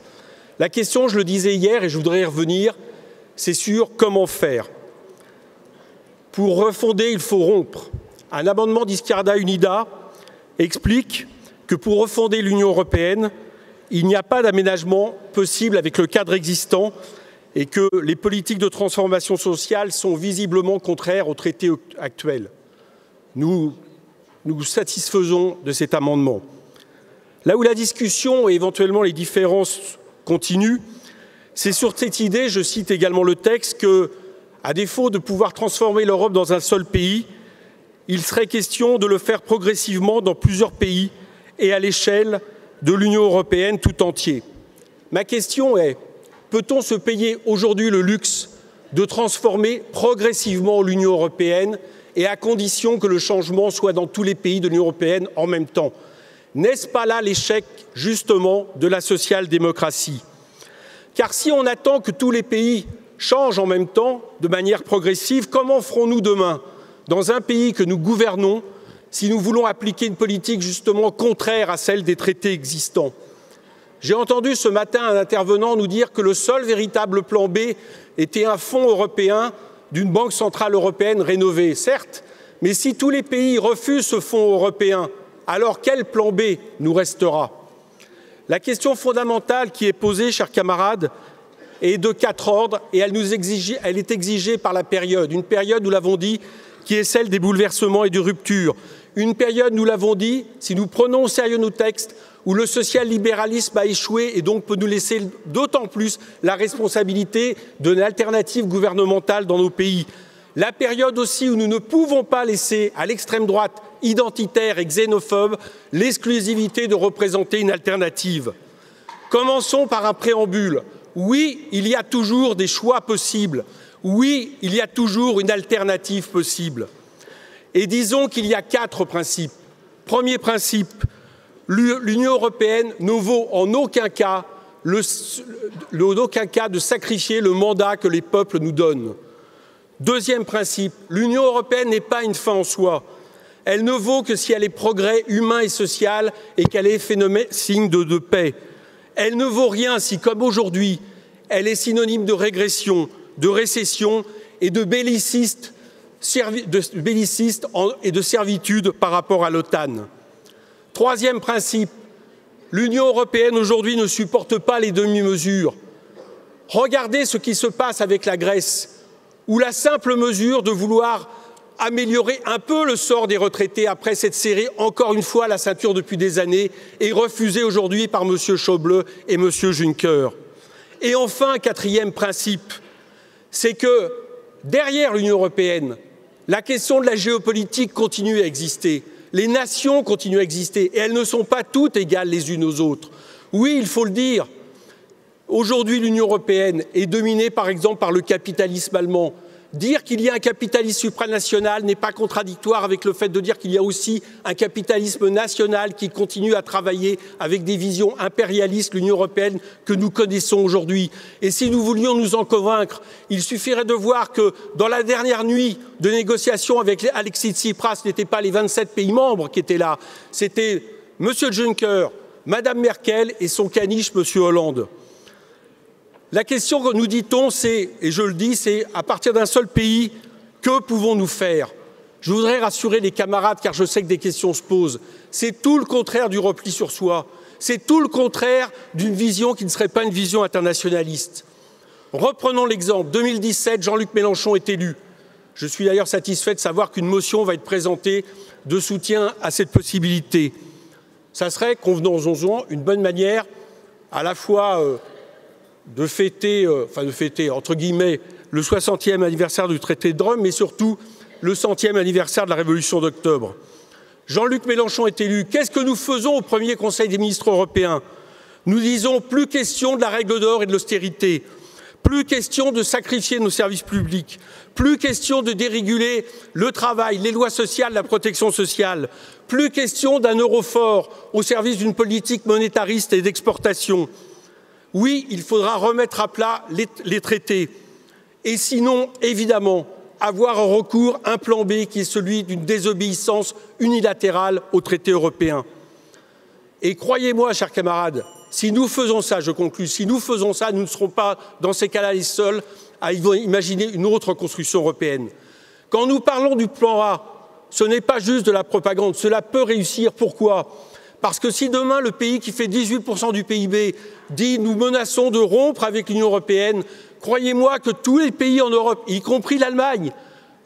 La question, je le disais hier et je voudrais y revenir, c'est sur comment faire. Pour refonder, il faut rompre. Un amendement d'Iscarda Unida explique que pour refonder l'Union européenne, il n'y a pas d'aménagement possible avec le cadre existant et que les politiques de transformation sociale sont visiblement contraires au traité actuel. Nous nous satisfaisons de cet amendement. Là où la discussion et éventuellement les différences continuent, c'est sur cette idée, je cite également le texte, que, à défaut de pouvoir transformer l'Europe dans un seul pays, il serait question de le faire progressivement dans plusieurs pays et à l'échelle de l'Union européenne tout entière. Ma question est peut-on se payer aujourd'hui le luxe de transformer progressivement l'Union européenne et à condition que le changement soit dans tous les pays de l'Union européenne en même temps? N'est-ce pas là l'échec justement de la social-démocratie? Car si on attend que tous les pays changent en même temps, de manière progressive, comment ferons-nous demain, dans un pays que nous gouvernons, si nous voulons appliquer une politique justement contraire à celle des traités existants? J'ai entendu ce matin un intervenant nous dire que le seul véritable plan B était un fonds européen d'une banque centrale européenne rénovée, certes, mais si tous les pays refusent ce fonds européen, alors quel plan B nous restera? La question fondamentale qui est posée, chers camarades, est de quatre ordres et elle, est exigée par la période. Une période, nous l'avons dit, qui est celle des bouleversements et des ruptures. Une période, nous l'avons dit, si nous prenons au sérieux nos textes, où le social-libéralisme a échoué et donc peut nous laisser d'autant plus la responsabilité de l'alternative gouvernementale dans nos pays. La période aussi où nous ne pouvons pas laisser à l'extrême droite identitaire et xénophobe l'exclusivité de représenter une alternative. Commençons par un préambule. Oui, il y a toujours des choix possibles. Oui, il y a toujours une alternative possible. Et disons qu'il y a quatre principes. Premier principe, l'Union européenne ne vaut en aucun cas en aucun cas de sacrifier le mandat que les peuples nous donnent. Deuxième principe, l'Union européenne n'est pas une fin en soi. Elle ne vaut que si elle est progrès humain et social et qu'elle est signe de, paix. Elle ne vaut rien si, comme aujourd'hui, elle est synonyme de régression, de récession et de belliciste et de servitude par rapport à l'OTAN. Troisième principe, l'Union européenne aujourd'hui ne supporte pas les demi-mesures. Regardez ce qui se passe avec la Grèce, où la simple mesure de vouloir améliorer un peu le sort des retraités après cette série, encore une fois la ceinture depuis des années, est refusée aujourd'hui par M. Schauble et M. Juncker. Et enfin, quatrième principe, c'est que derrière l'Union européenne, la question de la géopolitique continue à exister les nations continuent à exister et elles ne sont pas toutes égales les unes aux autres. Oui, il faut le dire, aujourd'hui l'Union européenne est dominée par exemple par le capitalisme allemand, Dire qu'il y a un capitalisme supranational n'est pas contradictoire avec le fait de dire qu'il y a aussi un capitalisme national qui continue à travailler avec des visions impérialistes, l'Union européenne que nous connaissons aujourd'hui. Et si nous voulions nous en convaincre, il suffirait de voir que dans la dernière nuit de négociations avec Alexis Tsipras, ce n'étaient pas les 27 pays membres qui étaient là, c'était M. Juncker, Mme Merkel et son caniche, M. Hollande. La question que nous dit-on, c'est, et je le dis, c'est à partir d'un seul pays, que pouvons-nous faire? Je voudrais rassurer les camarades, car je sais que des questions se posent. C'est tout le contraire du repli sur soi. C'est tout le contraire d'une vision qui ne serait pas une vision internationaliste. Reprenons l'exemple. 2017, Jean-Luc Mélenchon est élu. Je suis d'ailleurs satisfait de savoir qu'une motion va être présentée de soutien à cette possibilité. Ça serait, convenons-en, une bonne manière à la fois euh, de fêter, euh, enfin de fêter, entre guillemets, le 60e anniversaire du traité de Rome, mais surtout le centième anniversaire de la Révolution d'octobre. Jean-Luc Mélenchon est élu. Qu'est-ce que nous faisons au premier Conseil des ministres européens Nous disons plus question de la règle d'or et de l'austérité, plus question de sacrifier nos services publics, plus question de déréguler le travail, les lois sociales, la protection sociale, plus question d'un euro fort au service d'une politique monétariste et d'exportation. Oui, il faudra remettre à plat les, traités. Et sinon, évidemment, avoir en recours un plan B qui est celui d'une désobéissance unilatérale aux traités européens. Et croyez-moi, chers camarades, si nous faisons ça, je conclus, si nous faisons ça, nous ne serons pas dans ces cas-là les seuls à imaginer une autre construction européenne. Quand nous parlons du plan A, ce n'est pas juste de la propagande, cela peut réussir. Pourquoi? Parce que si demain le pays qui fait 18% du PIB dit nous menaçons de rompre avec l'Union européenne, Croyez-moi que tous les pays en Europe, y compris l'Allemagne,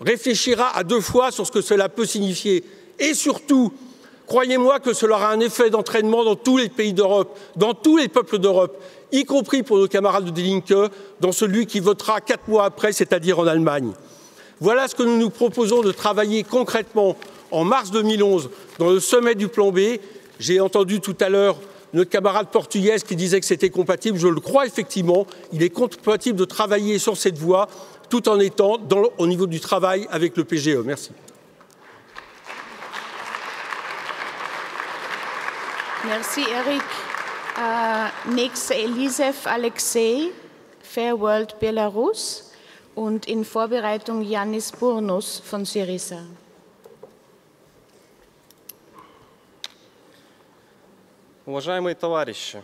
réfléchira à deux fois sur ce que cela peut signifier. Et surtout, croyez-moi que cela aura un effet d'entraînement dans tous les pays d'Europe, dans tous les peuples d'Europe, y compris pour nos camarades de Die dans celui qui votera quatre mois après, c'est-à-dire en Allemagne. Voilà ce que nous nous proposons de travailler concrètement en mars 2011 dans le sommet du plan B. J'ai entendu tout à l'heure notre camarade portugaise qui disait que c'était compatible, je le crois effectivement, il est compatible de travailler sur cette voie tout en étant au niveau du travail avec le PGE. Merci. Merci Eric. Uh, nächste Elisef Alexei, Fair World Belarus und in Vorbereitung Yannis Burnus von Syriza. Уважаемые товарищи,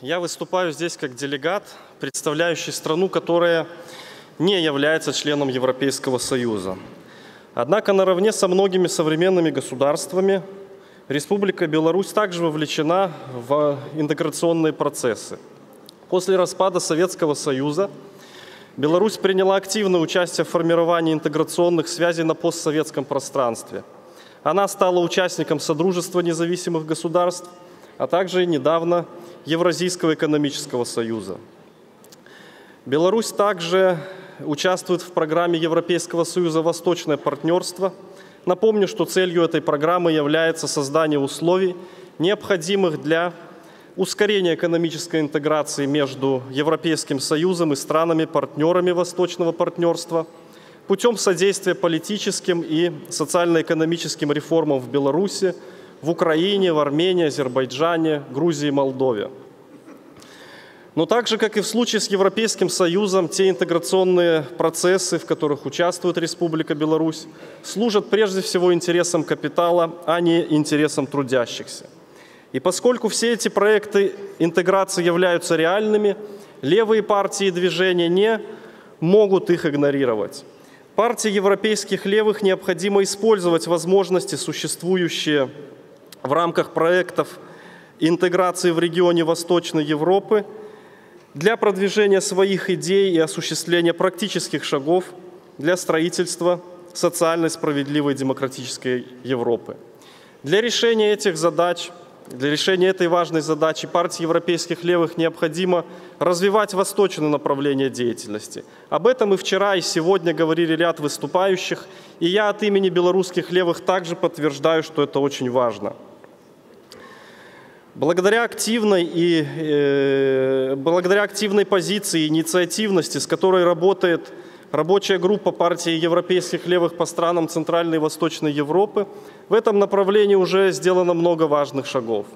я выступаю здесь как делегат, представляющий страну, которая не является членом Европейского Союза. Однако наравне со многими современными государствами Республика Беларусь также вовлечена в интеграционные процессы. После распада Советского Союза Беларусь приняла активное участие в формировании интеграционных связей на постсоветском пространстве. Она стала участником Содружества независимых государств – а также недавно Евразийского экономического союза. Беларусь также участвует в программе Европейского союза «Восточное партнерство». Напомню, что целью этой программы является создание условий, необходимых для ускорения экономической интеграции между Европейским Союзом и странами-партнерами Восточного партнерства путем содействия политическим и социально-экономическим реформам в Беларуси – в Украине, в Армении, Азербайджане, Грузии, Молдове. Но так же, как и в случае с Европейским Союзом, те интеграционные процессы, в которых участвует Республика Беларусь, служат прежде всего интересам капитала, а не интересам трудящихся. И поскольку все эти проекты интеграции являются реальными, левые партии и движения не могут их игнорировать. Партии европейских левых необходимо использовать возможности, существующие в рамках проектов интеграции в регионе Восточной Европы для продвижения своих идей и осуществления практических шагов для строительства социально справедливой демократической Европы. Для решения этих задач – для решения этой важной задачи партии европейских левых необходимо развивать восточное направление деятельности. Об этом и вчера, и сегодня говорили ряд выступающих, и я от имени белорусских левых также подтверждаю, что это очень важно. Благодаря активной, и, э, благодаря активной позиции инициативности, с которой работает рабочая группа партии европейских левых по странам Центральной и Восточной Европы, в этом направлении уже сделано много важных шагов.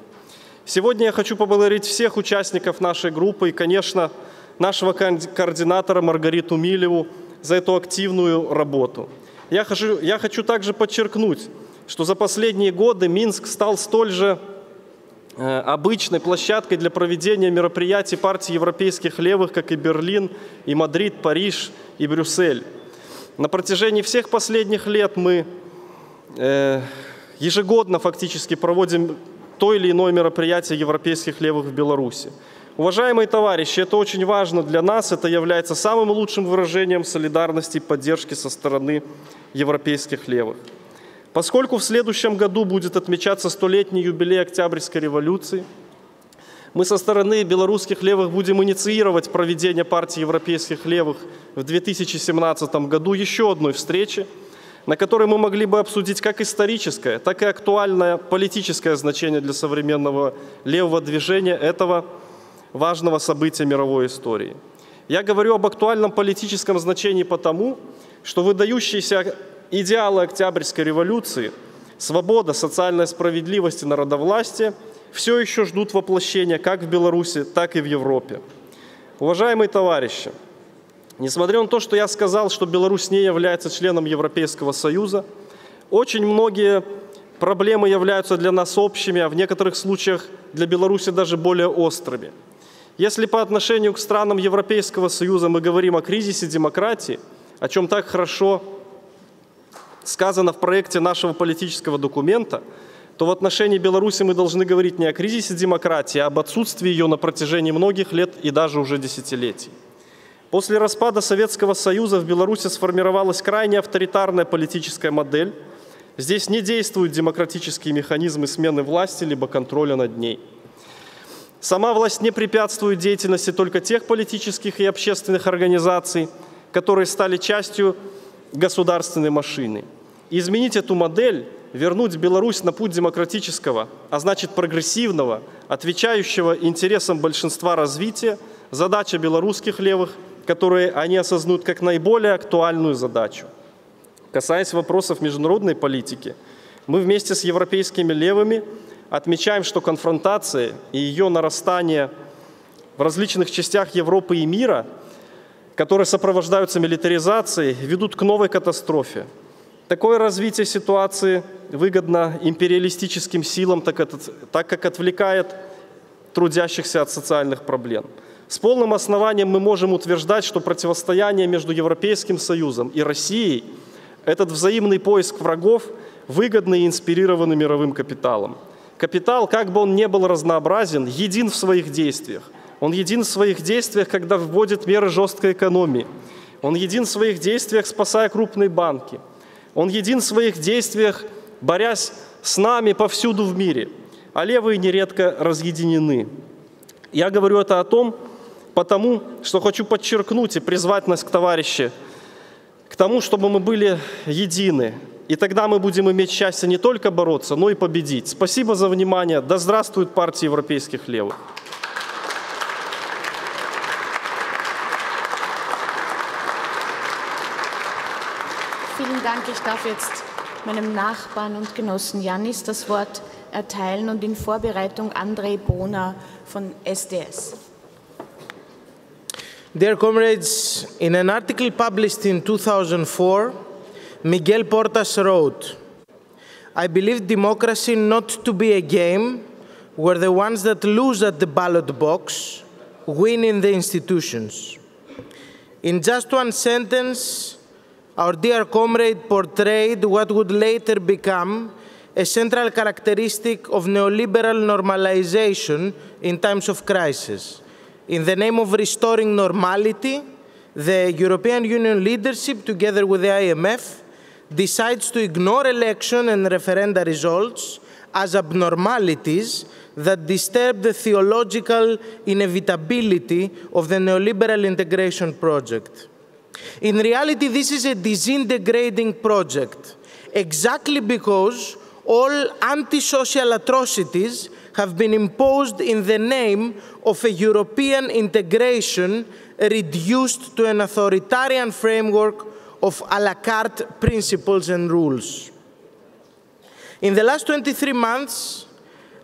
Сегодня я хочу поблагодарить всех участников нашей группы и, конечно, нашего координатора Маргариту Милеву за эту активную работу. Я хочу, я хочу также подчеркнуть, что за последние годы Минск стал столь же обычной площадкой для проведения мероприятий партий европейских левых, как и Берлин, и Мадрид, Париж и Брюссель. На протяжении всех последних лет мы э, ежегодно фактически проводим то или иное мероприятие европейских левых в Беларуси. Уважаемые товарищи, это очень важно для нас, это является самым лучшим выражением солидарности и поддержки со стороны европейских левых. Поскольку в следующем году будет отмечаться столетний юбилей Октябрьской революции, мы со стороны белорусских левых будем инициировать проведение партии европейских левых в 2017 году еще одной встречи, на которой мы могли бы обсудить как историческое, так и актуальное политическое значение для современного левого движения этого важного события мировой истории. Я говорю об актуальном политическом значении потому, что выдающиеся идеалы Октябрьской революции, свобода, социальная справедливость и народовластие все еще ждут воплощения как в Беларуси, так и в Европе. Уважаемые товарищи, несмотря на то, что я сказал, что Беларусь не является членом Европейского Союза, очень многие проблемы являются для нас общими, а в некоторых случаях для Беларуси даже более острыми. Если по отношению к странам Европейского Союза мы говорим о кризисе демократии, о чем так хорошо сказано в проекте нашего политического документа, то в отношении Беларуси мы должны говорить не о кризисе демократии, а об отсутствии ее на протяжении многих лет и даже уже десятилетий. После распада Советского Союза в Беларуси сформировалась крайне авторитарная политическая модель. Здесь не действуют демократические механизмы смены власти либо контроля над ней. Сама власть не препятствует деятельности только тех политических и общественных организаций, которые стали частью государственной машины – изменить эту модель, вернуть Беларусь на путь демократического, а значит прогрессивного, отвечающего интересам большинства развития, задача белорусских левых, которые они осознают как наиболее актуальную задачу. Касаясь вопросов международной политики, мы вместе с европейскими левыми отмечаем, что конфронтация и ее нарастание в различных частях Европы и мира, которые сопровождаются милитаризацией, ведут к новой катастрофе, Такое развитие ситуации выгодно империалистическим силам, так, это, так как отвлекает трудящихся от социальных проблем. С полным основанием мы можем утверждать, что противостояние между Европейским Союзом и Россией – этот взаимный поиск врагов, выгодный и инспирированный мировым капиталом. Капитал, как бы он ни был разнообразен, един в своих действиях. Он един в своих действиях, когда вводит меры жесткой экономии. Он един в своих действиях, спасая крупные банки – он един в своих действиях, борясь с нами повсюду в мире, а левые нередко разъединены. Я говорю это о том, потому что хочу подчеркнуть и призвать нас к товарищи, к тому, чтобы мы были едины. И тогда мы будем иметь счастье не только бороться, но и победить. Спасибо за внимание. Да здравствует партия европейских левых. Dank. Ich darf jetzt meinem Nachbarn und Genossen Janis das Wort erteilen und in Vorbereitung André Bohner von SDS. Dear comrades, in an article published in 2004, Miguel Portas wrote, I believe democracy not to be a game where the ones that lose at the ballot box win in the institutions. In just one sentence, our dear comrade portrayed what would later become a central characteristic of neoliberal normalization in times of crisis. In the name of restoring normality, the European Union leadership, together with the IMF, decides to ignore election and referenda results as abnormalities that disturb the theological inevitability of the neoliberal integration project. In reality, this is a disintegrating project, exactly because all antisocial atrocities have been imposed in the name of a European integration reduced to an authoritarian framework of a la carte principles and rules. In the last 23 months,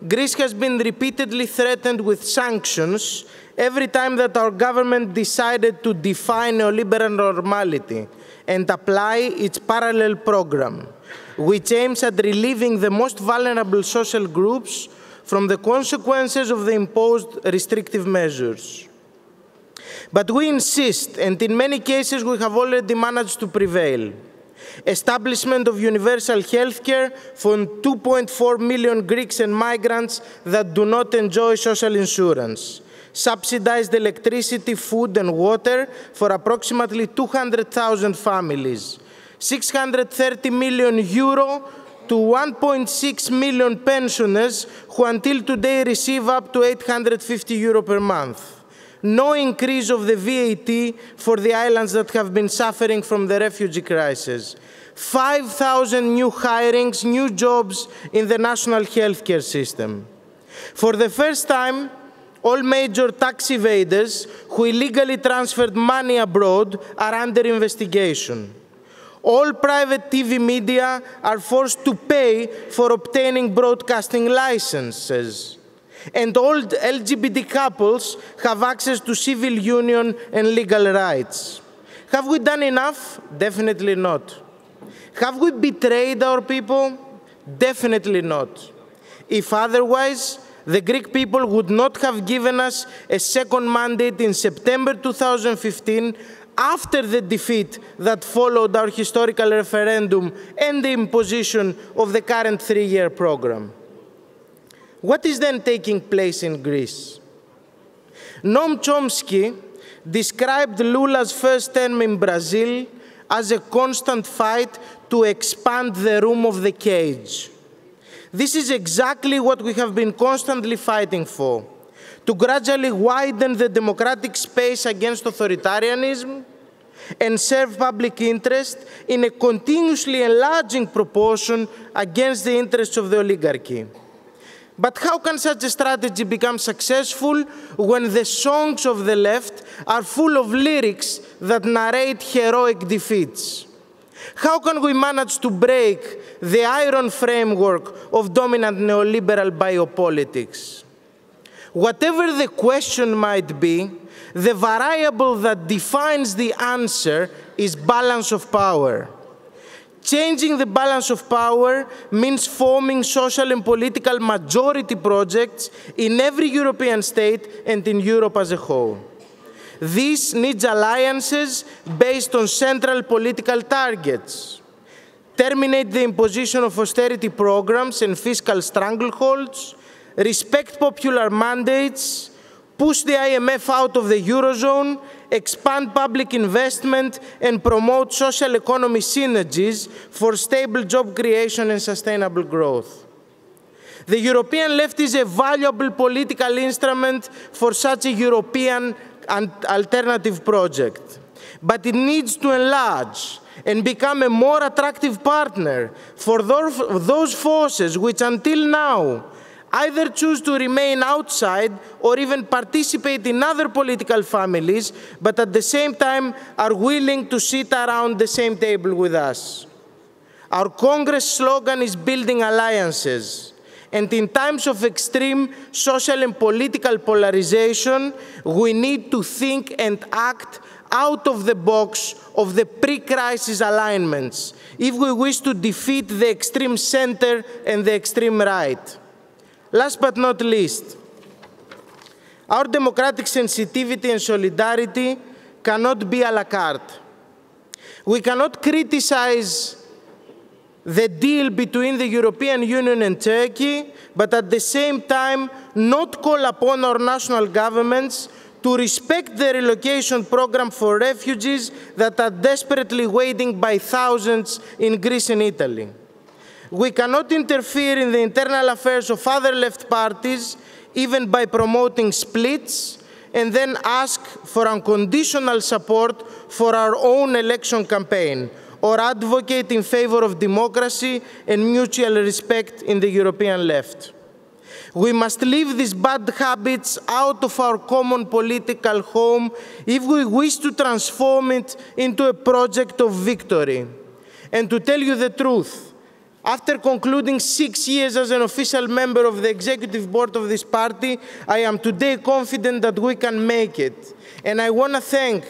Greece has been repeatedly threatened with sanctions every time that our government decided to define neoliberal normality and apply its parallel program, which aims at relieving the most vulnerable social groups from the consequences of the imposed restrictive measures. But we insist, and in many cases we have already managed to prevail. establishment of universal health care for 2.4 million Greeks and migrants that do not enjoy social insurance, subsidized electricity, food and water for approximately 200,000 families, 630 million euro to 1.6 million pensioners who until today receive up to 850 euro per month no increase of the VAT for the islands that have been suffering from the refugee crisis. 5,000 new hirings, new jobs in the national healthcare system. For the first time, all major tax evaders who illegally transferred money abroad are under investigation. All private TV media are forced to pay for obtaining broadcasting licenses and all LGBT couples have access to civil union and legal rights. Have we done enough? Definitely not. Have we betrayed our people? Definitely not. If otherwise, the Greek people would not have given us a second mandate in September 2015 after the defeat that followed our historical referendum and the imposition of the current three-year program. What is then taking place in Greece? Noam Chomsky described Lula's first term in Brazil as a constant fight to expand the room of the cage. This is exactly what we have been constantly fighting for to gradually widen the democratic space against authoritarianism and serve public interest in a continuously enlarging proportion against the interests of the oligarchy. But how can such a strategy become successful when the songs of the left are full of lyrics that narrate heroic defeats? How can we manage to break the iron framework of dominant neoliberal biopolitics? Whatever the question might be, the variable that defines the answer is balance of power. Changing the balance of power means forming social and political majority projects in every European state and in Europe as a whole. This needs alliances based on central political targets. Terminate the imposition of austerity programs and fiscal strangleholds, respect popular mandates, push the IMF out of the Eurozone, expand public investment, and promote social economy synergies for stable job creation and sustainable growth. The European left is a valuable political instrument for such a European alternative project, but it needs to enlarge and become a more attractive partner for those forces which until now either choose to remain outside or even participate in other political families, but at the same time are willing to sit around the same table with us. Our Congress slogan is building alliances. And in times of extreme social and political polarization, we need to think and act out of the box of the pre-crisis alignments if we wish to defeat the extreme center and the extreme right. Last but not least, our democratic sensitivity and solidarity cannot be a la carte. We cannot criticize the deal between the European Union and Turkey, but at the same time not call upon our national governments to respect the relocation program for refugees that are desperately waiting by thousands in Greece and Italy. We cannot interfere in the internal affairs of other left parties, even by promoting splits, and then ask for unconditional support for our own election campaign, or advocate in favor of democracy and mutual respect in the European left. We must leave these bad habits out of our common political home if we wish to transform it into a project of victory. And to tell you the truth, after concluding six years as an official member of the executive board of this party, I am today confident that we can make it. And I want to thank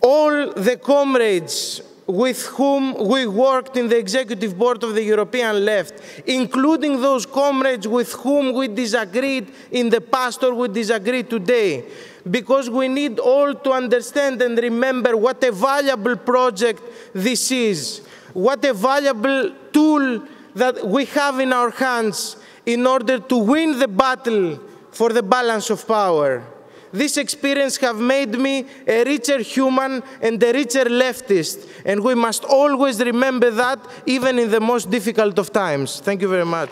all the comrades with whom we worked in the executive board of the European left, including those comrades with whom we disagreed in the past or we disagree today because we need all to understand and remember what a valuable project this is, what a valuable tool that we have in our hands in order to win the battle for the balance of power. This experience have made me a richer human and a richer leftist, and we must always remember that even in the most difficult of times. Thank you very much.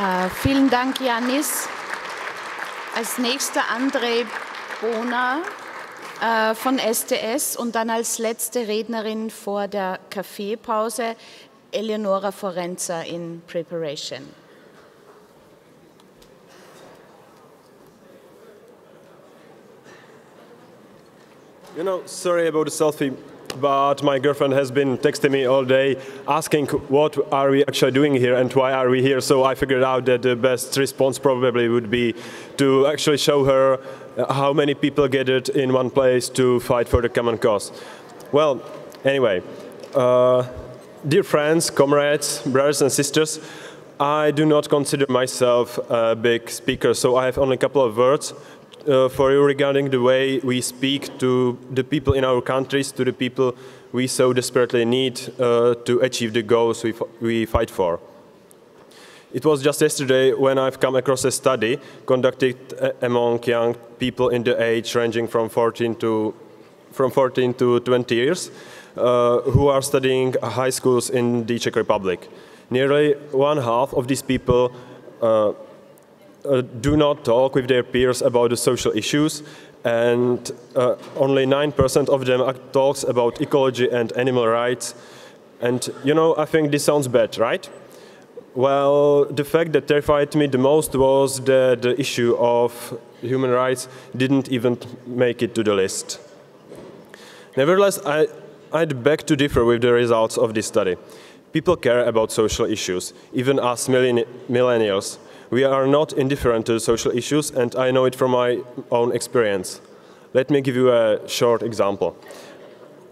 Äh, vielen Dank, Janis. Als nächster André Bohner äh, von STS und dann als letzte Rednerin vor der Kaffeepause Eleonora Forenza in Preparation. You know, sorry about the selfie, but my girlfriend has been texting me all day asking what are we actually doing here and why are we here. So I figured out that the best response probably would be to actually show her how many people gathered in one place to fight for the common cause. Well, anyway, uh, dear friends, comrades, brothers and sisters, I do not consider myself a big speaker, so I have only a couple of words uh, for you regarding the way we speak to the people in our countries, to the people we so desperately need uh, to achieve the goals we, we fight for. It was just yesterday when I've come across a study conducted uh, among young people in the age ranging from 14 to, from 14 to 20 years uh, who are studying high schools in the Czech Republic. Nearly one half of these people uh, uh, do not talk with their peers about the social issues, and uh, only 9% of them talks about ecology and animal rights. And you know, I think this sounds bad, right? Well, the fact that terrified me the most was that the issue of human rights didn't even make it to the list. Nevertheless, I, I'd beg to differ with the results of this study. People care about social issues, even us millennials. We are not indifferent to social issues, and I know it from my own experience. Let me give you a short example.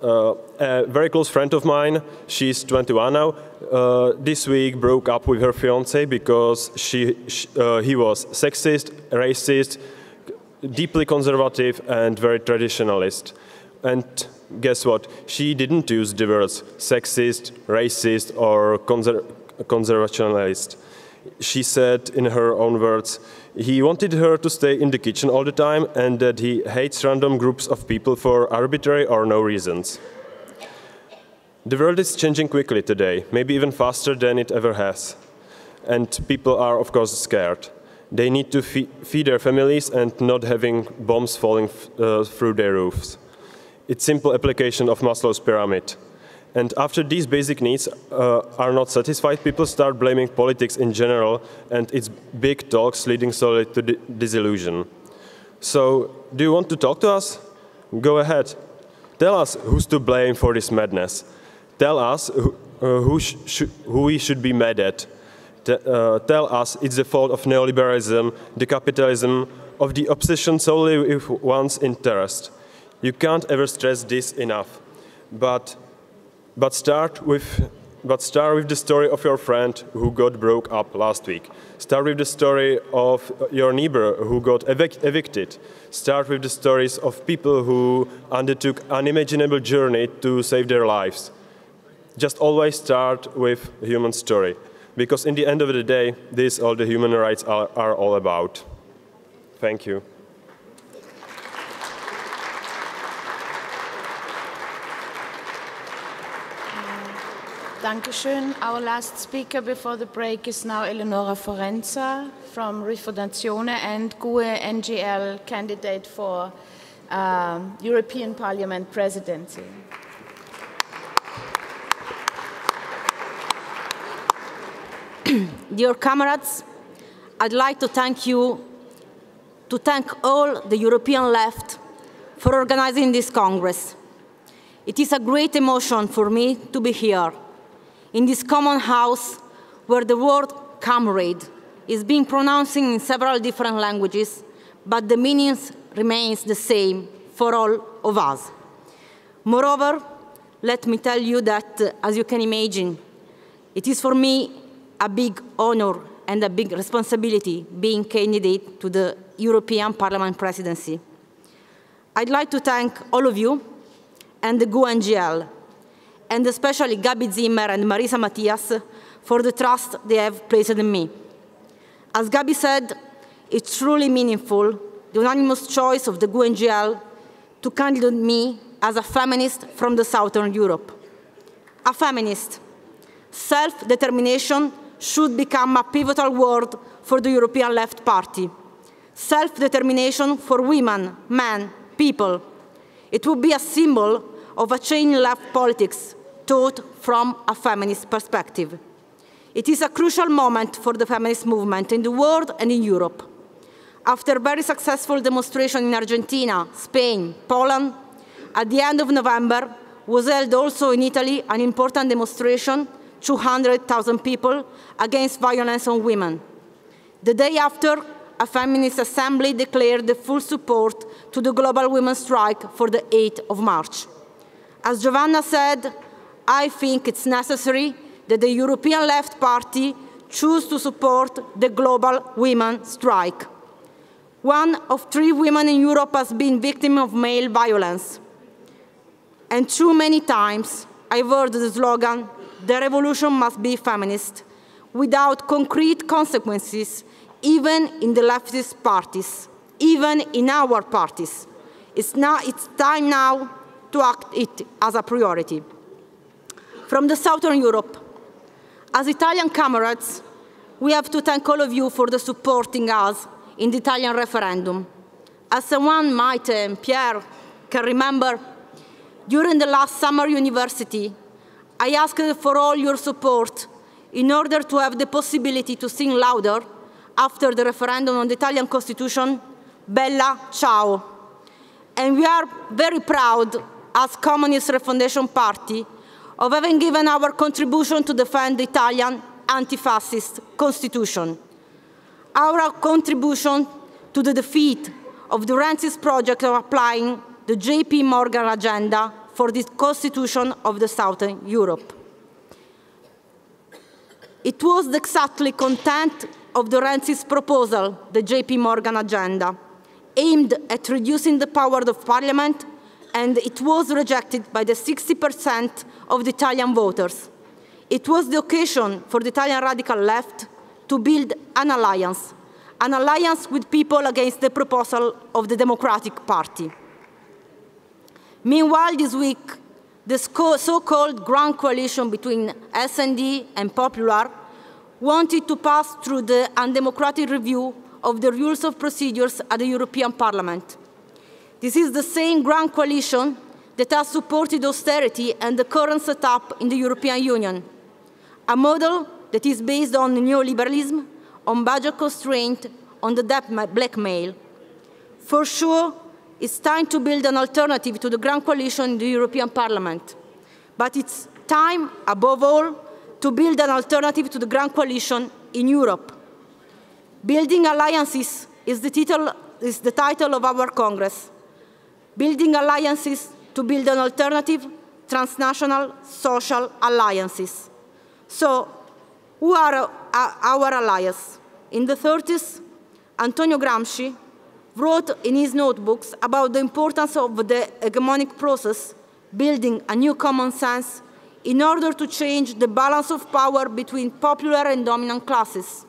Uh, a very close friend of mine, she's 21 now, uh, this week broke up with her fiance because she, she uh, he was sexist, racist, deeply conservative, and very traditionalist. And guess what? She didn't use the words sexist, racist, or conser conservationalist she said in her own words, he wanted her to stay in the kitchen all the time and that he hates random groups of people for arbitrary or no reasons. The world is changing quickly today, maybe even faster than it ever has. And people are, of course, scared. They need to feed their families and not having bombs falling uh, through their roofs. It's simple application of Maslow's pyramid. And after these basic needs uh, are not satisfied, people start blaming politics in general and its big talks leading solely to disillusion. So, do you want to talk to us? Go ahead. Tell us who's to blame for this madness. Tell us who, uh, who, who we should be mad at. T uh, tell us it's the fault of neoliberalism, the capitalism, of the obsession solely with one's interest. You can't ever stress this enough. But but start with but start with the story of your friend who got broke up last week. Start with the story of your neighbor who got evic evicted. Start with the stories of people who undertook unimaginable journey to save their lives. Just always start with a human story, because in the end of the day, this all the human rights are, are all about. Thank you. Dankeschön. Our last speaker before the break is now Eleonora Forenza from Rifondazione and GUE NGL candidate for um, European Parliament presidency. (clears throat) Dear comrades, I'd like to thank you, to thank all the European left for organizing this Congress. It is a great emotion for me to be here in this common house where the word comrade is being pronounced in several different languages, but the meaning remains the same for all of us. Moreover, let me tell you that, uh, as you can imagine, it is for me a big honor and a big responsibility being candidate to the European Parliament presidency. I'd like to thank all of you and the GUNGL, and especially Gabi Zimmer and Marisa Matias for the trust they have placed in me. As Gabi said, it's truly meaningful, the unanimous choice of the GUNGL to candidate me as a feminist from the Southern Europe. A feminist. Self-determination should become a pivotal word for the European Left Party. Self-determination for women, men, people. It would be a symbol of a change in left politics taught from a feminist perspective. It is a crucial moment for the feminist movement in the world and in Europe. After very successful demonstration in Argentina, Spain, Poland, at the end of November was held also in Italy an important demonstration, 200,000 people, against violence on women. The day after, a feminist assembly declared the full support to the global women's strike for the 8th of March. As Giovanna said, I think it's necessary that the European Left Party choose to support the global women's strike. One of three women in Europe has been victim of male violence. And too many times I've heard the slogan, the revolution must be feminist, without concrete consequences, even in the leftist parties, even in our parties. It's, now, it's time now to act it as a priority. From the Southern Europe, as Italian comrades, we have to thank all of you for the supporting us in the Italian referendum. As someone might, uh, Pierre, can remember, during the last summer university, I asked for all your support in order to have the possibility to sing louder after the referendum on the Italian constitution, Bella Ciao. And we are very proud as Communist Refondation Party of having given our contribution to defend the Italian anti-fascist constitution. Our contribution to the defeat of the Renzi's project of applying the JP Morgan agenda for the constitution of the Southern Europe. It was the exactly content of the Renzi's proposal, the JP Morgan agenda, aimed at reducing the power of parliament, and it was rejected by the 60% of the Italian voters. It was the occasion for the Italian radical left to build an alliance, an alliance with people against the proposal of the Democratic Party. Meanwhile, this week, the so-called Grand Coalition between SD and Popular wanted to pass through the undemocratic review of the rules of procedures at the European Parliament. This is the same Grand Coalition that has supported austerity and the current setup in the European Union, a model that is based on neoliberalism, on budget constraint, on the debt blackmail. For sure, it's time to build an alternative to the Grand Coalition in the European Parliament. But it's time, above all, to build an alternative to the Grand Coalition in Europe. Building alliances is the, title, is the title of our Congress. Building alliances to build an alternative, transnational social alliances. So, who are our allies? In the 30s, Antonio Gramsci wrote in his notebooks about the importance of the hegemonic process, building a new common sense in order to change the balance of power between popular and dominant classes.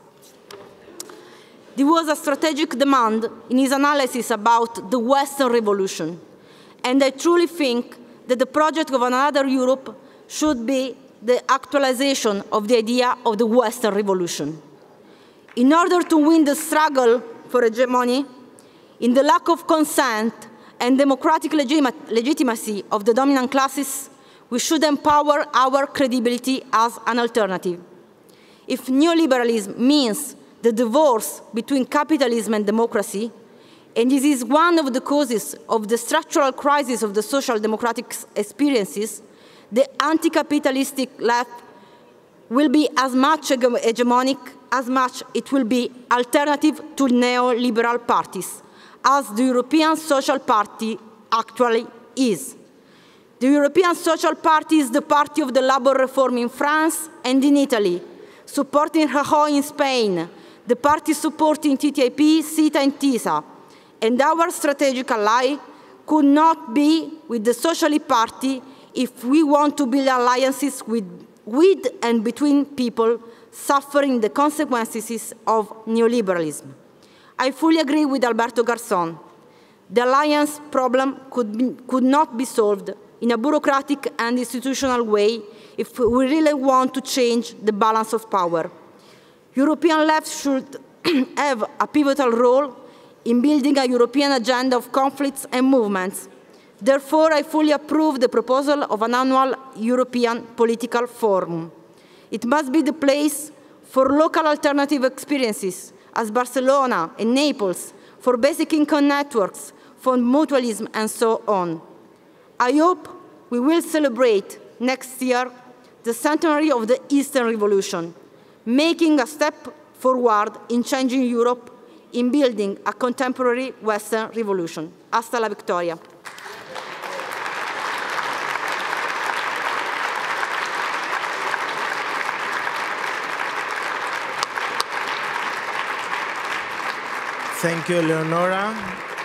There was a strategic demand in his analysis about the Western Revolution, and I truly think that the project of another Europe should be the actualization of the idea of the Western Revolution. In order to win the struggle for hegemony, in the lack of consent and democratic legitimacy of the dominant classes, we should empower our credibility as an alternative. If neoliberalism means the divorce between capitalism and democracy, and this is one of the causes of the structural crisis of the social democratic experiences, the anti-capitalistic left will be as much hegemonic as much it will be alternative to neoliberal parties, as the European Social Party actually is. The European Social Party is the party of the labor reform in France and in Italy, supporting Rajoy in Spain, the party supporting TTIP, CETA and TISA. And our strategic ally could not be with the Socialist Party if we want to build alliances with, with and between people suffering the consequences of neoliberalism. I fully agree with Alberto Garzón. The alliance problem could, be, could not be solved in a bureaucratic and institutional way if we really want to change the balance of power. European left should (clears throat) have a pivotal role in building a European agenda of conflicts and movements. Therefore, I fully approve the proposal of an annual European political forum. It must be the place for local alternative experiences, as Barcelona and Naples, for basic income networks, for mutualism, and so on. I hope we will celebrate next year the centenary of the Eastern Revolution, making a step forward in changing Europe, in building a contemporary Western revolution. Hasta la victoria. Thank you, Leonora.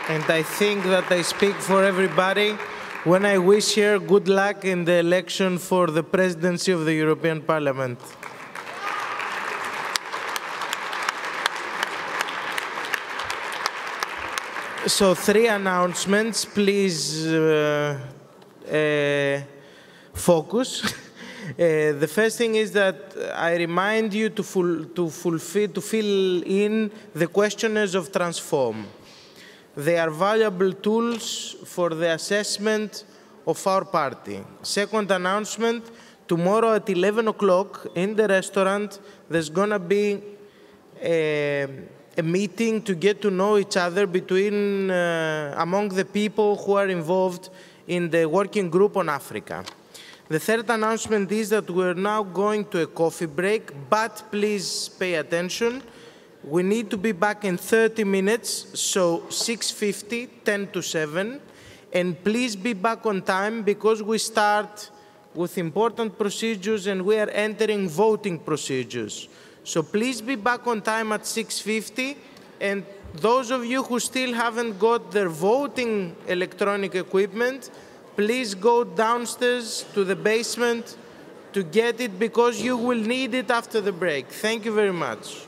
And I think that I speak for everybody when I wish her good luck in the election for the presidency of the European Parliament. So, three announcements. Please uh, uh, focus. (laughs) Uh, the first thing is that I remind you to, full, to, fulfill, to fill in the questionnaires of Transform. They are valuable tools for the assessment of our party. Second announcement, tomorrow at 11 o'clock in the restaurant, there's going to be a, a, meeting to get to know each other between, uh, among the people who are involved in the working group on Africa. The third announcement is that we're now going to a coffee break, but please pay attention. We need to be back in 30 minutes, so 6.50, 10 to 7. And please be back on time because we start with important procedures and we are entering voting procedures. So please be back on time at 6.50 and those of you who still haven't got their voting electronic equipment, please go downstairs to the basement to get it because you will need it after the break. Thank you very much.